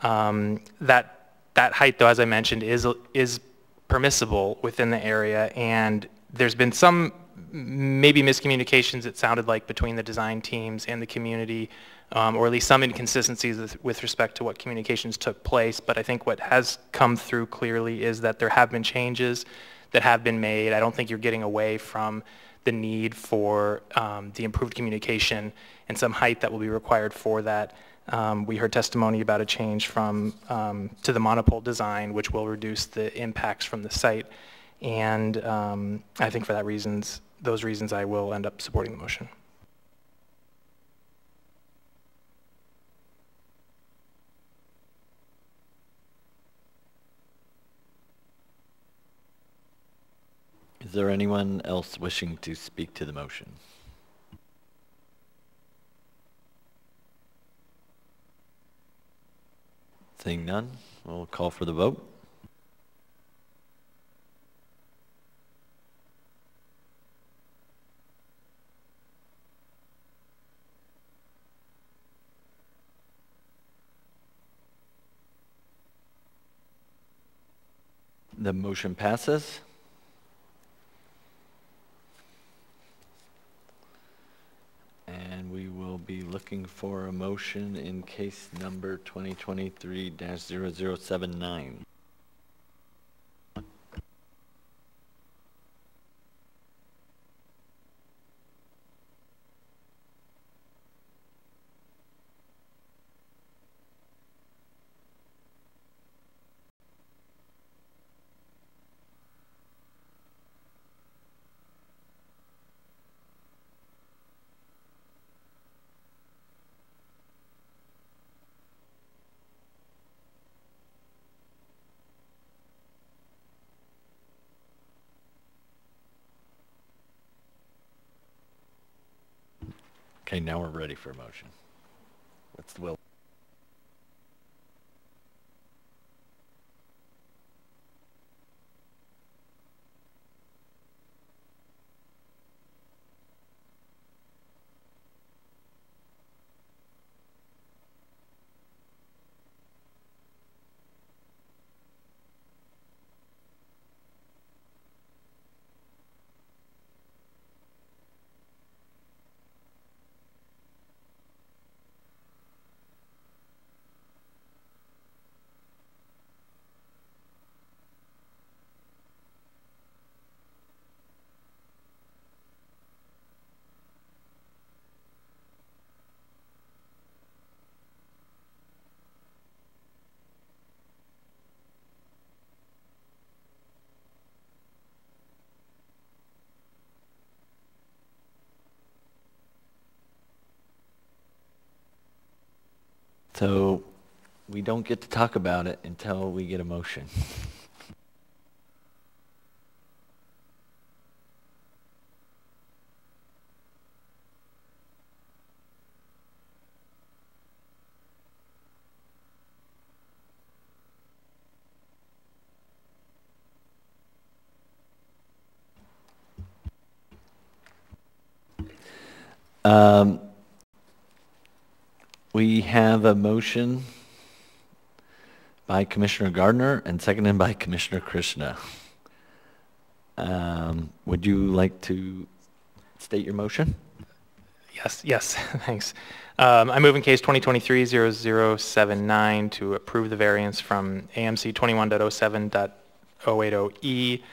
Um, that that height, though, as I mentioned, is, is permissible within the area, and there's been some maybe miscommunications, it sounded like, between the design teams and the community, um, or at least some inconsistencies with, with, respect to what communications took place. But I think what has come through clearly is that there have been changes that have been made. I don't think you're getting away from the need for um, the improved communication and some height that will be required for that. Um, we heard testimony about a change from um, to the monopole design, which will reduce the impacts from the site. And um, I think for that reasons, those reasons, I will end up supporting the motion. Is there anyone else wishing to speak to the motion? Seeing none, we'll call for the vote. The motion passes. be for a motion in case number 2023-0079. Okay, now we're ready for a motion. What's the will? So we don't get to talk about it until we get a motion. Um, We have a motion by Commissioner Gardner and seconded by Commissioner Krishna. Um, Would you like to state your motion? Yes, yes, thanks. Um, I move in case 2023-0079 to approve the variance from AMC 21.07.080E E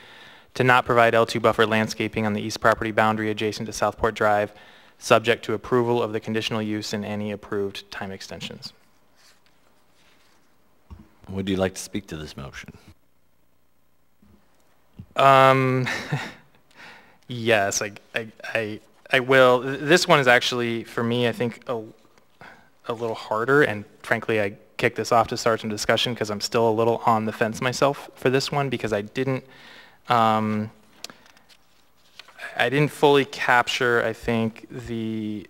to not provide L2 buffer landscaping on the east property boundary adjacent to Southport Drive, subject to approval of the conditional use and any approved time extensions. Would you like to speak to this motion? Um, yes, I, I, I, I will. This one is actually, for me, I think a, a little harder, and frankly, I kicked this off to start some discussion because I'm still a little on the fence myself for this one because I didn't, um, I didn't fully capture, I think, the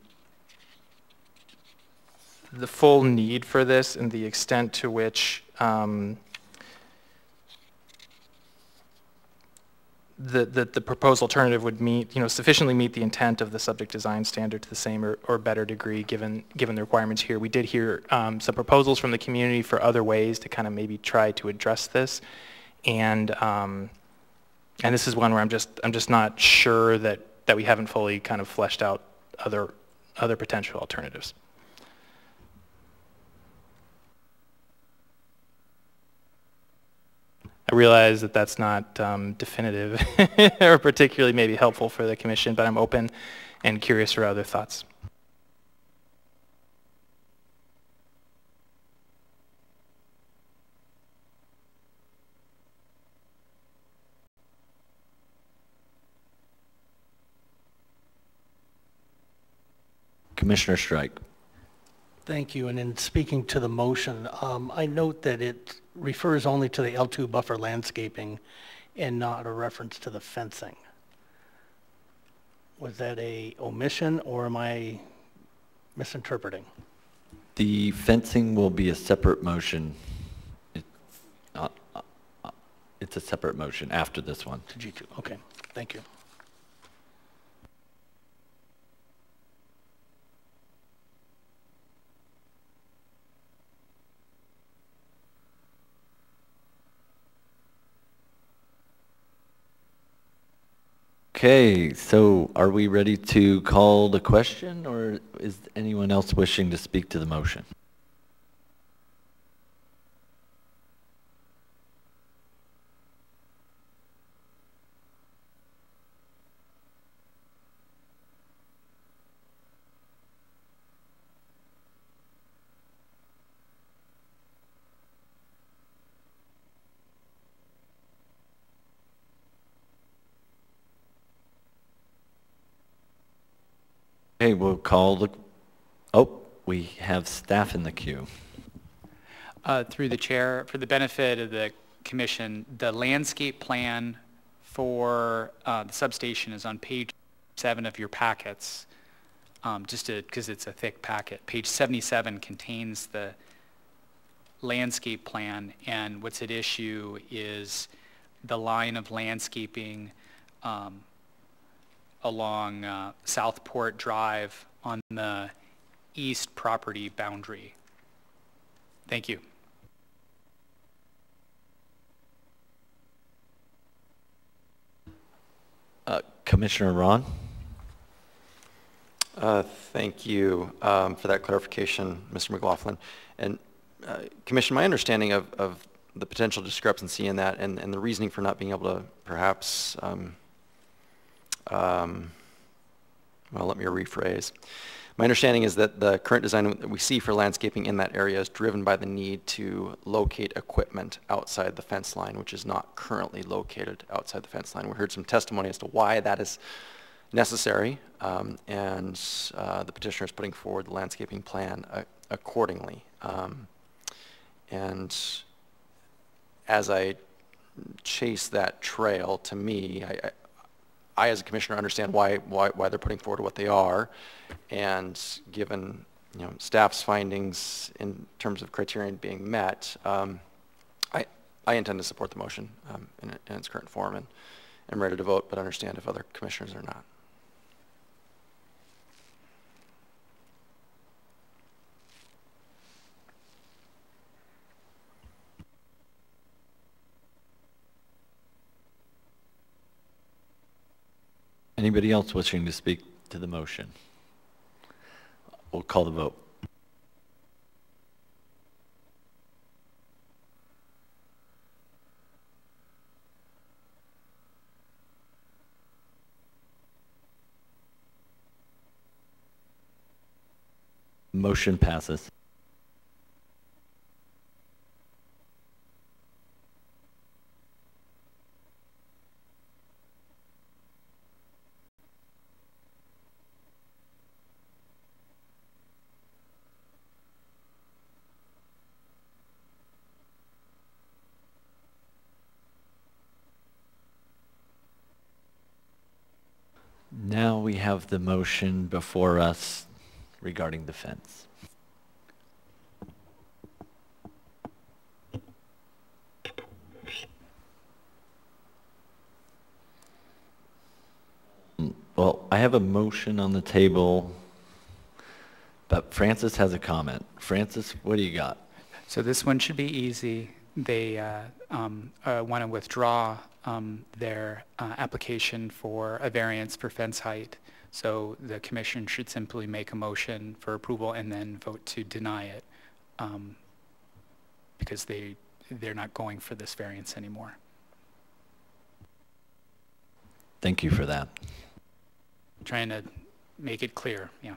the full need for this and the extent to which um, the, the, the proposed alternative would meet, you know, sufficiently meet the intent of the subject design standard to the same or, or better degree given, given the requirements here. We did hear um, some proposals from the community for other ways to kind of maybe try to address this. And, um, and this is one where I'm just, I'm just not sure that, that we haven't fully kind of fleshed out other, other potential alternatives. I realize that that's not um, definitive or particularly maybe helpful for the commission, but I'm open and curious for other thoughts. Commissioner Strike. Thank you. And in speaking to the motion, um, I note that it refers only to the L2 buffer landscaping and not a reference to the fencing. Was that a omission or am I misinterpreting? The fencing will be a separate motion. It- uh, uh, uh, It's a separate motion after this one. To G2, okay, thank you. Okay, so are we ready to call the question, or is anyone else wishing to speak to the motion? Okay, we'll call the, oh, we have staff in the queue. Uh, Through the chair, for the benefit of the commission, the landscape plan for uh, the substation is on page seven of your packets. Um, Just because it's a thick packet. Page 77 contains the landscape plan, and what's at issue is the line of landscaping um, along uh, Southport Drive on the east property boundary. Thank you. Uh, Commissioner Ron? Uh, Thank you um, for that clarification, Mr. McLaughlin. And uh, Commission, my understanding of, of the potential discrepancy in that and, and the reasoning for not being able to perhaps, um, um, well, let me rephrase. My understanding is that the current design that we see for landscaping in that area is driven by the need to locate equipment outside the fence line, which is not currently located outside the fence line. We heard some testimony as to why that is necessary, um, and uh, the petitioner is putting forward the landscaping plan uh, accordingly. Um, And as I chase that trail, to me, I, I- as a commissioner, understand why, why, why they're putting forward what they are, and given, you know, staff's findings in terms of criterion being met, um, I, I intend to support the motion um, in, in its current form, and I'm ready to vote, but understand if other commissioners are not. Anybody else wishing to speak to the motion? We'll call the vote. Motion passes. Now we have the motion before us regarding the fence. Well, I have a motion on the table, but Francis has a comment. Francis, what do you got? So this one should be easy. They uh, um, uh, want to withdraw um, their uh, application for a variance for fence height. So the commission should simply make a motion for approval and then vote to deny it um, because they, they're not going for this variance anymore. Thank you for that. Trying to make it clear, yeah.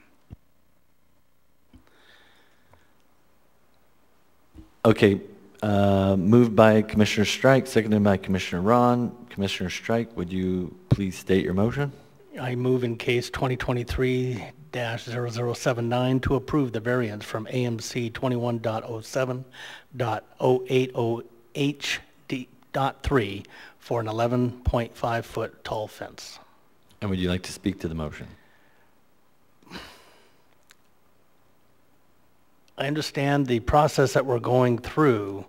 Okay, uh, moved by Commissioner Strike, seconded by Commissioner Ron. Commissioner Strike, would you please state your motion? I move in case 2023-0079 to approve the variance from AMC 21.07.080H.3 for an 11.5-foot tall fence. And would you like to speak to the motion? I understand the process that we're going through,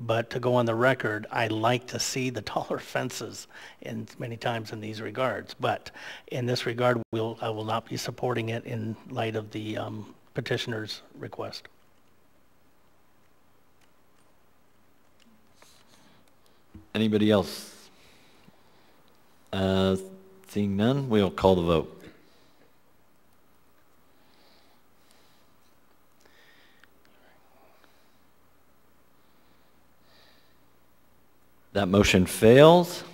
but to go on the record, I like to see the taller fences in many times in these regards. But in this regard, we'll, I will not be supporting it in light of the um, petitioner's request. Anybody else? Uh, Seeing none, we'll call the vote. That motion fails.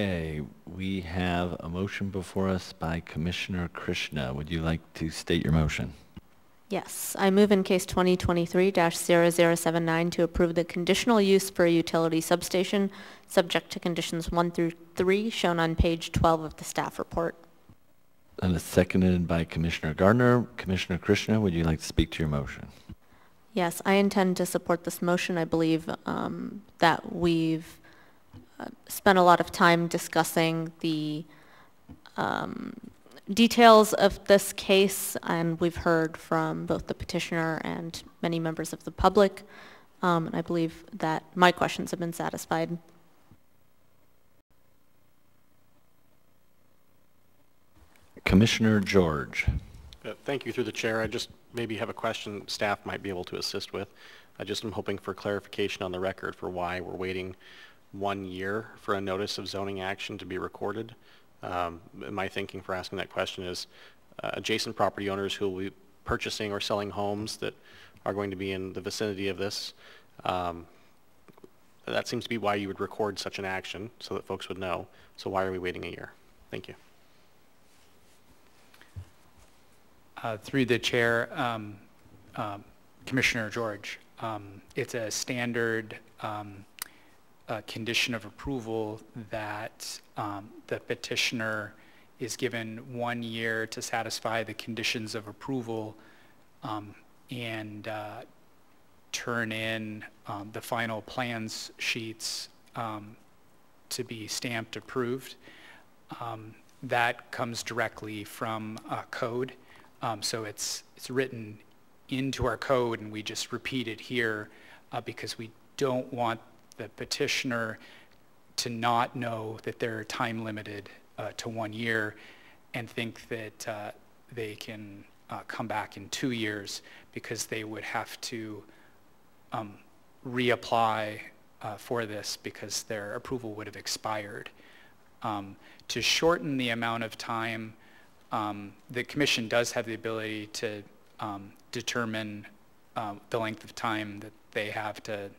Okay, we have a motion before us by Commissioner Krishna. Would you like to state your motion? Yes, I move in case 2023-0079 to approve the conditional use for a utility substation, subject to conditions 1 through 3, shown on page 12 of the staff report. And it's seconded by Commissioner Gardner. Commissioner Krishna, would you like to speak to your motion? Yes, I intend to support this motion. I believe um, that we've uh, spent a lot of time discussing the um, details of this case, and we've heard from both the petitioner and many members of the public Um, And I believe that my questions have been satisfied. Commissioner George. Uh, Thank you through the chair. I just maybe have a question staff might be able to assist with. I just am hoping for clarification on the record for why we're waiting one year for a notice of zoning action to be recorded. Um, My thinking for asking that question is uh, adjacent property owners who will be purchasing or selling homes that are going to be in the vicinity of this. um, That seems to be why you would record such an action, so that folks would know. So why are we waiting a year? Thank you. Uh, Through the chair, um, um, Commissioner George, um, it's a standard um, uh, condition of approval that um, the petitioner is given one year to satisfy the conditions of approval um, and uh, turn in um, the final plans sheets um, to be stamped approved. Um, That comes directly from uh, code. Um, So it's, it's written into our code and we just repeat it here uh, because we don't want the petitioner to not know that they're time limited uh, to one year and think that uh, they can uh, come back in two years because they would have to um, reapply uh, for this because their approval would have expired. Um, To shorten the amount of time, um, the commission does have the ability to um, determine um, the length of time that they have to,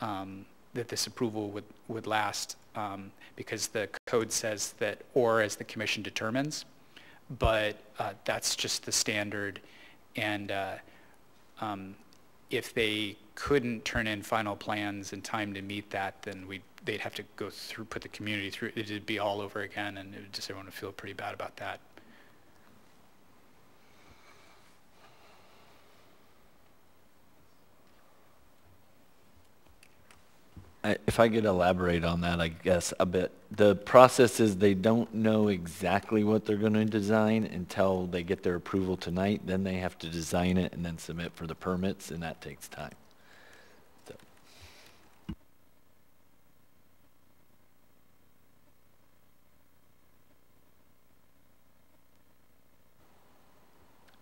um, that this approval would, would last, um, because the code says that, or as the commission determines, but uh, that's just the standard. And uh, um, if they couldn't turn in final plans in time to meet that, then we, they'd have to go through, put the community through, it'd be all over again, and it would just, everyone would feel pretty bad about that. If I could elaborate on that, I guess, a bit. The process is they don't know exactly what they're going to design until they get their approval tonight. Then they have to design it and then submit for the permits, and that takes time. So-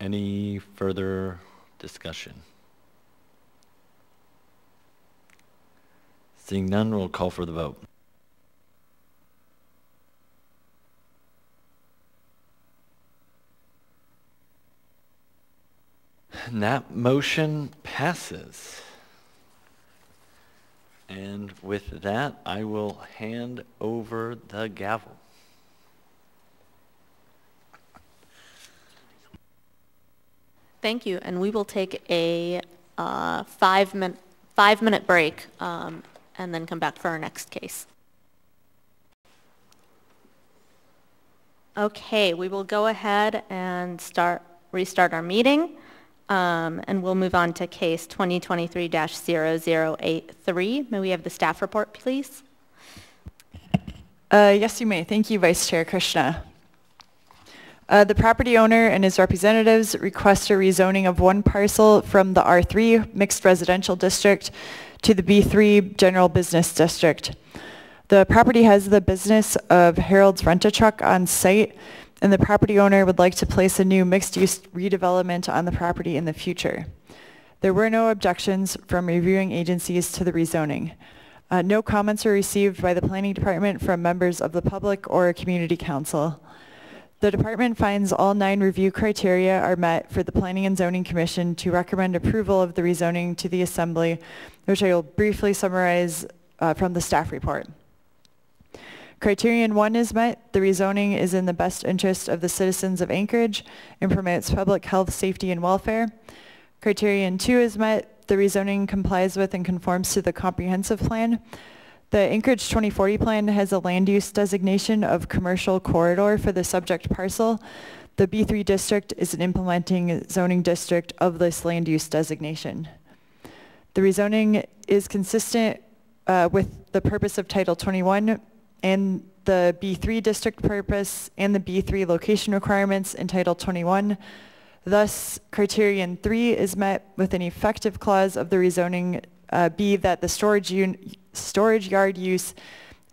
Any further discussion? Seeing none, we'll call for the vote. And that motion passes. And with that, I will hand over the gavel. Thank you, and we will take a uh, five-minute, five-minute break um, and then come back for our next case. Okay, we will go ahead and start, restart our meeting, um, and we'll move on to case 2023-0083. May we have the staff report, please? Uh, Yes, you may. Thank you, Vice Chair Krishna. Uh, The property owner and his representatives request a rezoning of one parcel from the R3 Mixed Residential District to the B3 General Business District. The property has the business of Harold's Rent-A-Truck on site, and the property owner would like to place a new mixed-use redevelopment on the property in the future. There were no objections from reviewing agencies to the rezoning. Uh, No comments were received by the planning department from members of the public or a community council. The department finds all nine review criteria are met for the Planning and Zoning Commission to recommend approval of the rezoning to the Assembly, which I will briefly summarize uh, from the staff report. Criterion one is met. The rezoning is in the best interest of the citizens of Anchorage and promotes public health, safety, and welfare. Criterion two is met. The rezoning complies with and conforms to the comprehensive plan. The Anchorage 2040 plan has a land use designation of commercial corridor for the subject parcel. The B3 district is an implementing zoning district of this land use designation. The rezoning is consistent uh, with the purpose of Title 21 and the B3 district purpose and the B3 location requirements in Title 21. Thus, criterion three is met with an effective clause of the rezoning uh, B, that the storage, storage yard use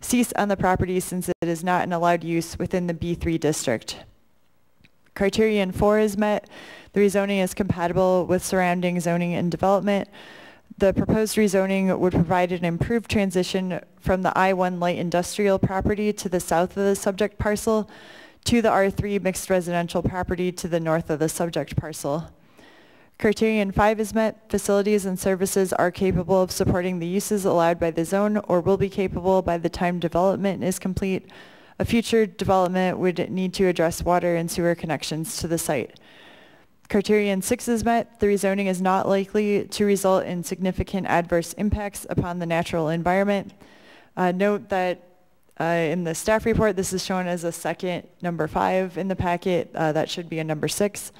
cease on the property since it is not an allowed use within the B3 district. Criterion four is met. The rezoning is compatible with surrounding zoning and development. The proposed rezoning would provide an improved transition from the I-1 light industrial property to the south of the subject parcel to the R3 mixed residential property to the north of the subject parcel. Criterion five is met. Facilities and services are capable of supporting the uses allowed by the zone or will be capable by the time development is complete. A future development would need to address water and sewer connections to the site. Criterion six is met. The rezoning is not likely to result in significant adverse impacts upon the natural environment. Uh, note that uh, in the staff report, this is shown as a second number five in the packet. Uh, that should be a number six.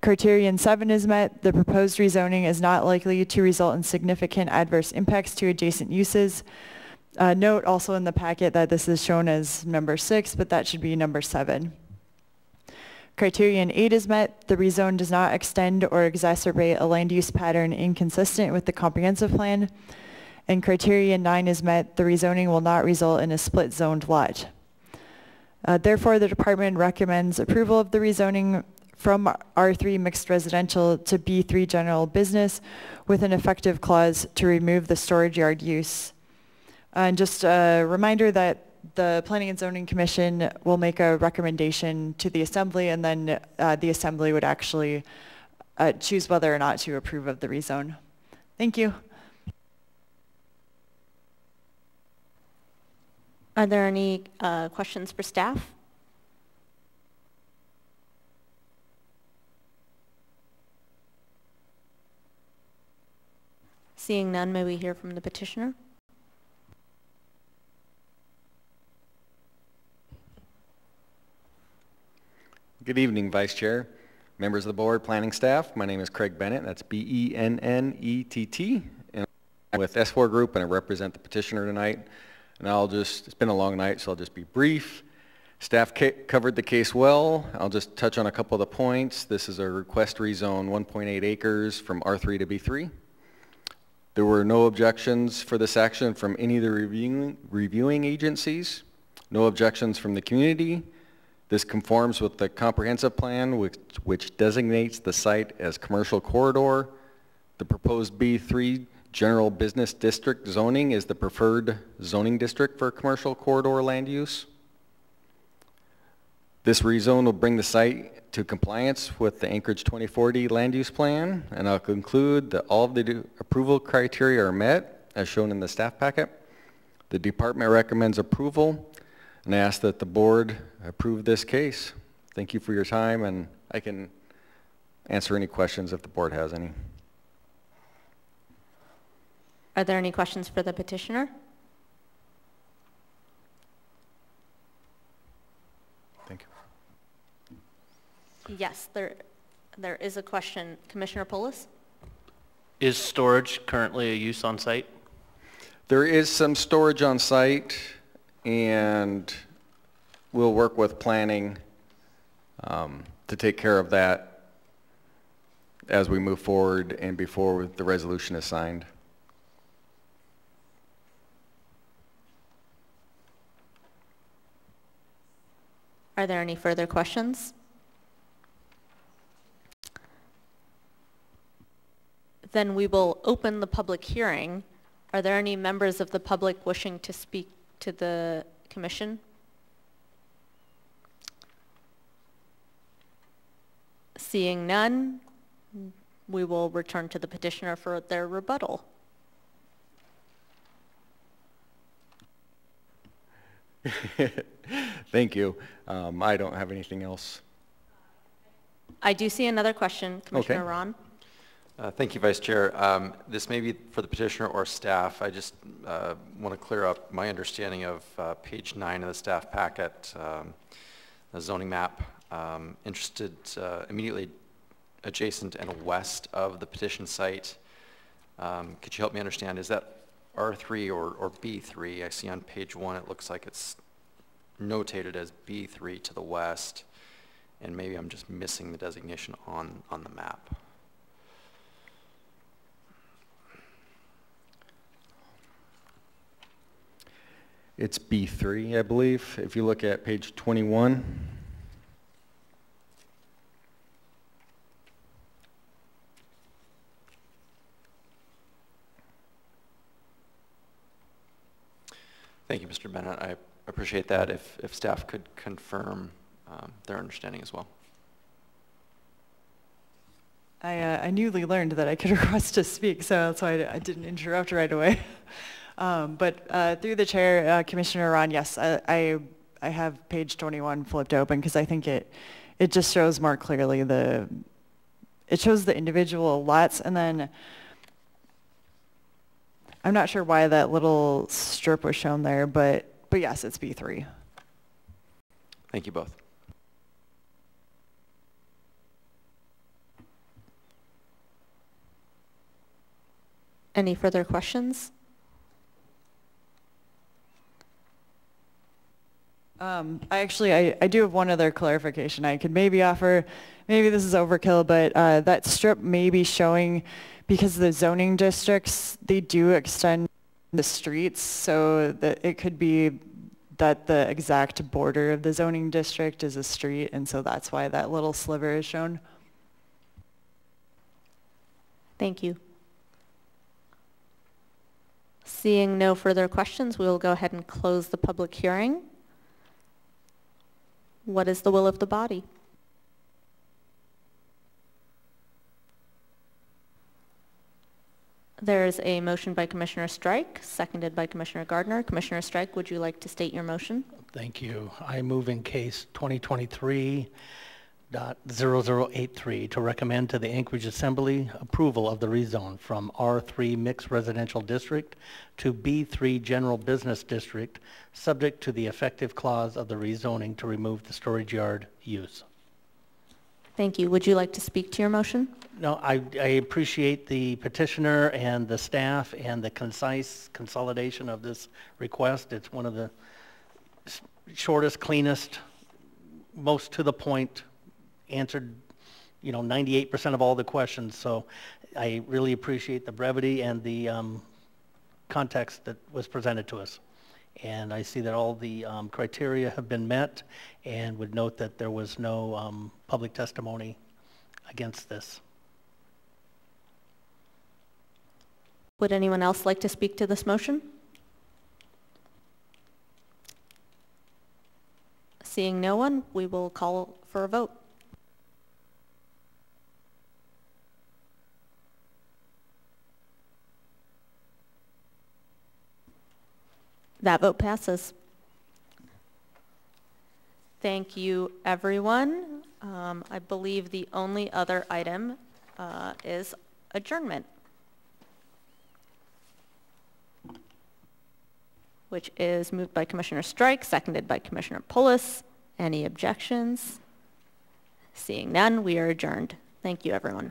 Criterion seven is met. The proposed rezoning is not likely to result in significant adverse impacts to adjacent uses. Uh, note also in the packet that this is shown as number six, but that should be number seven. Criterion eight is met. The rezone does not extend or exacerbate a land use pattern inconsistent with the comprehensive plan. And criterion nine is met. The rezoning will not result in a split zoned lot. Uh, therefore, the department recommends approval of the rezoning from R3 mixed residential to B3 general business with an effective clause to remove the storage yard use. And just a reminder that the Planning and Zoning Commission will make a recommendation to the Assembly and then uh, the Assembly would actually uh, choose whether or not to approve of the rezone. Thank you. Are there any uh, questions for staff? Seeing none, may we hear from the petitioner? Good evening, Vice Chair, members of the board, planning staff. My name is Craig Bennett. That's B-E-N-N-E-T-T. And I'm with S4 Group, and I represent the petitioner tonight. And I'll just, it's been a long night, so I'll just be brief. Staff covered the case well. I'll just touch on a couple of the points. This is a request rezone 1.8 acres from R3 to B3. There were no objections for this action from any of the reviewing, reviewing agencies, no objections from the community. This conforms with the comprehensive plan which, which designates the site as commercial corridor. The proposed B3 general business district zoning is the preferred zoning district for commercial corridor land use. This rezone will bring the site to compliance with the Anchorage 2040 land use plan, and I'll conclude that all of the approval criteria are met, as shown in the staff packet. The department recommends approval, and I ask that the board approve this case. Thank you for your time, and I can answer any questions if the board has any. Are there any questions for the petitioner? Thank you. Yes, there, there is a question. Commissioner Polis? Is storage currently a use on site? There is some storage on site, and we'll work with planning um, to take care of that as we move forward and before the resolution is signed. Are there any further questions? Then we will open the public hearing. Are there any members of the public wishing to speak to the commission? Seeing none, we will return to the petitioner for their rebuttal. Thank you. Um, I don't have anything else. I do see another question, Commissioner okay. Ron. Uh, thank you, Vice Chair. Um, this may be for the petitioner or staff. I just uh, want to clear up my understanding of uh, page nine of the staff packet, um, the zoning map um, interested uh, immediately adjacent and west of the petition site. Um, could you help me understand, is that R3 or, or B3? I see on page one it looks like it's notated as B3 to the west, and maybe I'm just missing the designation on, on the map. It's B3, I believe. If you look at page 21, Thank you, Mr. Bennett. I appreciate that. If, if staff could confirm um, their understanding as well. I, uh, I newly learned that I could request to speak, so that's why I, I didn't interrupt right away. um, but uh, through the chair, uh, Commissioner Ron, yes, I, I, I have page 21 flipped open because I think it, it just shows more clearly the, it shows the individual lots and then I'm not sure why that little strip was shown there, but, but yes, it's B3. Thank you both. Any further questions? Um, I actually, I, I do have one other clarification I could maybe offer. Maybe this is overkill, but uh, that strip may be showing, because the zoning districts, they do extend the streets, so that it could be that the exact border of the zoning district is a street, and so that's why that little sliver is shown. Thank you. Seeing no further questions, we will go ahead and close the public hearing. What is the will of the body? There is a motion by Commissioner Strike, seconded by Commissioner Gardner. Commissioner Strike, would you like to state your motion? Thank you. I move in case 2023.0083 to recommend to the Anchorage Assembly approval of the rezone from R3 Mixed Residential District to B3 General Business District, subject to the effective clause of the rezoning to remove the storage yard use. Thank you. Would you like to speak to your motion? No, I, I appreciate the petitioner and the staff and the concise consolidation of this request. It's one of the shortest, cleanest, most to the point, answered, you know, 98% of all the questions. So I really appreciate the brevity and the um, context that was presented to us. And I see that all the um, criteria have been met and would note that there was no um, public testimony against this. Would anyone else like to speak to this motion? Seeing no one, we will call for a vote. That vote passes. Thank you, everyone. Um, I believe the only other item uh, is adjournment, which is moved by Commissioner Strike, seconded by Commissioner Polis. Any objections? Seeing none, we are adjourned. Thank you, everyone.